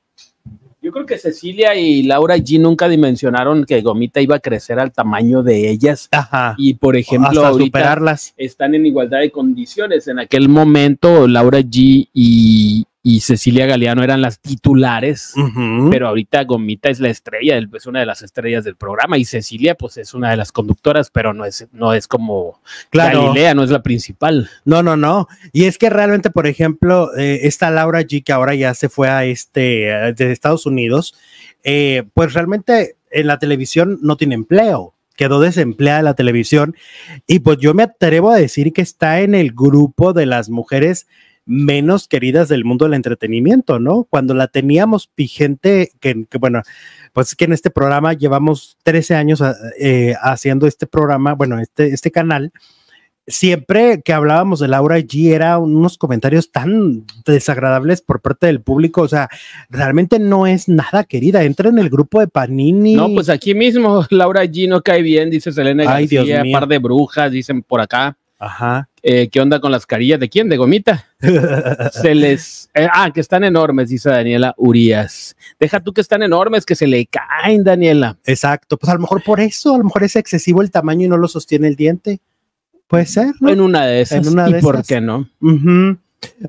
Yo creo que Cecilia y Laura G nunca dimensionaron que Gomita iba a crecer al tamaño de ellas. Ajá. Y por ejemplo, Hasta ahorita superarlas. están en igualdad de condiciones. En aquel momento, Laura G y, y Cecilia Galeano eran las titulares. Pero ahorita Gomita es la estrella, es una de las estrellas del programa y Cecilia pues es una de las conductoras, pero no es, no es como claro. Galilea, no es la principal. No, no, no. Y es que realmente, por ejemplo, eh, esta Laura G, que ahora ya se fue a este, eh, de Estados Unidos, eh, pues realmente en la televisión no tiene empleo. Quedó desempleada de la televisión. Y pues yo me atrevo a decir que está en el grupo de las mujeres menos queridas del mundo del entretenimiento, ¿no? Cuando la teníamos vigente, que, que bueno, pues es que en este programa llevamos 13 años eh, haciendo este programa, bueno, este, este canal, siempre que hablábamos de Laura G era unos comentarios tan desagradables por parte del público, o sea, realmente no es nada querida, entra en el grupo de Panini. No, pues aquí mismo [laughs] Laura G no cae bien, dice Selena Ay, Dios García, mío. par de brujas, dicen por acá. Ajá. Eh, ¿Qué onda con las carillas de quién? De Gomita. [laughs] Se les. eh, ah, que están enormes, dice Daniela Urias. Deja tú que están enormes, que se le caen, Daniela. Exacto, pues a lo mejor por eso, a lo mejor es excesivo el tamaño y no lo sostiene el diente. Puede ser, ¿no? En una de esas. En una ¿Y de por esas. qué no?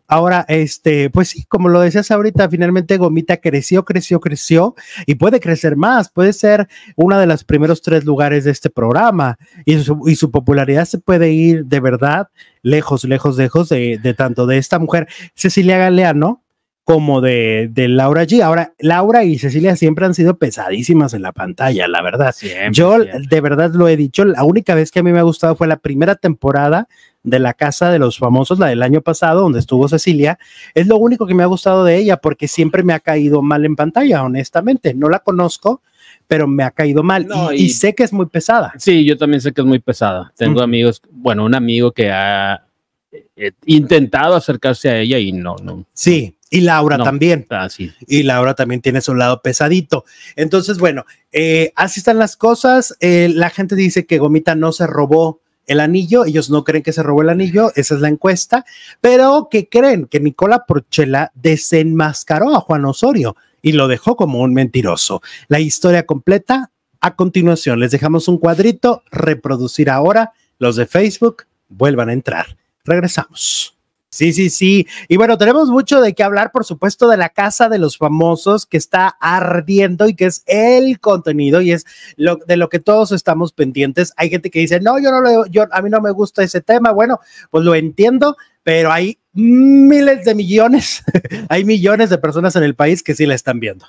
Ahora, este, pues sí, como lo decías ahorita, finalmente Gomita creció, creció, creció y puede crecer más, puede ser una de los primeros tres lugares de este programa y su, y su popularidad se puede ir de verdad lejos, lejos, lejos de, de tanto de esta mujer, Cecilia Galeano, como de, de Laura G. Ahora, Laura y Cecilia siempre han sido pesadísimas en la pantalla, la verdad. Siempre, Yo siempre. de verdad lo he dicho, la única vez que a mí me ha gustado fue la primera temporada de la Casa de los Famosos, la del año pasado, donde estuvo Cecilia. Es lo único que me ha gustado de ella, porque siempre me ha caído mal en pantalla, honestamente. No la conozco, pero me ha caído mal No, y, y y- sé que es muy pesada. Sí, yo también sé que es muy pesada. Tengo Mm. amigos, bueno, un amigo que ha eh, intentado acercarse a ella y no, no, Sí, y Laura No. también. está así. y Laura también tiene su lado pesadito. Entonces, bueno, eh, así están las cosas. Eh, la gente dice que Gomita no se robó el anillo, ellos no creen que se robó el anillo, esa es la encuesta, pero que creen que Nicola Porchela desenmascaró a Juan Osorio y lo dejó como un mentiroso. La historia completa a continuación. Les dejamos un cuadrito, reproducir ahora. Los de Facebook vuelvan a entrar. Regresamos. Sí, sí, sí. Y bueno, tenemos mucho de qué hablar, por supuesto, de la casa de los famosos que está ardiendo y que es el contenido y es lo, de lo que todos estamos pendientes. Hay gente que dice, no, yo no lo, yo, a mí no me gusta ese tema. Bueno, pues lo entiendo, pero hay miles de millones, [laughs] hay millones de personas en el país que sí la están viendo.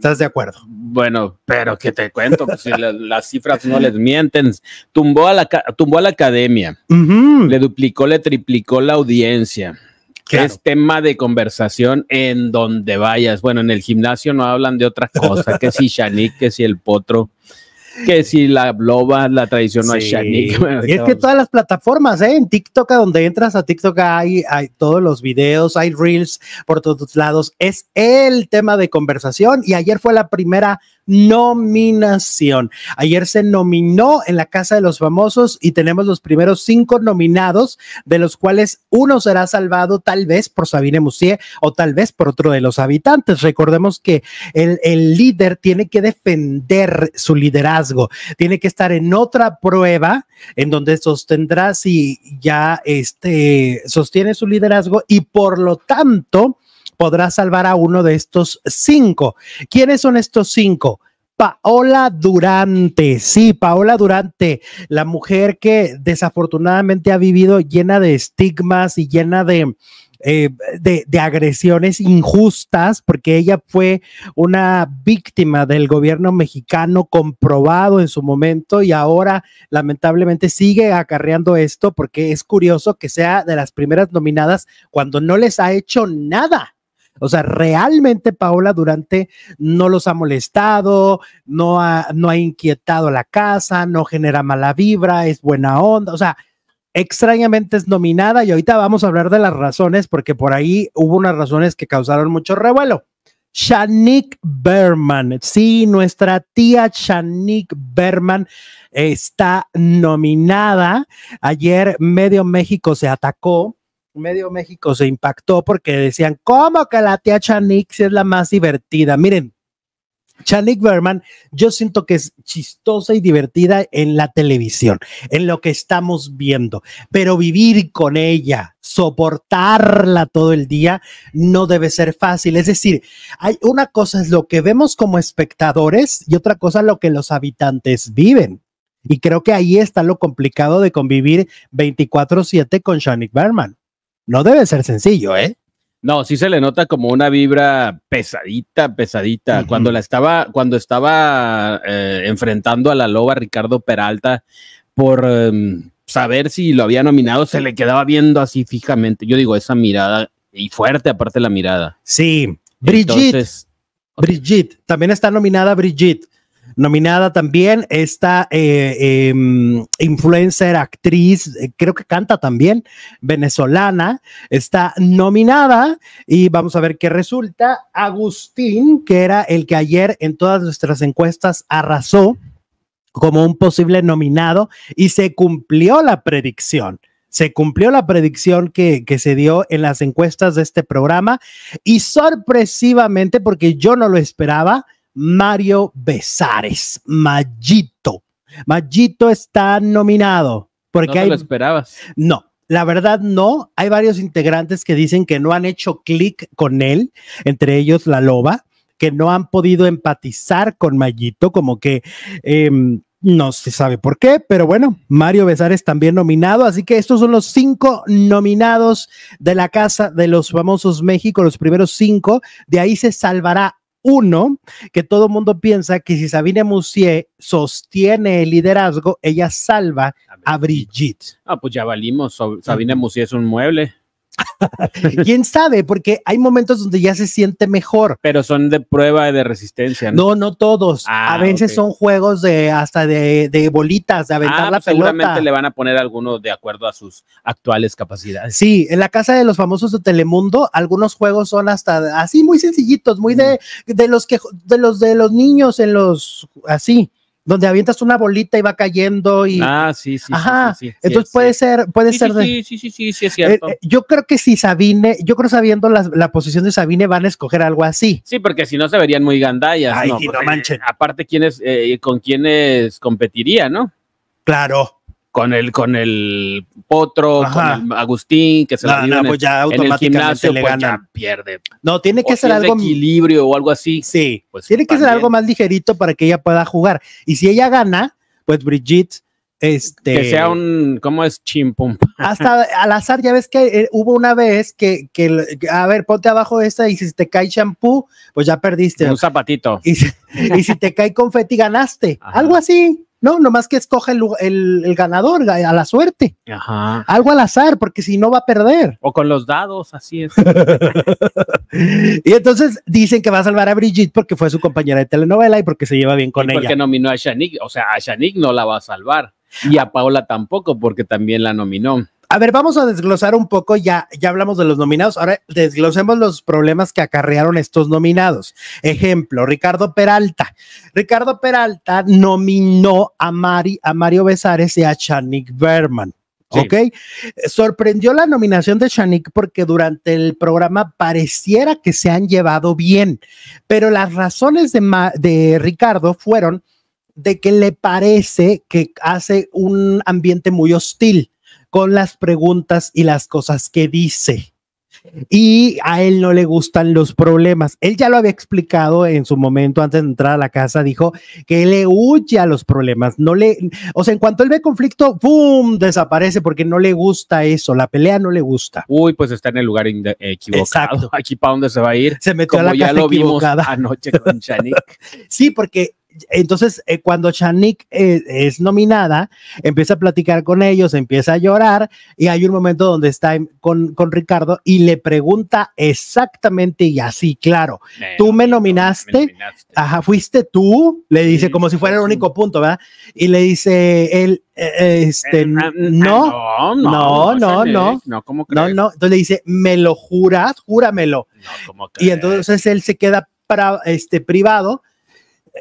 ¿Estás de acuerdo? Bueno, pero que te cuento, pues, si la- las cifras no les mienten. Tumbó a la, tumbó a la academia, le duplicó, le triplicó la audiencia. Claro. Es tema de conversación en donde vayas. Bueno, en el gimnasio no hablan de otra cosa, que si Shanik, que si el potro, que si la loba la traicionó a Sí. Shanik. [laughs] Bueno, Y es que todas las plataformas, ¿eh? en TikTok, a donde entras a TikTok, hay, hay todos los videos, hay reels por todos lados. Es el tema de conversación y ayer fue la primera nominación. Ayer se nominó en la Casa de los Famosos y tenemos los primeros cinco nominados, de los cuales uno será salvado tal vez por Sabine Musier o tal vez por otro de los habitantes. Recordemos que el, el líder tiene que defender su liderazgo, tiene que estar en otra prueba en donde sostendrá si ya este, sostiene su liderazgo y por lo tanto podrá salvar a uno de estos cinco. ¿Quiénes son estos cinco? Paola Durante, sí, Paola Durante, la mujer que desafortunadamente ha vivido llena de estigmas y llena de, eh, de, de agresiones injustas, porque ella fue una víctima del gobierno mexicano comprobado en su momento y ahora lamentablemente sigue acarreando esto porque es curioso que sea de las primeras nominadas cuando no les ha hecho nada. O sea, realmente Paola Durante no los ha molestado, no ha, no ha inquietado la casa, no genera mala vibra, es buena onda. O sea, extrañamente es nominada y ahorita vamos a hablar de las razones porque por ahí hubo unas razones que causaron mucho revuelo. Shanik Berman, sí, nuestra tía Shanik Berman está nominada. Ayer Medio México se atacó medio México se impactó porque decían, ¿cómo que la tía Chanik es la más divertida? Miren, Chanik Berman, yo siento que es chistosa y divertida en la televisión, en lo que estamos viendo, pero vivir con ella, soportarla todo el día, no debe ser fácil. Es decir, hay una cosa es lo que vemos como espectadores y otra cosa lo que los habitantes viven. Y creo que ahí está lo complicado de convivir 24/7 con Shanik Berman no debe ser sencillo, ¿eh? No, sí se le nota como una vibra pesadita, pesadita. Cuando la estaba, cuando estaba eh, enfrentando a la loba Ricardo Peralta por em, saber si lo había nominado, se le quedaba viendo así fijamente. Yo digo, esa mirada y fuerte aparte la mirada. Sí, Brigitte. Brigitte, también está nominada Brigitte. Nominada también esta eh, em, influencer, actriz, eh, creo que canta también, venezolana, está nominada y vamos a ver qué resulta. Agustín, que era el que ayer en todas nuestras encuestas arrasó como un posible nominado y se cumplió la predicción se cumplió la predicción que, que, se dio en las encuestas de este programa y sorpresivamente, porque yo no lo esperaba, Mario Besares, Mayito. Mayito está nominado. Porque no hay, lo esperabas. No, la verdad no. Hay varios integrantes que dicen que no han hecho clic con él, entre ellos la loba, que no han podido empatizar con Mayito, como que em, no se sabe por qué, pero bueno, Mario Besares también nominado, así que estos son los cinco nominados de la Casa de los Famosos México, los primeros cinco, de ahí se salvará uno, que todo el mundo piensa que si Sabine Moussier sostiene el liderazgo, ella salva a Brigitte. Ah, pues ya valimos. Sabine Moussier es un mueble. [laughs] ¿Quién sabe? Porque hay momentos donde ya se siente mejor. Pero son de prueba de resistencia. No, no, todos. a ah, veces son juegos de hasta de, bolitas, de aventar ah, la pues Seguramente le van a poner algunos de acuerdo a sus actuales capacidades. Sí, en la casa de los famosos de Telemundo, algunos juegos son hasta así muy sencillitos, muy de, de los que de los de los niños en los así donde avientas una bolita y va cayendo y ah sí sí ajá. sí, entonces puede ser puede ser de, sí, sí sí sí sí es cierto. Eh, eh, yo creo que si Sabine yo creo sabiendo la, posición de Sabine van a escoger algo así. Sí porque si no se verían muy gandallas Ay, no, no manchen. aparte quiénes eh, con quiénes competiría no claro con el con el Potro, con Agustín, que se no, no, pues ya automáticamente le pues ya pierde. No, tiene que ser algo equilibrio o algo así. Sí, pues tiene que ser algo más ligerito para que ella pueda jugar. Y si ella gana, pues Brigitte este, que sea un, ¿cómo es chimpum? [laughs] Hasta al azar, ya ves que eh, hubo una vez que, que, a ver, ponte abajo esta y si te cae champú, pues ya perdiste. Un zapatito. Y, [laughs] y si te cae confeti, ganaste. Algo así. No, nomás que escoja el, ganador a la suerte. Ajá. Algo al azar, porque si no va a perder. O con los dados, así es. [laughs] y entonces dicen que va a salvar a Brigitte porque fue su compañera de telenovela y porque se lleva bien con y ella. Porque nominó a Shanik, o sea, a Shanik no la va a salvar. Y a Paola tampoco, porque también la nominó. A ver, vamos a desglosar un poco, ya, ya hablamos de los nominados, ahora desglosemos los problemas que acarrearon estos nominados. Ejemplo, Ricardo Peralta. Ricardo Peralta nominó a, Mari, a Mario Besares y a Chanik Berman. ¿Ok? Sorprendió la nominación de Shanik porque durante el programa pareciera que se han llevado bien, pero las razones de, de Ricardo fueron de que le parece que hace un ambiente muy hostil con las preguntas y las cosas que dice. Y a él no le gustan los problemas. Él ya lo había explicado en su momento antes de entrar a la casa, dijo que le huye a los problemas, no le, o sea, en cuanto él ve conflicto, ¡pum! desaparece porque no le gusta eso, la pelea no le gusta. Uy, pues está en el lugar equivocado. Exacto. [laughs] Aquí para dónde se va a ir. Se metió a la ya lo vimos anoche con Shanik. [laughs] sí, porque entonces, eh, cuando Chanik eh, es nominada, empieza a platicar con ellos, empieza a llorar y hay un momento donde está con, con Ricardo y le pregunta exactamente y así, claro, tú me nominaste, ajá, fuiste tú, le dice como si fuera el único punto, ¿verdad? Y le dice él, eh, este, no, no, no, no, no, no, ¿cómo no, no, entonces le dice, me lo juras, júramelo. y entonces él se queda para, este, privado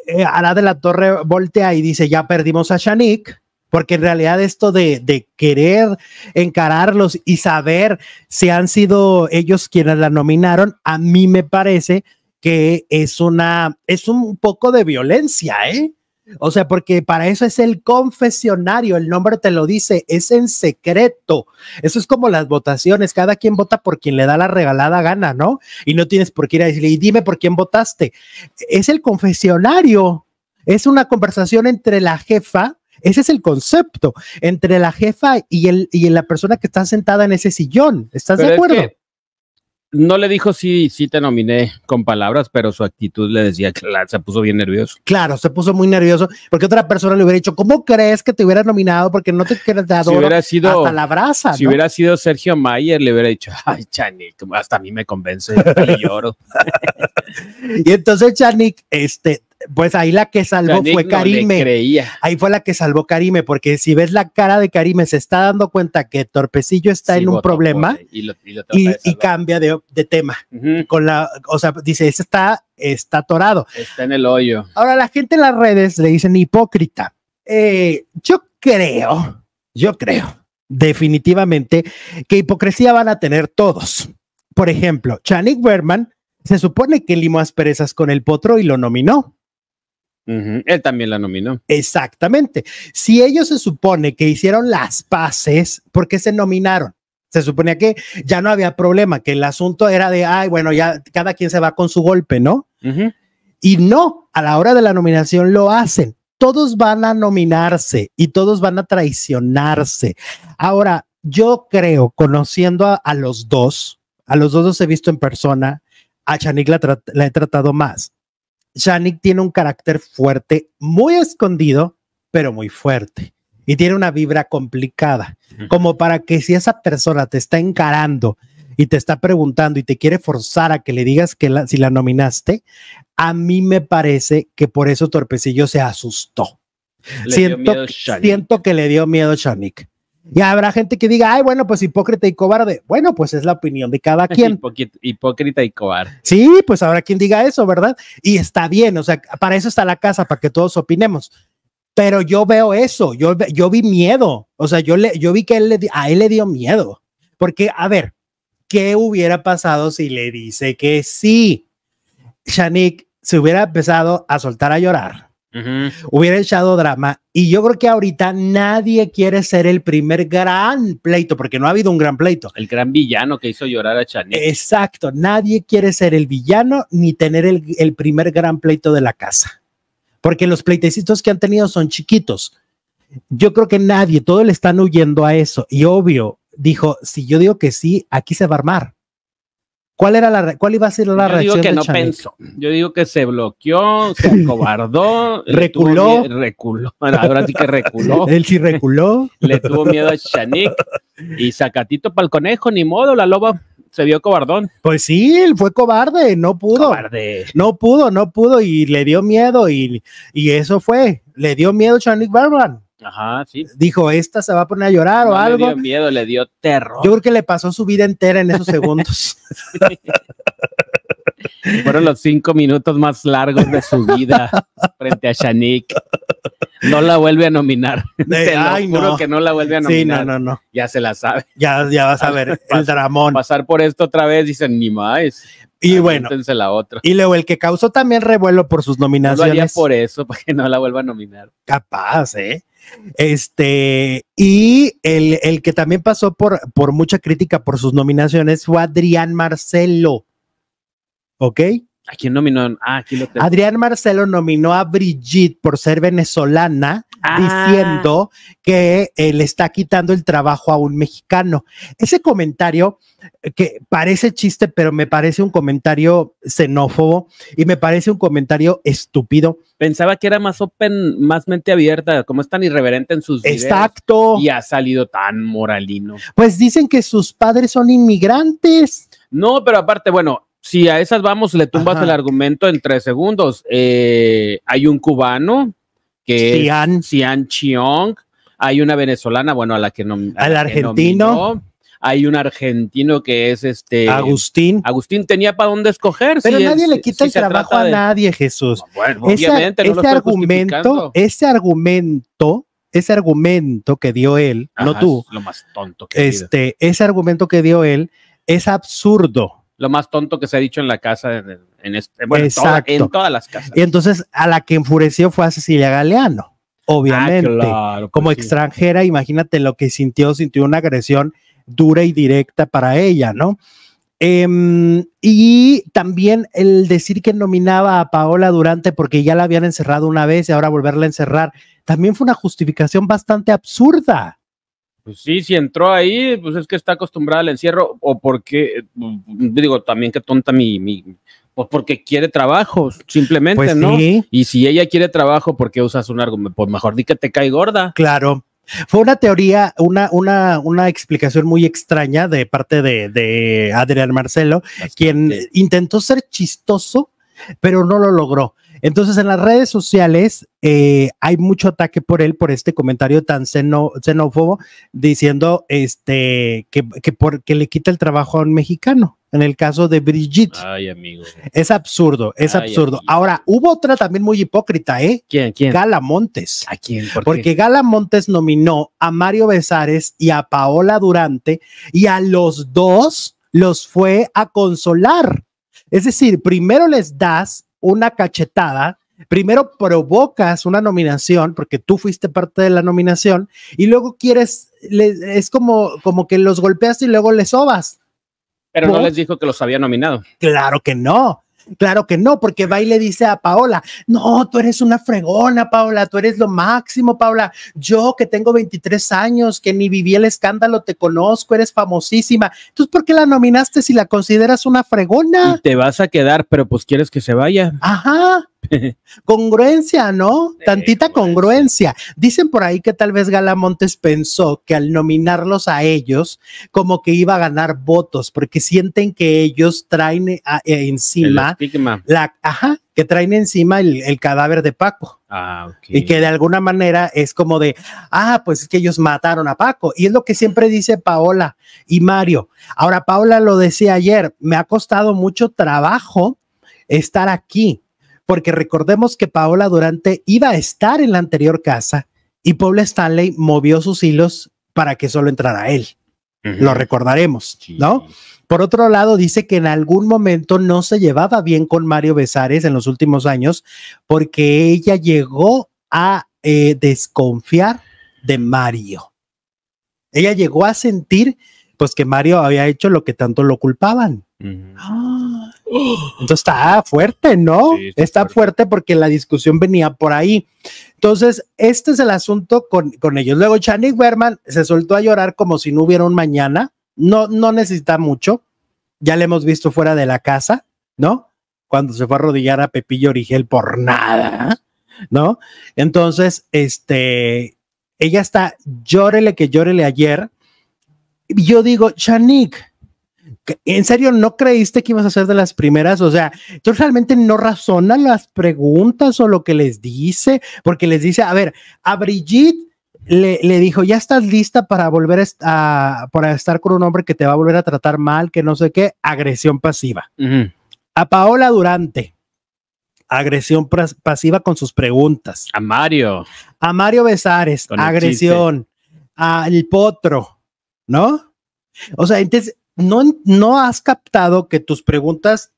eh, de la Torre voltea y dice, ya perdimos a Shanik, porque en realidad esto de, de, querer encararlos y saber si han sido ellos quienes la nominaron, a mí me parece que es una, es un poco de violencia, ¿eh? O sea, porque para eso es el confesionario, el nombre te lo dice, es en secreto. Eso es como las votaciones, cada quien vota por quien le da la regalada gana, ¿no? Y no tienes por qué ir a decirle, y dime por quién votaste. Es el confesionario, es una conversación entre la jefa, ese es el concepto, entre la jefa y, el, y la persona que está sentada en ese sillón. ¿Estás de acuerdo? No le dijo sí, sí te nominé con palabras, pero su actitud le decía que se puso bien nervioso. Claro, se puso muy nervioso porque otra persona le hubiera dicho, ¿cómo crees que te hubiera nominado? Porque no te [laughs] quieres dado si hubiera sido, hasta la brasa. Si hubiera sido Sergio Mayer, le hubiera dicho, ay, Chanik, hasta a mí me convence, y lloro. [laughs] y entonces Chanik, este, pues ahí la que salvó fue Karime. ahí fue la que salvó Karime, porque si ves la cara de Karime, se está dando cuenta que Torpecillo está en un problema y, cambia de, tema. Con la, o sea, dice, ese está, está atorado. Está en el hoyo. Ahora, la gente en las redes le dicen hipócrita. Eh, yo creo, yo creo, definitivamente, que hipocresía van a tener todos. Por ejemplo, Chanik Berman se supone que limó asperezas con el potro y lo nominó. Él también la nominó. Exactamente. Si ellos se supone que hicieron las paces, ¿por qué se nominaron? Se suponía que ya no había problema, que el asunto era de, ay, bueno, ya cada quien se va con su golpe, ¿no? Y no, a la hora de la nominación lo hacen. Todos van a nominarse y todos van a traicionarse. Ahora, yo creo, conociendo a, los dos, a los dos los he visto en persona, a Chanik la he tratado más Shanik tiene un carácter fuerte, muy escondido, pero muy fuerte. Y tiene una vibra complicada, como para que si esa persona te está encarando y te está preguntando y te quiere forzar a que le digas que si la nominaste, a mí me parece que por eso Torpecillo se asustó. Siento, siento, que le dio miedo a Shanik. Y habrá gente que diga, ay, bueno, pues hipócrita y cobarde. Bueno, pues es la opinión de cada [laughs] quien. hipócrita y cobarde. Sí, pues habrá quien diga eso, ¿verdad? Y está bien, o sea, para eso está la casa, para que todos opinemos. Pero yo veo eso, yo, yo vi miedo, o sea, yo, le, yo vi que él le, a él le dio miedo. Porque, a ver, ¿qué hubiera pasado si le dice que sí? Shanik se hubiera empezado a soltar a llorar hubiera echado drama. Y yo creo que ahorita nadie quiere ser el primer gran pleito, porque no ha habido un gran pleito. El gran villano que hizo llorar a Chanik. Exacto, nadie quiere ser el villano ni tener el, el primer gran pleito de la casa, porque los pleitecitos que han tenido son chiquitos. Yo creo que nadie, todos le están huyendo a eso. Y obvio, dijo, si yo digo que sí, aquí se va a armar. ¿Cuál, era la, ¿Cuál iba a ser la reacción? Yo digo que no pensó. Yo digo que se bloqueó, se [laughs] acobardó. reculó. reculó. [laughs] ahora sí que reculó. Él sí reculó. [laughs] Le tuvo miedo a Chanik. Y sacatito para el conejo, ni modo, la loba se vio cobardón. Pues sí, él fue cobarde, no pudo. Cobarde. No pudo, no pudo y le dio miedo y, y eso fue. Le dio miedo Chanik Barban. Ajá, sí. Dijo, esta se va a poner a llorar o algo. Le dio miedo, le dio terror. Yo creo que le pasó su vida entera en esos segundos. [laughs] Fueron los cinco minutos más largos de su vida frente a Shanik. No la vuelve a nominar. [laughs] Te lo juro que no la vuelve a nominar. Sí, no, no, no. Ya se la sabe. Ya, ya vas a ver el dramón. Pasar por esto otra vez, dicen, ni más. Y bueno, la otra. y luego el que causó también revuelo por sus nominaciones. No lo por eso, [laughs] para que no la vuelva a nominar. Capaz, ¿eh? Este, y el, el, que también pasó por, por mucha crítica por sus nominaciones fue Adrián Marcelo. ¿Ok? ¿A quién nominó? Ah, aquí lo tengo. Adrián Marcelo nominó a Brigitte por ser venezolana, Ah. diciendo que eh, le está quitando el trabajo a un mexicano. Ese comentario eh, que parece chiste, pero me parece un comentario xenófobo y me parece un comentario estúpido. Pensaba que era más open, más mente abierta, como es tan irreverente en sus videos. Exacto. Y ha salido tan moralino. Pues dicen que sus padres son inmigrantes. No, pero aparte, bueno, si a esas vamos, le tumbas Ajá. el argumento en tres segundos. Eh, hay un cubano que Cian. es Cian Chiong. Hay una venezolana, bueno, a la que no. Al argentino. Hay un argentino que es este. Agustín. Agustín tenía para dónde escoger. Pero si nadie es- le quita si el trabajo a de- nadie, Jesús. Bueno, Ese, obviamente, no ese argumento, ese argumento, ese argumento que dio él, no tú, es Lo más tonto que este, ese argumento que dio él es absurdo. Lo más tonto que se ha dicho en la casa, en, en este, bueno, en, toda- Exacto. en todas las casas. Y entonces a la que enfureció fue a Cecilia Galeano, obviamente. Ah, claro, Como pues sí. extranjera, imagínate lo que sintió, sintió una agresión dura y directa para ella, ¿no? Em, y también el decir que nominaba a Paola Durante porque ya la habían encerrado una vez y ahora volverla a encerrar, también fue una justificación bastante absurda. Pues sí, si entró ahí, pues es que está acostumbrada al encierro, o porque, mm, digo, también que tonta mi, mi pues porque quiere trabajo, simplemente, Pues ¿no? sí, Y si ella quiere trabajo, ¿por qué usas un argumento? Pues mejor di que te cae gorda. claro. Fue una teoría, una, una, una explicación muy extraña de parte de, de Adrián Marcelo, quien intentó ser chistoso, pero no lo logró. Entonces en las redes sociales eh, hay mucho ataque por él, por este comentario tan xeno- xenófobo, diciendo este, que, que, por- que le quita el trabajo a un mexicano. En el caso de Brigitte. Ay, amigo. Es absurdo, es Ay, absurdo. amigo. Ahora, hubo otra también muy hipócrita, ¿eh? ¿Quién? ¿Quién? Gala Montes. ¿A quién? ¿Por qué? Porque Gala Montes nominó a Mario Besares y a Paola Durante y a los dos los fue a consolar. Es decir, primero les das una cachetada, primero provocas una nominación porque tú fuiste parte de la nominación y luego quieres, le- es como, como que los golpeas y luego les sobas. Pero no les dijo que los había nominado. Claro que no. Claro que no, porque va y le dice a Paola, no, tú eres una fregona, Paola, tú eres lo máximo, Paola. Yo que tengo 23 años, que ni viví el escándalo, te conozco, eres famosísima. Entonces, ¿por qué la nominaste si la consideras una fregona? Y te vas a quedar, pero pues quieres que se vaya. Ajá. [laughs] Congruencia, ¿no? Sí, Tantita congruencia. Dicen por ahí que tal vez Gala Montes pensó que al nominarlos a ellos, como que iba a ganar votos, porque sienten que ellos traen eh, a- eh, encima la, ajá, que traen encima el, el cadáver de Paco. Ah. Y que de alguna manera es como de, ah, pues es que ellos mataron a Paco. Y es lo que siempre dice Paola y Mario. Ahora, Paola lo decía ayer, me ha costado mucho trabajo estar aquí, porque recordemos que Paola Durante iba a estar en la anterior casa y Paula Stanley movió sus hilos para que solo entrara él. Lo recordaremos, Sí. ¿no? Por otro lado, dice que en algún momento no se llevaba bien con Mario Besares en los últimos años porque ella llegó a eh, desconfiar de Mario. Ella llegó a sentir pues que Mario había hecho lo que tanto lo culpaban. Ujú. Entonces está fuerte, ¿no? Sí, está está fuerte. fuerte. porque la discusión venía por ahí. Entonces, este es el asunto con, con ellos. Luego, Chanik Berman se soltó a llorar como si no hubiera un mañana. No, no necesita mucho. Ya le hemos visto fuera de la casa, ¿no? Cuando se fue a arrodillar a Pepillo Origel por nada, ¿no? Entonces, este, ella está, llórele que llórele ayer. Y yo digo, Chanik, ¿En serio no creíste que ibas a ser de las primeras? O sea, tú realmente no razonas las preguntas o lo que les dice, porque les dice, a ver, a Brigitte le, le dijo, ya estás lista para volver a, para estar con un hombre que te va a volver a tratar mal, que no sé qué, agresión pasiva. A Paola Durante, agresión pasiva con sus preguntas. A Mario. A Mario Besares, Con el agresión. Al Potro, ¿no? O sea, entonces, no, no has captado que tus preguntas,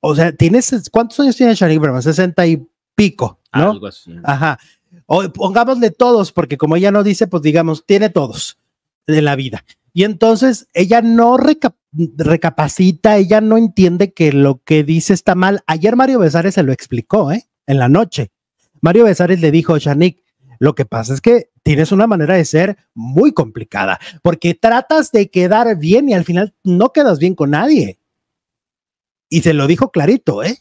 o sea, tienes, ¿cuántos años tiene Shani Berman? 60 y pico, ¿no? Algo así. Ajá. O pongámosle todos, porque como ella no dice, pues digamos, tiene todos en la vida. Y entonces ella no recapacita, ella no entiende que lo que dice está mal. Ayer Mario Besares se lo explicó, ¿eh? En la noche. Mario Besares le dijo, Shanik, lo que pasa es que tienes una manera de ser muy complicada, porque tratas de quedar bien y al final no quedas bien con nadie. Y se lo dijo clarito, ¿eh?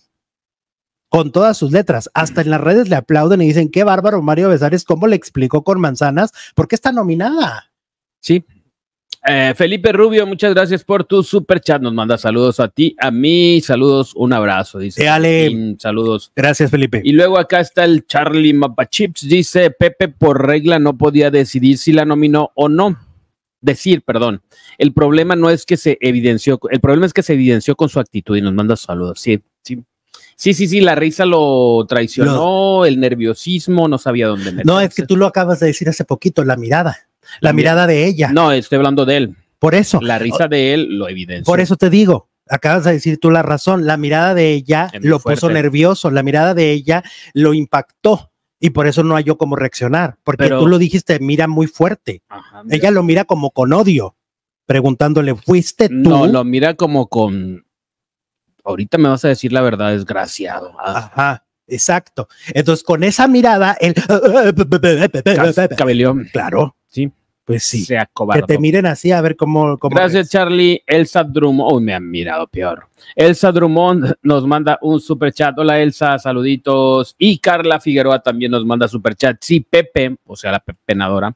Con todas sus letras. Hasta en las redes le aplauden y dicen, qué bárbaro Mario Besares, cómo le explicó con manzanas, ¿por qué está nominada? Sí, eh, Felipe Rubio, muchas gracias por tu super chat. Nos manda saludos a ti, a mí, saludos, un abrazo. Dice, Ale, saludos. Gracias, Felipe. Y luego acá está el Charlie Mapachips. Dice: Pepe, por regla, no podía decidir si la nominó o no. Decir, perdón. El problema no es que se evidenció, el problema es que se evidenció con su actitud y nos manda saludos. Sí, sí. Sí, sí, sí, la risa lo traicionó, el nerviosismo, no sabía dónde meterse. No, es que tú lo acabas de decir hace poquito, la mirada. La mirada de ella. No, estoy hablando de él. Por eso. La risa de él lo evidencia. Por eso te digo, acabas de decir tú la razón. La mirada de ella lo puso nervioso, la mirada de ella lo impactó y por eso no halló cómo reaccionar, porque tú lo dijiste, mira muy fuerte. ella lo mira como con odio, preguntándole, ¿fuiste tú? No, lo mira como con, ahorita me vas a decir la verdad, desgraciado. Ajá. Exacto. Entonces, con esa mirada, el cabello. Claro. Sí. Pues sí. que te miren así a ver cómo. Gracias, Charlie. Elsa Drummond. Uy, me han mirado peor. Elsa Drummond nos manda un super chat. Hola, Elsa, saluditos. Y Carla Figueroa también nos manda super chat. Sí, Pepe, o sea, la pepenadora,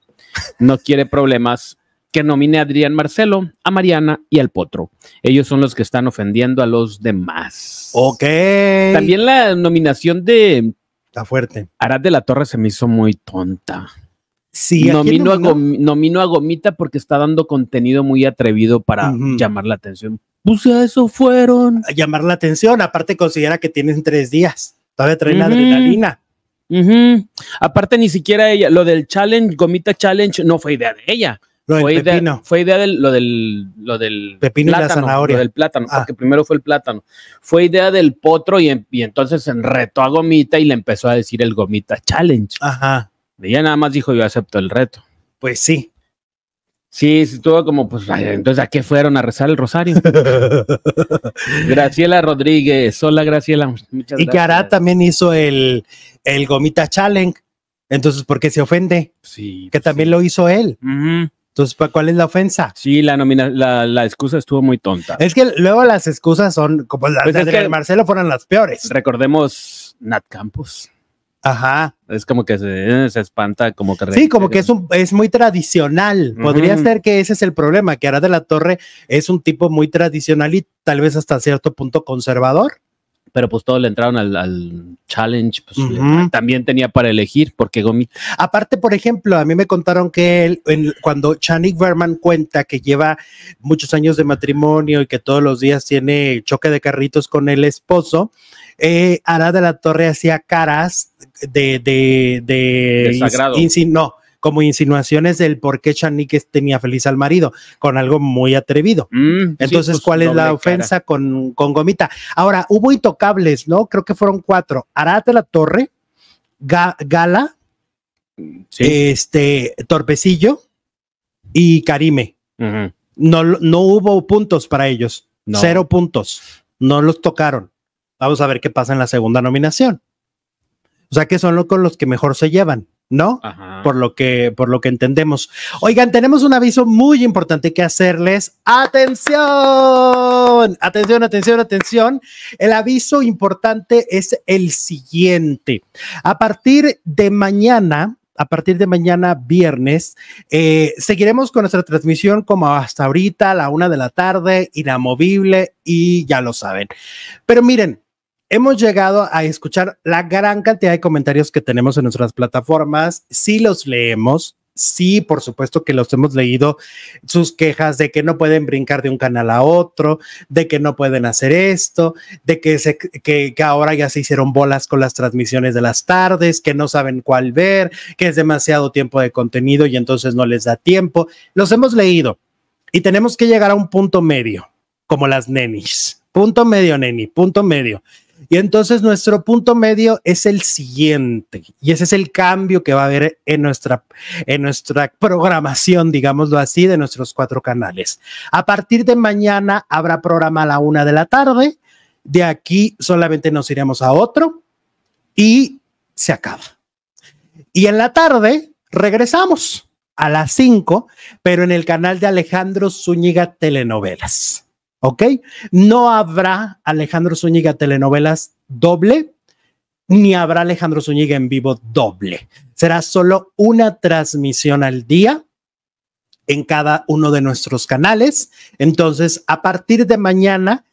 no quiere problemas. Que nomine a Adrián Marcelo, a Mariana y al Potro. Ellos son los que están ofendiendo a los demás. Ok. También la nominación de. Está fuerte. Arad de la Torre se me hizo muy tonta. Sí, nomino, a, Gomita porque está dando contenido muy atrevido para llamar la atención. Pues a eso fueron. A llamar la atención. Aparte, considera que tienen tres días. Todavía traen adrenalina. Aparte, ni siquiera ella, lo del challenge, Gomita Challenge, no fue idea de ella. fue, idea, fue idea de lo del, lo del pepino plátano, y la zanahoria. Lo del plátano, ah. porque primero fue el plátano. Fue idea del potro y, y entonces retó a Gomita y le empezó a decir el Gomita Challenge. Ajá. Ella nada más dijo yo acepto el reto. Pues sí. Sí, estuvo como, pues, entonces, ¿a qué fueron a rezar el rosario? [laughs] Graciela Rodríguez, hola Graciela, muchas y gracias. Y también hizo el, el Gomita Challenge, entonces, ¿por qué se ofende? Sí. Que también lo hizo él. Entonces, ¿cuál es la ofensa? Sí, la, nomina la, la, excusa estuvo muy tonta. Es que luego las excusas son, como las pues de Marcelo, fueron las peores. Recordemos Nat Campos. Ajá. Es como que se, espanta, como que... Sí, como que es, un, es muy tradicional. Podría ser que ese es el problema, que Ara de la Torre es un tipo muy tradicional y tal vez hasta cierto punto conservador. Pero pues todos le entraron al, challenge, pues también tenía para elegir, porque Gomi. Aparte, por ejemplo, a mí me contaron que él, cuando Chanik Berman cuenta que lleva muchos años de matrimonio y que todos los días tiene choque de carritos con el esposo, eh, Ara de la Torre hacía caras de, de, de, no, como insinuaciones del por qué Chanik tenía feliz al marido, con algo muy atrevido. Mm, Entonces, pues, ¿cuál es la ofensa con, con, Gomita? Ahora, hubo intocables, ¿no? Creo que fueron cuatro. Ara de la Torre, Gala, este, Torpecillo y Karime. no, no hubo puntos para ellos. Cero puntos. No los tocaron. Vamos a ver qué pasa en la segunda nominación. O sea que son con los que mejor se llevan, ¿no? Por lo que, por lo que entendemos. Oigan, tenemos un aviso muy importante que hacerles. Atención, atención, atención, atención. El aviso importante es el siguiente. A partir de mañana, a partir de mañana viernes. Eh, seguiremos con nuestra transmisión como hasta ahorita, a la una de la tarde, inamovible y ya lo saben. Pero miren, hemos llegado a escuchar la gran cantidad de comentarios que tenemos en nuestras plataformas. Sí los leemos. Sí, por supuesto que los hemos leído, sus quejas de que no pueden brincar de un canal a otro, de que no pueden hacer esto, de que, ahora ya se hicieron bolas con las transmisiones de las tardes, que no saben cuál ver, que es demasiado tiempo de contenido y entonces no les da tiempo. Los hemos leído y tenemos que llegar a un punto medio, como las nenis. Punto medio, neni, punto medio Y entonces nuestro punto medio es el siguiente, y ese es el cambio que va a haber en nuestra, en nuestra programación, digámoslo así, de nuestros cuatro canales. A partir de mañana habrá programa a la una de la tarde, de aquí solamente nos iremos a otro y se acaba. Y en la tarde regresamos a las cinco, pero en el canal de Alejandro Zúñiga Telenovelas. ¿Ok? No habrá Alejandro Zúñiga telenovelas doble, ni habrá Alejandro Zúñiga en vivo doble. Será solo una transmisión al día en cada uno de nuestros canales. Entonces, a partir de mañana,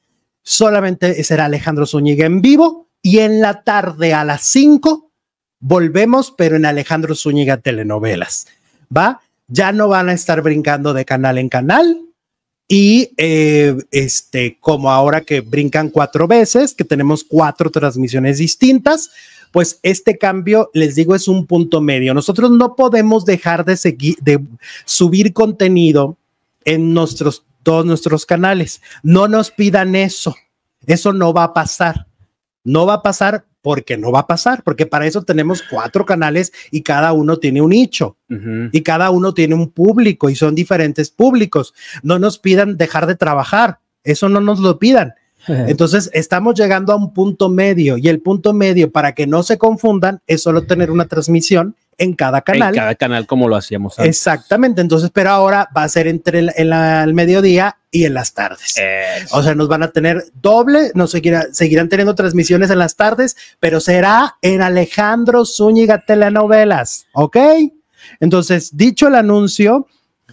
solamente será Alejandro Zúñiga en vivo y en la tarde a las 5 volvemos, pero en Alejandro Zúñiga telenovelas. ¿Va? Ya no van a estar brincando de canal en canal, y eh, este, como ahora que brincan cuatro veces, que tenemos cuatro transmisiones distintas, pues este cambio, les digo, es un punto medio. Nosotros no podemos dejar de seguir, de subir contenido en nuestros, todos nuestros canales. No nos pidan eso. Eso no va a pasar. No va a pasar porque no va a pasar, porque para eso tenemos cuatro canales y cada uno tiene un nicho y cada uno tiene un público y son diferentes públicos. No nos pidan dejar de trabajar, eso no nos lo pidan. Entonces estamos llegando a un punto medio y el punto medio para que no se confundan es solo tener una transmisión en cada canal. En cada canal como lo hacíamos antes. Exactamente, entonces, pero ahora va a ser entre el, mediodía y en las tardes. O sea, nos van a tener doble, nos seguirán teniendo transmisiones en las tardes, pero será en Alejandro Zúñiga Telenovelas, ¿ok? Entonces, dicho el anuncio,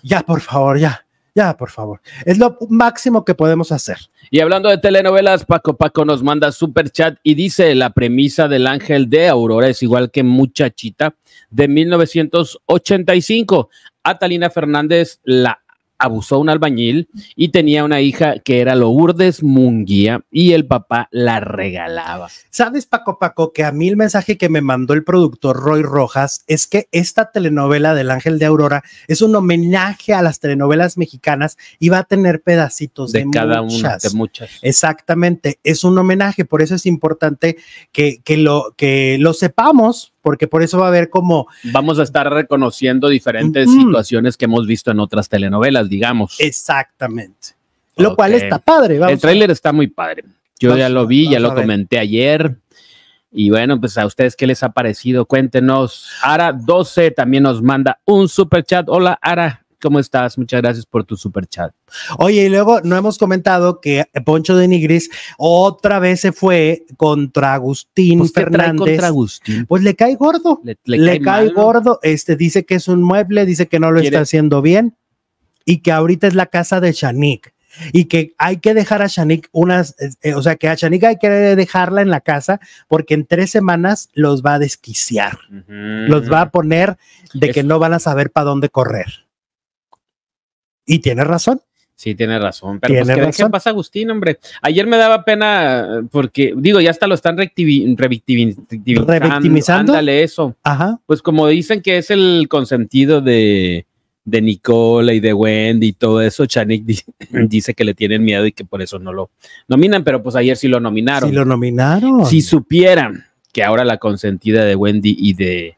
ya por favor, ya, ya, por favor. Es lo máximo que podemos hacer. Y hablando de telenovelas, Paco Paco nos manda super chat y dice: La premisa del ángel de Aurora es igual que Muchachita de 1985. Atalina Fernández la abusó un albañil y tenía una hija que era Lourdes Munguía y el papá la regalaba. ¿Sabes, Paco Paco, que a mí el mensaje que me mandó el productor Roy Rojas es que esta telenovela del Ángel de Aurora es un homenaje a las telenovelas mexicanas y va a tener pedacitos de, cada una, de muchas. Exactamente, es un homenaje, por eso es importante que, que, lo, que lo sepamos, porque por eso va a haber como... Vamos a estar reconociendo diferentes situaciones que hemos visto en otras telenovelas, digamos. Exactamente. Lo cual está padre. el tráiler está muy padre. Yo ya lo vi, ya lo comenté ayer. Y bueno, pues a ustedes, ¿qué les ha parecido? Cuéntenos. Ara12 también nos manda un super chat. Hola, Ara. ¿Cómo estás? Muchas gracias por tu super chat. Oye, y luego no hemos comentado que Poncho de Nigris otra vez se fue contra Agustín pues, Fernández. Contra Agustín? Pues le cae gordo. Le, cae, gordo. Este dice que es un mueble, dice que no lo está haciendo bien y que ahorita es la casa de Shanik y que hay que dejar a Shanik unas, eh, o sea, que a Shanik hay que dejarla en la casa porque en tres semanas los va a desquiciar, los va a poner de que no van a saber para dónde correr. Y tiene razón. Sí, tiene razón. Pero pues, ¿qué, pasa, Agustín, hombre? Ayer me daba pena porque, digo, ya hasta lo están revictimizando. Ándale, eso. Ajá. Pues como dicen que es el consentido de, de Nicola y de Wendy y todo eso, Chanik dice que le tienen miedo y que por eso no lo nominan, pero pues ayer sí lo nominaron. Sí lo nominaron. Si supieran que ahora la consentida de Wendy y de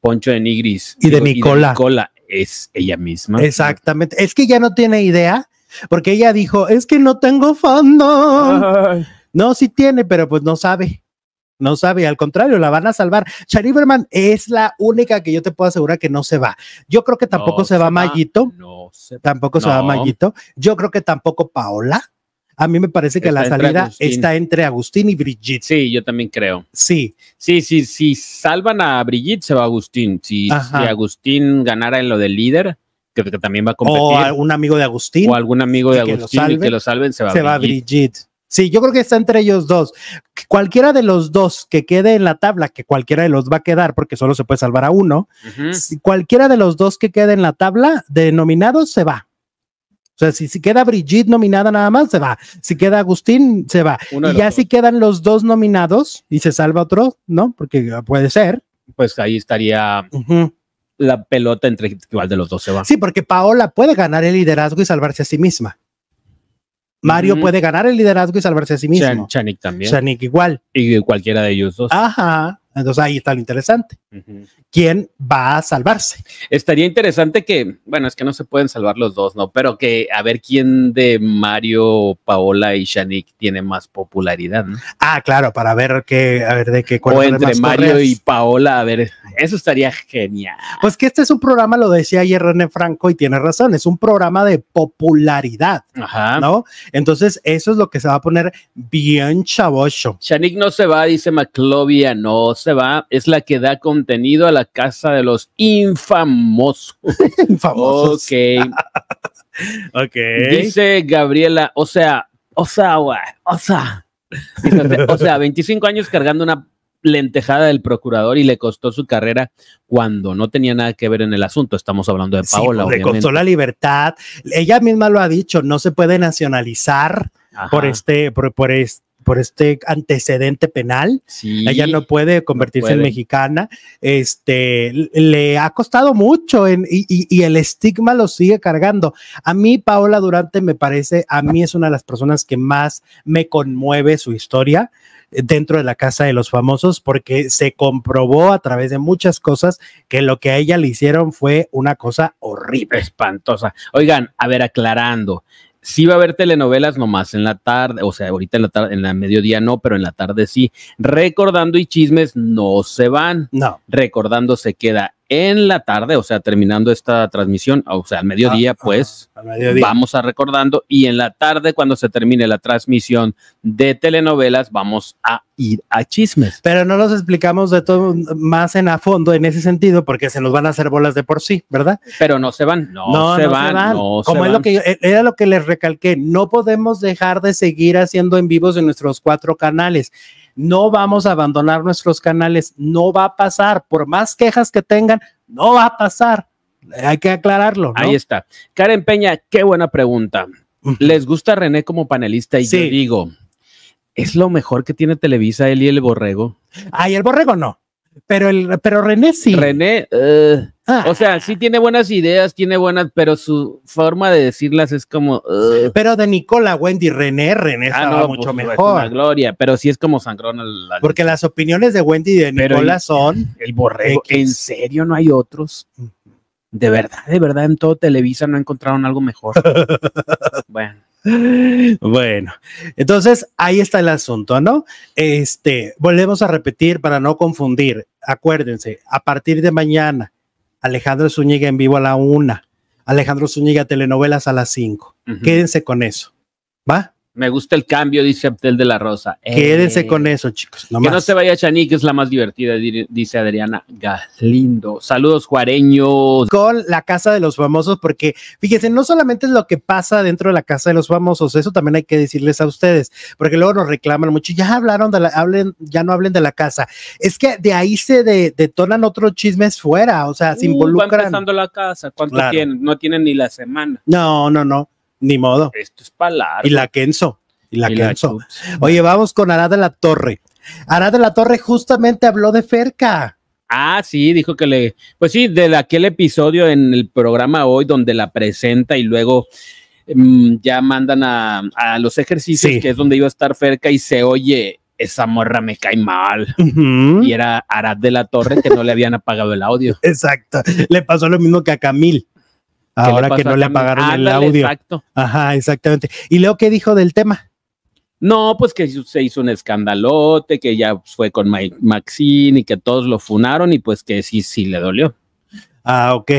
Poncho de Nigris y de Nicola es ella misma. Exactamente. Es que ya no tiene idea, porque ella dijo, es que no tengo fondo. No, sí tiene, pero pues no sabe. No sabe, al contrario, la van a salvar. Chariverman es la única que yo te puedo asegurar que no se va. Yo creo que tampoco se, va Mayito. No tampoco se va Mayito. Yo creo que tampoco Paola. A mí me parece que la salida está entre Agustín y Brigitte. Sí, yo también creo. Sí. Sí, sí, sí. Salvan a Brigitte, se va Agustín. Si, Agustín ganara en lo del líder, que, que, también va a competir. O algún amigo de Agustín. O algún amigo de Agustín y que lo salven, se va, se va Brigitte. Sí, yo creo que está entre ellos dos. Cualquiera de los dos que quede en la tabla, que cualquiera de los va a quedar porque solo se puede salvar a uno, cualquiera de los dos que quede en la tabla de nominados se va. O sea, si, si queda Brigitte nominada nada más, se va. Si queda Agustín, se va. y ya si quedan los dos nominados y se salva otro, ¿no? Porque puede ser. Pues ahí estaría la pelota entre igual de los dos se va. Sí, porque Paola puede ganar el liderazgo y salvarse a sí misma. Mario puede ganar el liderazgo y salvarse a sí mismo. Chan- Chanik también. Shanik igual. y cualquiera de ellos dos. Ajá. Entonces ahí está lo interesante. ¿Quién va a salvarse? Estaría interesante que, bueno, es que no se pueden salvar los dos, ¿no? Pero que a ver quién de Mario, Paola y Shanik tiene más popularidad, ¿no? Ah, claro, para ver qué, a ver de qué O cuáles son entre Mario correas. y Paola, a ver, eso estaría genial. Pues que este es un programa, lo decía ayer René Franco, y tiene razón, es un programa de popularidad, Ajá. ¿no? Entonces, eso es lo que se va a poner bien chavocho. Shanik no se va, dice Maclovia, no se va, es la que da contenido a la casa de los infamosos. [laughs] Famosos. Ok. [laughs] Ok. Dice Gabriela, o sea, o sea, güey, o sea, fíjate, o sea, 25 años cargando una lentejada del procurador y le costó su carrera cuando no tenía nada que ver en el asunto. Estamos hablando de Sí, Paola, pues, le costó la libertad. Ella misma lo ha dicho, no se puede nacionalizar Ajá, por este, por, por es- por este antecedente penal. sí, Ella no puede convertirse en puede. mexicana. Este le ha costado mucho en- y, y- y el estigma lo sigue cargando. A mí, Paola Durante, me parece, a mí es una de las personas que más me conmueve su historia eh, dentro de la casa de los famosos porque se comprobó a través de muchas cosas que lo que a ella le hicieron fue una cosa horrible. espantosa. Oigan, a ver, aclarando. Sí va a haber telenovelas nomás en la tarde, o sea, ahorita en la tarde, en la mediodía no, pero en la tarde sí. Recordando y chismes no se van. No. Recordando se queda en la tarde, o sea, terminando esta transmisión, o sea, al mediodía, Ah, pues al mediodía. vamos a recordando y en la tarde, cuando se termine la transmisión de telenovelas, vamos a ir a chismes. Pero no los explicamos de todo más en a fondo en ese sentido porque se nos van a hacer bolas de por sí, ¿verdad? Pero no se van, no, se, van, no se Como es van. lo que yo- e- era lo que les recalqué, no podemos dejar de seguir haciendo en vivos en nuestros cuatro canales. No vamos a abandonar nuestros canales, no va a pasar, por más quejas que tengan, no va a pasar. Hay que aclararlo. ¿no? Ahí está. Karen Peña, qué buena pregunta. ¿Les gusta René como panelista? Y Sí. yo digo, ¿es lo mejor que tiene Televisa él y el borrego? Ay, el borrego no, pero el, pero René sí. René, eh, Ah, o sea, sí tiene buenas ideas, tiene buenas, pero su forma de decirlas es como... eh, pero de Nicola, Wendy, René, René ah, estaba no, mucho pues, es mejor. una gloria, pero sí es como sangrón. al- al- Porque las opiniones de Wendy y de Pero Nicola son el borrego. ¿en serio no hay otros? De verdad, de verdad, en todo Televisa no encontraron algo mejor. [laughs] bueno. Bueno, entonces ahí está el asunto, ¿no? Este, volvemos a repetir para no confundir. Acuérdense, a partir de mañana, Alejandro Zúñiga en vivo a la una, Alejandro Zúñiga telenovelas a las cinco. Quédense con eso, ¿va? Me gusta el cambio, dice Abdel de la Rosa. Quédense Eh, con eso, chicos. Que no se vaya Chaní, que es la más divertida, di- dice Adriana Galindo. Saludos, juareños. con la casa de los famosos, porque fíjense, no solamente es lo que pasa dentro de la casa de los famosos, eso también hay que decirles a ustedes, porque luego nos reclaman mucho, ya hablaron de la, hablen, ya no hablen de la casa. Es que de ahí se de- detonan otros chismes fuera, o sea, se Uh, va involucran. empezando la casa. ¿Cuánto Claro. tienen? No tienen ni la semana. No, no, no, ni modo. Esto es largo. Y la Kenzo, y la Y Kenzo. Oye, vamos con Arad de la Torre. Arad de la Torre justamente habló de Ferca. Ah, sí, dijo que le. Pues sí, de aquel episodio en el programa hoy donde la presenta y luego mm, ya mandan a, a los ejercicios, Sí. que es donde iba a estar Ferca y se oye. Esa morra me cae mal. Y era Arad de la Torre que no le habían apagado el audio. [laughs] Exacto. Le pasó lo mismo que a Camil. ¿Qué le Ahora que no le apagaron el audio. Exacto. Ajá, exactamente. ¿Y luego qué dijo del tema? No, pues que se hizo un escandalote, que ya fue con Maxine y que todos lo funaron y pues que sí, sí le dolió. Ah, ok.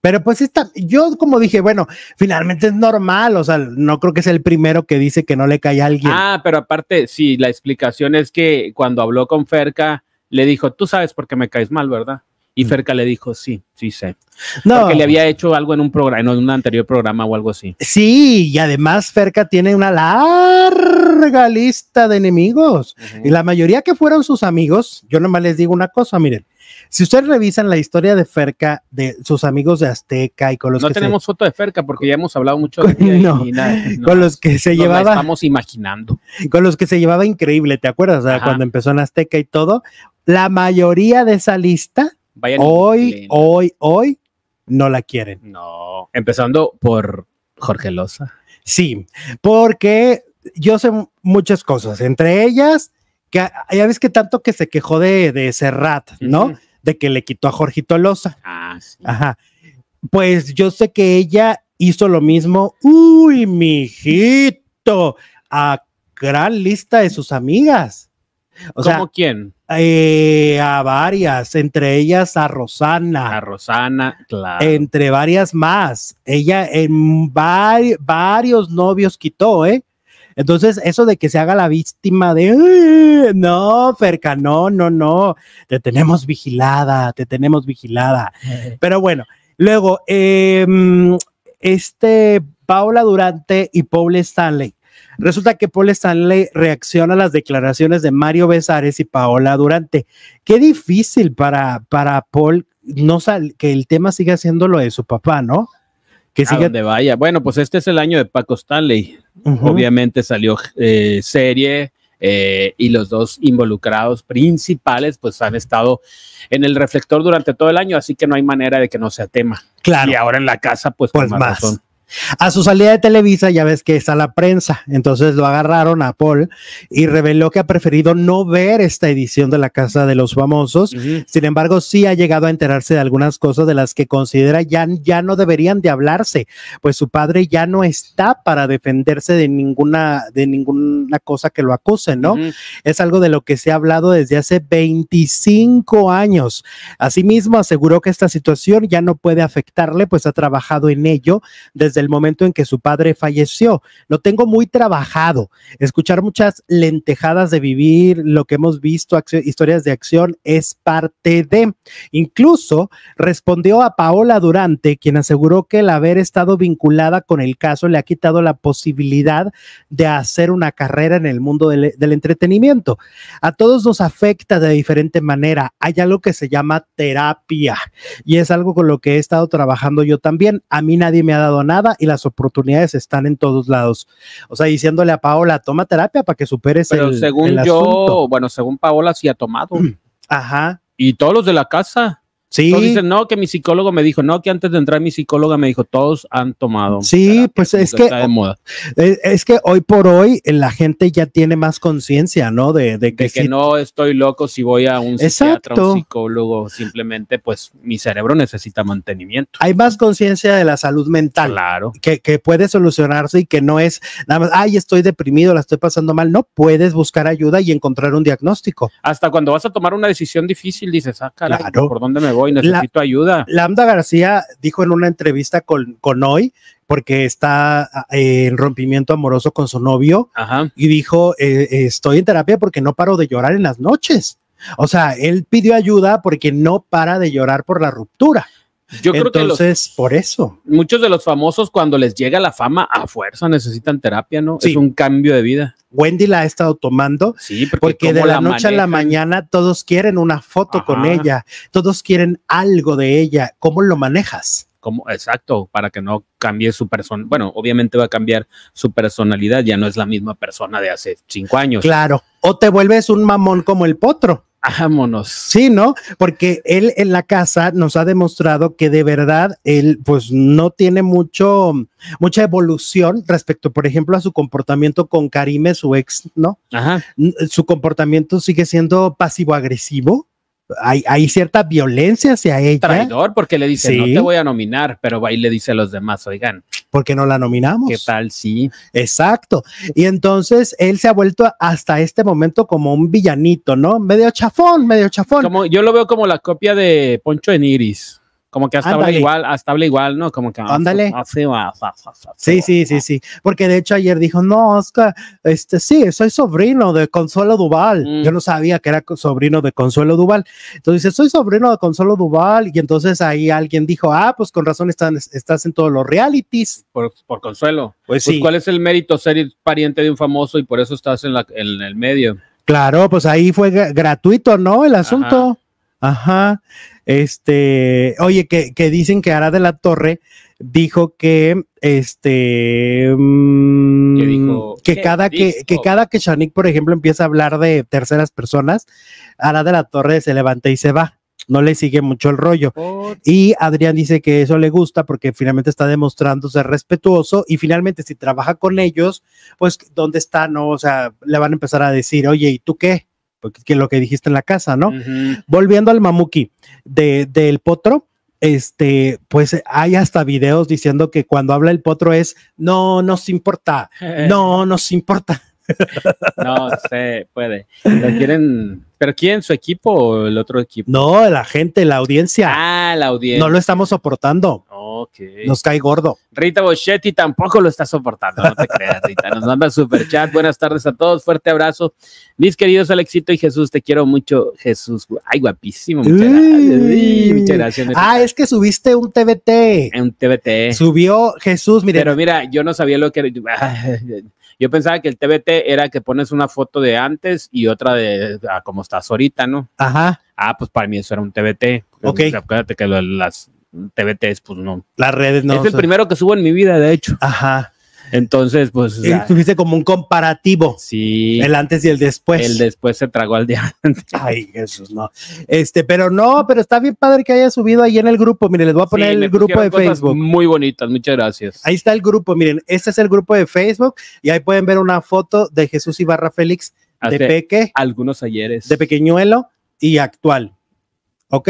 Pero pues está, yo como dije, bueno, finalmente es normal, o sea, no creo que sea el primero que dice que no le cae a alguien. Ah, pero aparte, sí, la explicación es que cuando habló con Ferca, le dijo, tú sabes por qué me caes mal, ¿verdad? Y Mm. Ferca le dijo, sí, sí sé. no, Porque le había hecho algo en un programa, en un anterior programa o algo así. sí, y además Ferca tiene una larga lista de enemigos. Y la mayoría que fueron sus amigos, yo nomás les digo una cosa, miren, si ustedes revisan la historia de Ferca, de sus amigos de Azteca y con los No que tenemos foto de Ferca porque ya hemos hablado mucho de No, nada, se, [laughs] no, con los que se llevaba, estamos imaginando. con los que se llevaba increíble, ¿te acuerdas? O sea, cuando empezó en Azteca y todo, la mayoría de esa lista Vayan hoy, hoy, hoy no la quieren. No, empezando por Jorge Loza. Sí, porque yo sé muchas cosas, entre ellas, que ya ves que tanto que se quejó de, de Serrat, ¿no? De que le quitó a Jorgito Loza. Ah, sí. Ajá. Pues yo sé que ella hizo lo mismo. Uy, mijito, a gran lista de sus amigas. O sea, ¿Cómo quién? eh, a varias, entre ellas a Rosana, A Rosana, claro. entre varias más. Ella en vari- varios novios quitó, ¿eh? Entonces, eso de que se haga la víctima de, "Ay, no, Ferca, no, no, no, te tenemos vigilada, te tenemos vigilada. [laughs] Pero bueno, luego, em, este Paula Durante y Paul Stanley. Resulta que Paul Stanley reacciona a las declaraciones de Mario Besares y Paola Durante. Qué difícil para, para Paul no sal- que el tema siga siendo lo de su papá, ¿no? Que A siga. donde vaya. Bueno, pues este es el año de Paco Stanley. Obviamente salió eh, serie eh, y los dos involucrados principales pues han estado en el reflector durante todo el año, así que no hay manera de que no sea tema. Claro. Y ahora en la casa pues, Pues con más. razón. A su salida de Televisa ya ves que está la prensa, entonces lo agarraron a Paul y reveló que ha preferido no ver esta edición de la Casa de los Famosos. Sin embargo, sí ha llegado a enterarse de algunas cosas de las que considera ya, ya no deberían de hablarse, pues su padre ya no está para defenderse de ninguna, de ninguna cosa que lo acuse, ¿no? Es algo de lo que se ha hablado desde hace 25 años. Asimismo, aseguró que esta situación ya no puede afectarle, pues ha trabajado en ello desde el momento en que su padre falleció. Lo tengo muy trabajado. Escuchar muchas lentejadas de vivir, lo que hemos visto, historias de acción, es parte de. Incluso respondió a Paola Durante, quien aseguró que el haber estado vinculada con el caso le ha quitado la posibilidad de hacer una carrera en el mundo del, del entretenimiento. A todos nos afecta de diferente manera. Hay algo que se llama terapia y es algo con lo que he estado trabajando yo también. A mí nadie me ha dado nada y las oportunidades están en todos lados. O sea, diciéndole a Paola, toma terapia para que superes Pero el, según el yo, asunto. bueno, según Paola sí ha tomado. Ajá. y todos los de la casa. Sí. Dicen, no, que mi psicólogo me dijo, no, que antes de entrar mi psicóloga me dijo, todos han tomado. Sí, pues es que- de moda. Es, es que hoy por hoy la gente ya tiene más conciencia, ¿no? De, de que, de que sí- no estoy loco si voy a un psiquiatra, un psicólogo, simplemente pues mi cerebro necesita mantenimiento. hay más conciencia de la salud mental. Claro. que, que puede solucionarse y que no es nada más, ay, estoy deprimido, la estoy pasando mal. No, puedes buscar ayuda y encontrar un diagnóstico. Hasta cuando vas a tomar una decisión difícil dices, ah, caray, Claro. ¿por dónde me voy? Necesito ayuda. Lambda García dijo en una entrevista con, con Hoy, porque está eh, en rompimiento amoroso con su novio, Ajá. y dijo, eh, eh, estoy en terapia porque no paro de llorar en las noches. O sea, él pidió ayuda porque no para de llorar por la ruptura. Yo creo que los, Entonces, por eso. muchos de los famosos cuando les llega la fama a fuerza necesitan terapia, ¿no? Sí. Es un cambio de vida. Wendy la ha estado tomando Sí, porque, porque de la noche a la mañana todos quieren una foto con ella, todos quieren algo de ella. ¿Cómo lo manejas? Como, exacto, para que no cambie su persona. Bueno, obviamente va a cambiar su personalidad, ya no es la misma persona de hace cinco años. Claro. O te vuelves un mamón como el potro. Vámonos. Sí, ¿no? Porque él en la casa nos ha demostrado que de verdad él pues no tiene mucho, mucha evolución respecto, por ejemplo, a su comportamiento con Karime, su ex, ¿no? Ajá. Su comportamiento sigue siendo pasivo-agresivo. Hay, hay cierta violencia hacia ella Traidor, porque le dice, no te voy a nominar, pero va y le dice a los demás, oigan, porque no la nominamos. ¿qué tal? Sí. Exacto. Y entonces él se ha vuelto hasta este momento como un villanito, ¿no? Medio chafón, medio chafón. Como, yo lo veo como la copia de Poncho en Iris. Como que hasta habla igual, hasta habla igual, ¿no? Como que Ándale. así va, fa, fa, Sí, sí, sí, sí. Porque de hecho ayer dijo, no, Oscar, este sí, soy sobrino de Consuelo Duval. Mm. Yo no sabía que era sobrino de Consuelo Duval. Entonces dice, soy sobrino de Consuelo Duval. Y entonces ahí alguien dijo, ah, pues con razón están, estás en todos los realities. Por, por consuelo. Pues Pues, sí. ¿cuál es el mérito ser pariente de un famoso y por eso estás en, la, en el medio? Claro, pues ahí fue gra- gratuito, ¿no? El asunto. Ajá. Este, oye, que, que dicen que Ara de la Torre dijo que este mm, ¿Qué dijo? que ¿Qué cada que, dijo? que cada que Shanik, por ejemplo, empieza a hablar de terceras personas, Ara de la Torre se levanta y se va. no le sigue mucho el rollo. Y Adrián dice que eso le gusta porque finalmente está demostrando ser respetuoso y finalmente si trabaja con ellos, pues ¿dónde está? No, o sea, le van a empezar a decir, oye, ¿y tú qué? Que lo que dijiste en la casa, ¿no? Volviendo al mamuki de, del potro, este, pues hay hasta videos diciendo que cuando habla el potro es, no nos importa, [laughs] no nos importa. [laughs] no se puede. quieren, pero quién, su equipo o el otro equipo? No, la gente, la audiencia. Ah, la audiencia. No lo estamos soportando. Nos cae gordo. Rita Boschetti tampoco lo está soportando, no te creas, Rita. Nos manda super chat. Buenas tardes a todos, fuerte abrazo. Mis queridos Alexito y Jesús, te quiero mucho, Jesús. Ay, guapísimo. Muchas gracias. muchas gracias. Ah, es que subiste un TBT. Un TBT. Subió Jesús, mire. Pero mira, yo no sabía lo que era. [laughs] Yo pensaba que el TBT era que pones una foto de antes y otra de como estás ahorita, ¿no? Ajá. Ah, pues para mí eso era un TBT. Ok. Acuérdate que las TBTs, pues no. Las redes no. Es el primero que subo en mi vida, de hecho. Ajá. Entonces, pues. Tuviste como un comparativo. Sí. El antes y el después. El después se tragó al día Ay, Jesús, no. Este, pero no, pero está bien padre que haya subido ahí en el grupo. Mire, les voy a poner el grupo de Facebook. Muy bonitas, muchas gracias. Ahí está el grupo. Miren, este es el grupo de Facebook y ahí pueden ver una foto de Jesús Ibarra Félix de Peque. Algunos ayeres. De pequeñuelo y actual. ¿Ok?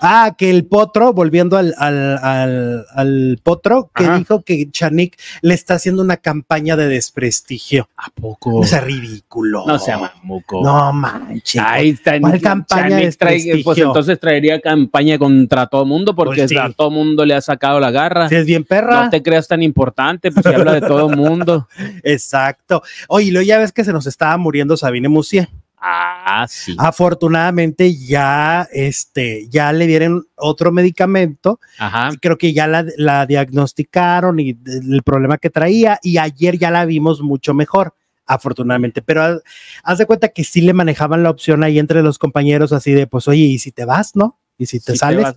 Ah, que el potro, volviendo al, al, al, potro, que dijo que Chanik le está haciendo una campaña de desprestigio. ¿A poco? O sea, ridículo. No se llama No manches. Ahí está. ¿Cuál campaña de desprestigio? pues entonces traería campaña contra todo mundo porque pues a todo mundo le ha sacado la garra. Si es bien perra. No te creas tan importante, pues se habla de todo mundo. [laughs] Exacto. Oye, lo ya ves que se nos estaba muriendo Sabine Musier. Ah, sí. Afortunadamente ya, este, ya le dieron otro medicamento. Ajá. Creo que ya la, diagnosticaron y el problema que traía y ayer ya la vimos mucho mejor afortunadamente, pero haz de cuenta que sí le manejaban la opción ahí entre los compañeros así de, pues, oye, ¿y si te vas, no? Y si te sales,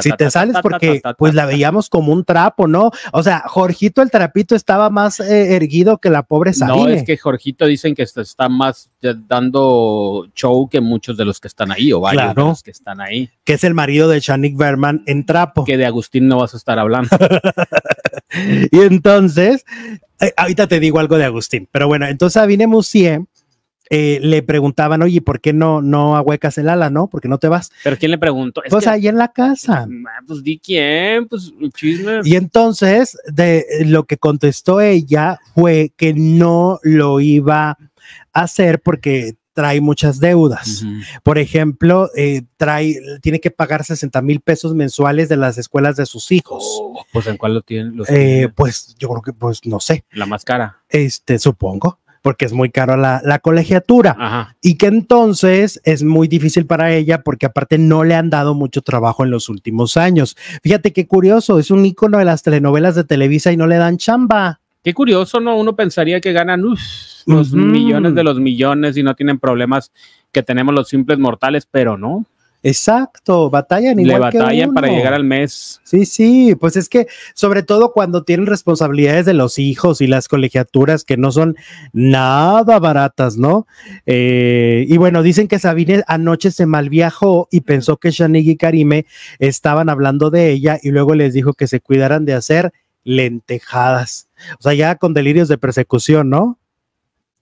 si te sales porque pues la veíamos como un trapo, ¿no? O sea, Jorgito el trapito estaba más eh, erguido que la pobre Sabine. No, es que Jorgito dicen que está más dando show que muchos de los que están ahí o varios de los que están ahí. Que es el marido de Shanik Berman en trapo. Que de Agustín no vas a estar hablando. [laughs] y entonces, eh, ahorita te digo algo de Agustín, pero bueno, entonces Sabine Musier eh, le preguntaban, oye, ¿por qué no, no ahuecas el ala, no? ¿Por qué no te vas? ¿Pero quién le preguntó? pues ahí en la casa. Ah, pues di quién, pues chisme. Y entonces, de lo que contestó ella fue que no lo iba a hacer porque trae muchas deudas. Por ejemplo, eh, trae, tiene que pagar 60 mil pesos mensuales de las escuelas de sus hijos. Oh, pues en cuál lo tienen? Eh, pues yo creo que, pues no sé. La más cara. Este, supongo porque es muy caro la, la colegiatura y que entonces es muy difícil para ella porque aparte no le han dado mucho trabajo en los últimos años. Fíjate qué curioso, es un ícono de las telenovelas de Televisa y no le dan chamba. Qué curioso, ¿no? Uno pensaría que ganan los millones de los millones y no tienen problemas que tenemos los simples mortales, pero no. Exacto, batallan igual Le batallan para llegar al mes. Sí, sí, pues es que sobre todo cuando tienen responsabilidades de los hijos y las colegiaturas que no son nada baratas, ¿no? Eh, y bueno, dicen que Sabine anoche se malviajó y pensó que Shanig y Karime estaban hablando de ella y luego les dijo que se cuidaran de hacer lentejadas. O sea, ya con delirios de persecución, ¿no?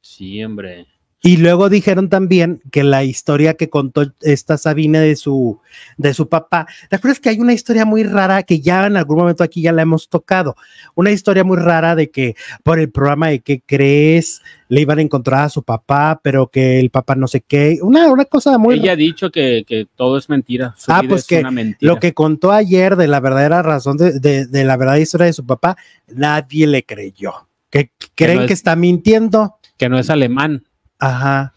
Sí, hombre. Y luego dijeron también que la historia que contó esta Sabine de su, de su papá, ¿te acuerdas que hay una historia muy rara que ya en algún momento aquí ya la hemos tocado? Una historia muy rara de que por el programa de qué crees le iban a encontrar a su papá, pero que el papá no sé qué, una, una cosa muy... Ella ha dicho que, todo es mentira. ah, pues que lo que contó ayer de la verdadera razón de, de, la verdadera historia de su papá, nadie le creyó. Que creen que está mintiendo. Que no es alemán. Ajá.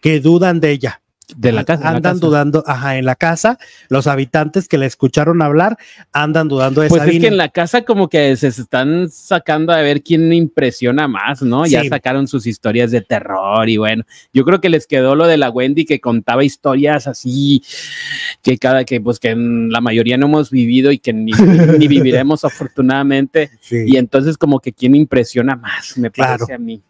Que dudan de ella. De la casa. Andan dudando, ajá, en la casa, los habitantes que le escucharon hablar andan dudando de Pues es que en la casa como que se están sacando a ver quién impresiona más, ¿no? Ya sacaron sus historias de terror y bueno, yo creo que les quedó lo de la Wendy que contaba historias así que cada que pues que la mayoría no hemos vivido y que ni, [laughs] viviremos afortunadamente y entonces como que quién impresiona más, me parece a mí.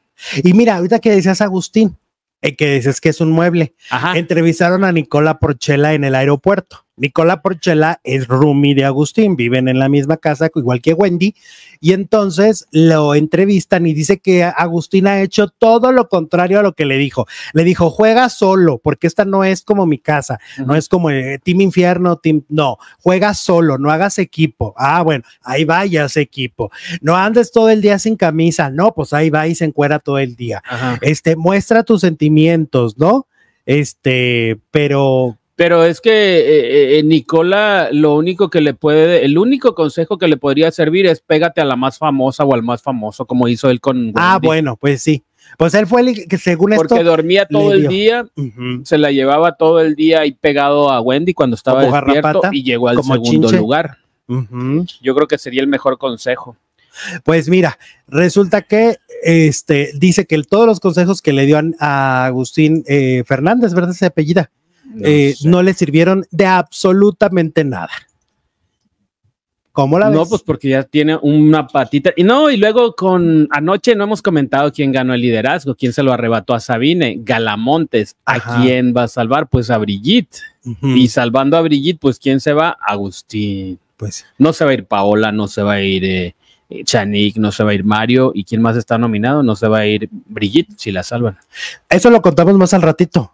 Y mira, ahorita que decías Agustín, eh, que dices que es un mueble. Ajá. Entrevistaron a Nicola Porchela en el aeropuerto. Nicola Porchela es roomie de Agustín, viven en la misma casa, igual que Wendy, y entonces lo entrevistan y dice que Agustín ha hecho todo lo contrario a lo que le dijo. Le dijo, juega solo, porque esta no es como mi casa, no es como eh, Team Infierno, Team, no, juega solo, no hagas equipo. Ah, bueno, ahí vayas equipo. No andes todo el día sin camisa, no, pues ahí va y se encuera todo el día. Este, muestra tus sentimientos, ¿no? Este, pero Pero es que eh, eh, Nicola, lo único que le puede, el único consejo que le podría servir es pégate a la más famosa o al más famoso, como hizo él con Ah, Wendy. bueno, pues sí. Pues él fue el que según Porque esto. dormía todo el día, se la llevaba todo el día ahí pegado a Wendy cuando estaba Como despierto y llegó al como segundo chinche. lugar. Yo creo que sería el mejor consejo. Pues mira, resulta que este dice que el- todos los consejos que le dio a, Agustín eh, Fernández, ¿verdad? Se apellida, eh, no le sirvieron de absolutamente nada. ¿Cómo la ves? No, pues porque ya tiene una patita. Y no, y luego con anoche no hemos comentado quién ganó el liderazgo, quién se lo arrebató a Sabine, Galamontes. ¿A Ajá. quién va a salvar? Pues a Brigitte. Y salvando a Brigitte, pues ¿quién se va? Agustín. pues No se va a ir Paola, no se va a ir eh, Chanik, no se va a ir Mario. ¿Y quién más está nominado? No se va a ir Brigitte si la salvan. eso lo contamos más al ratito.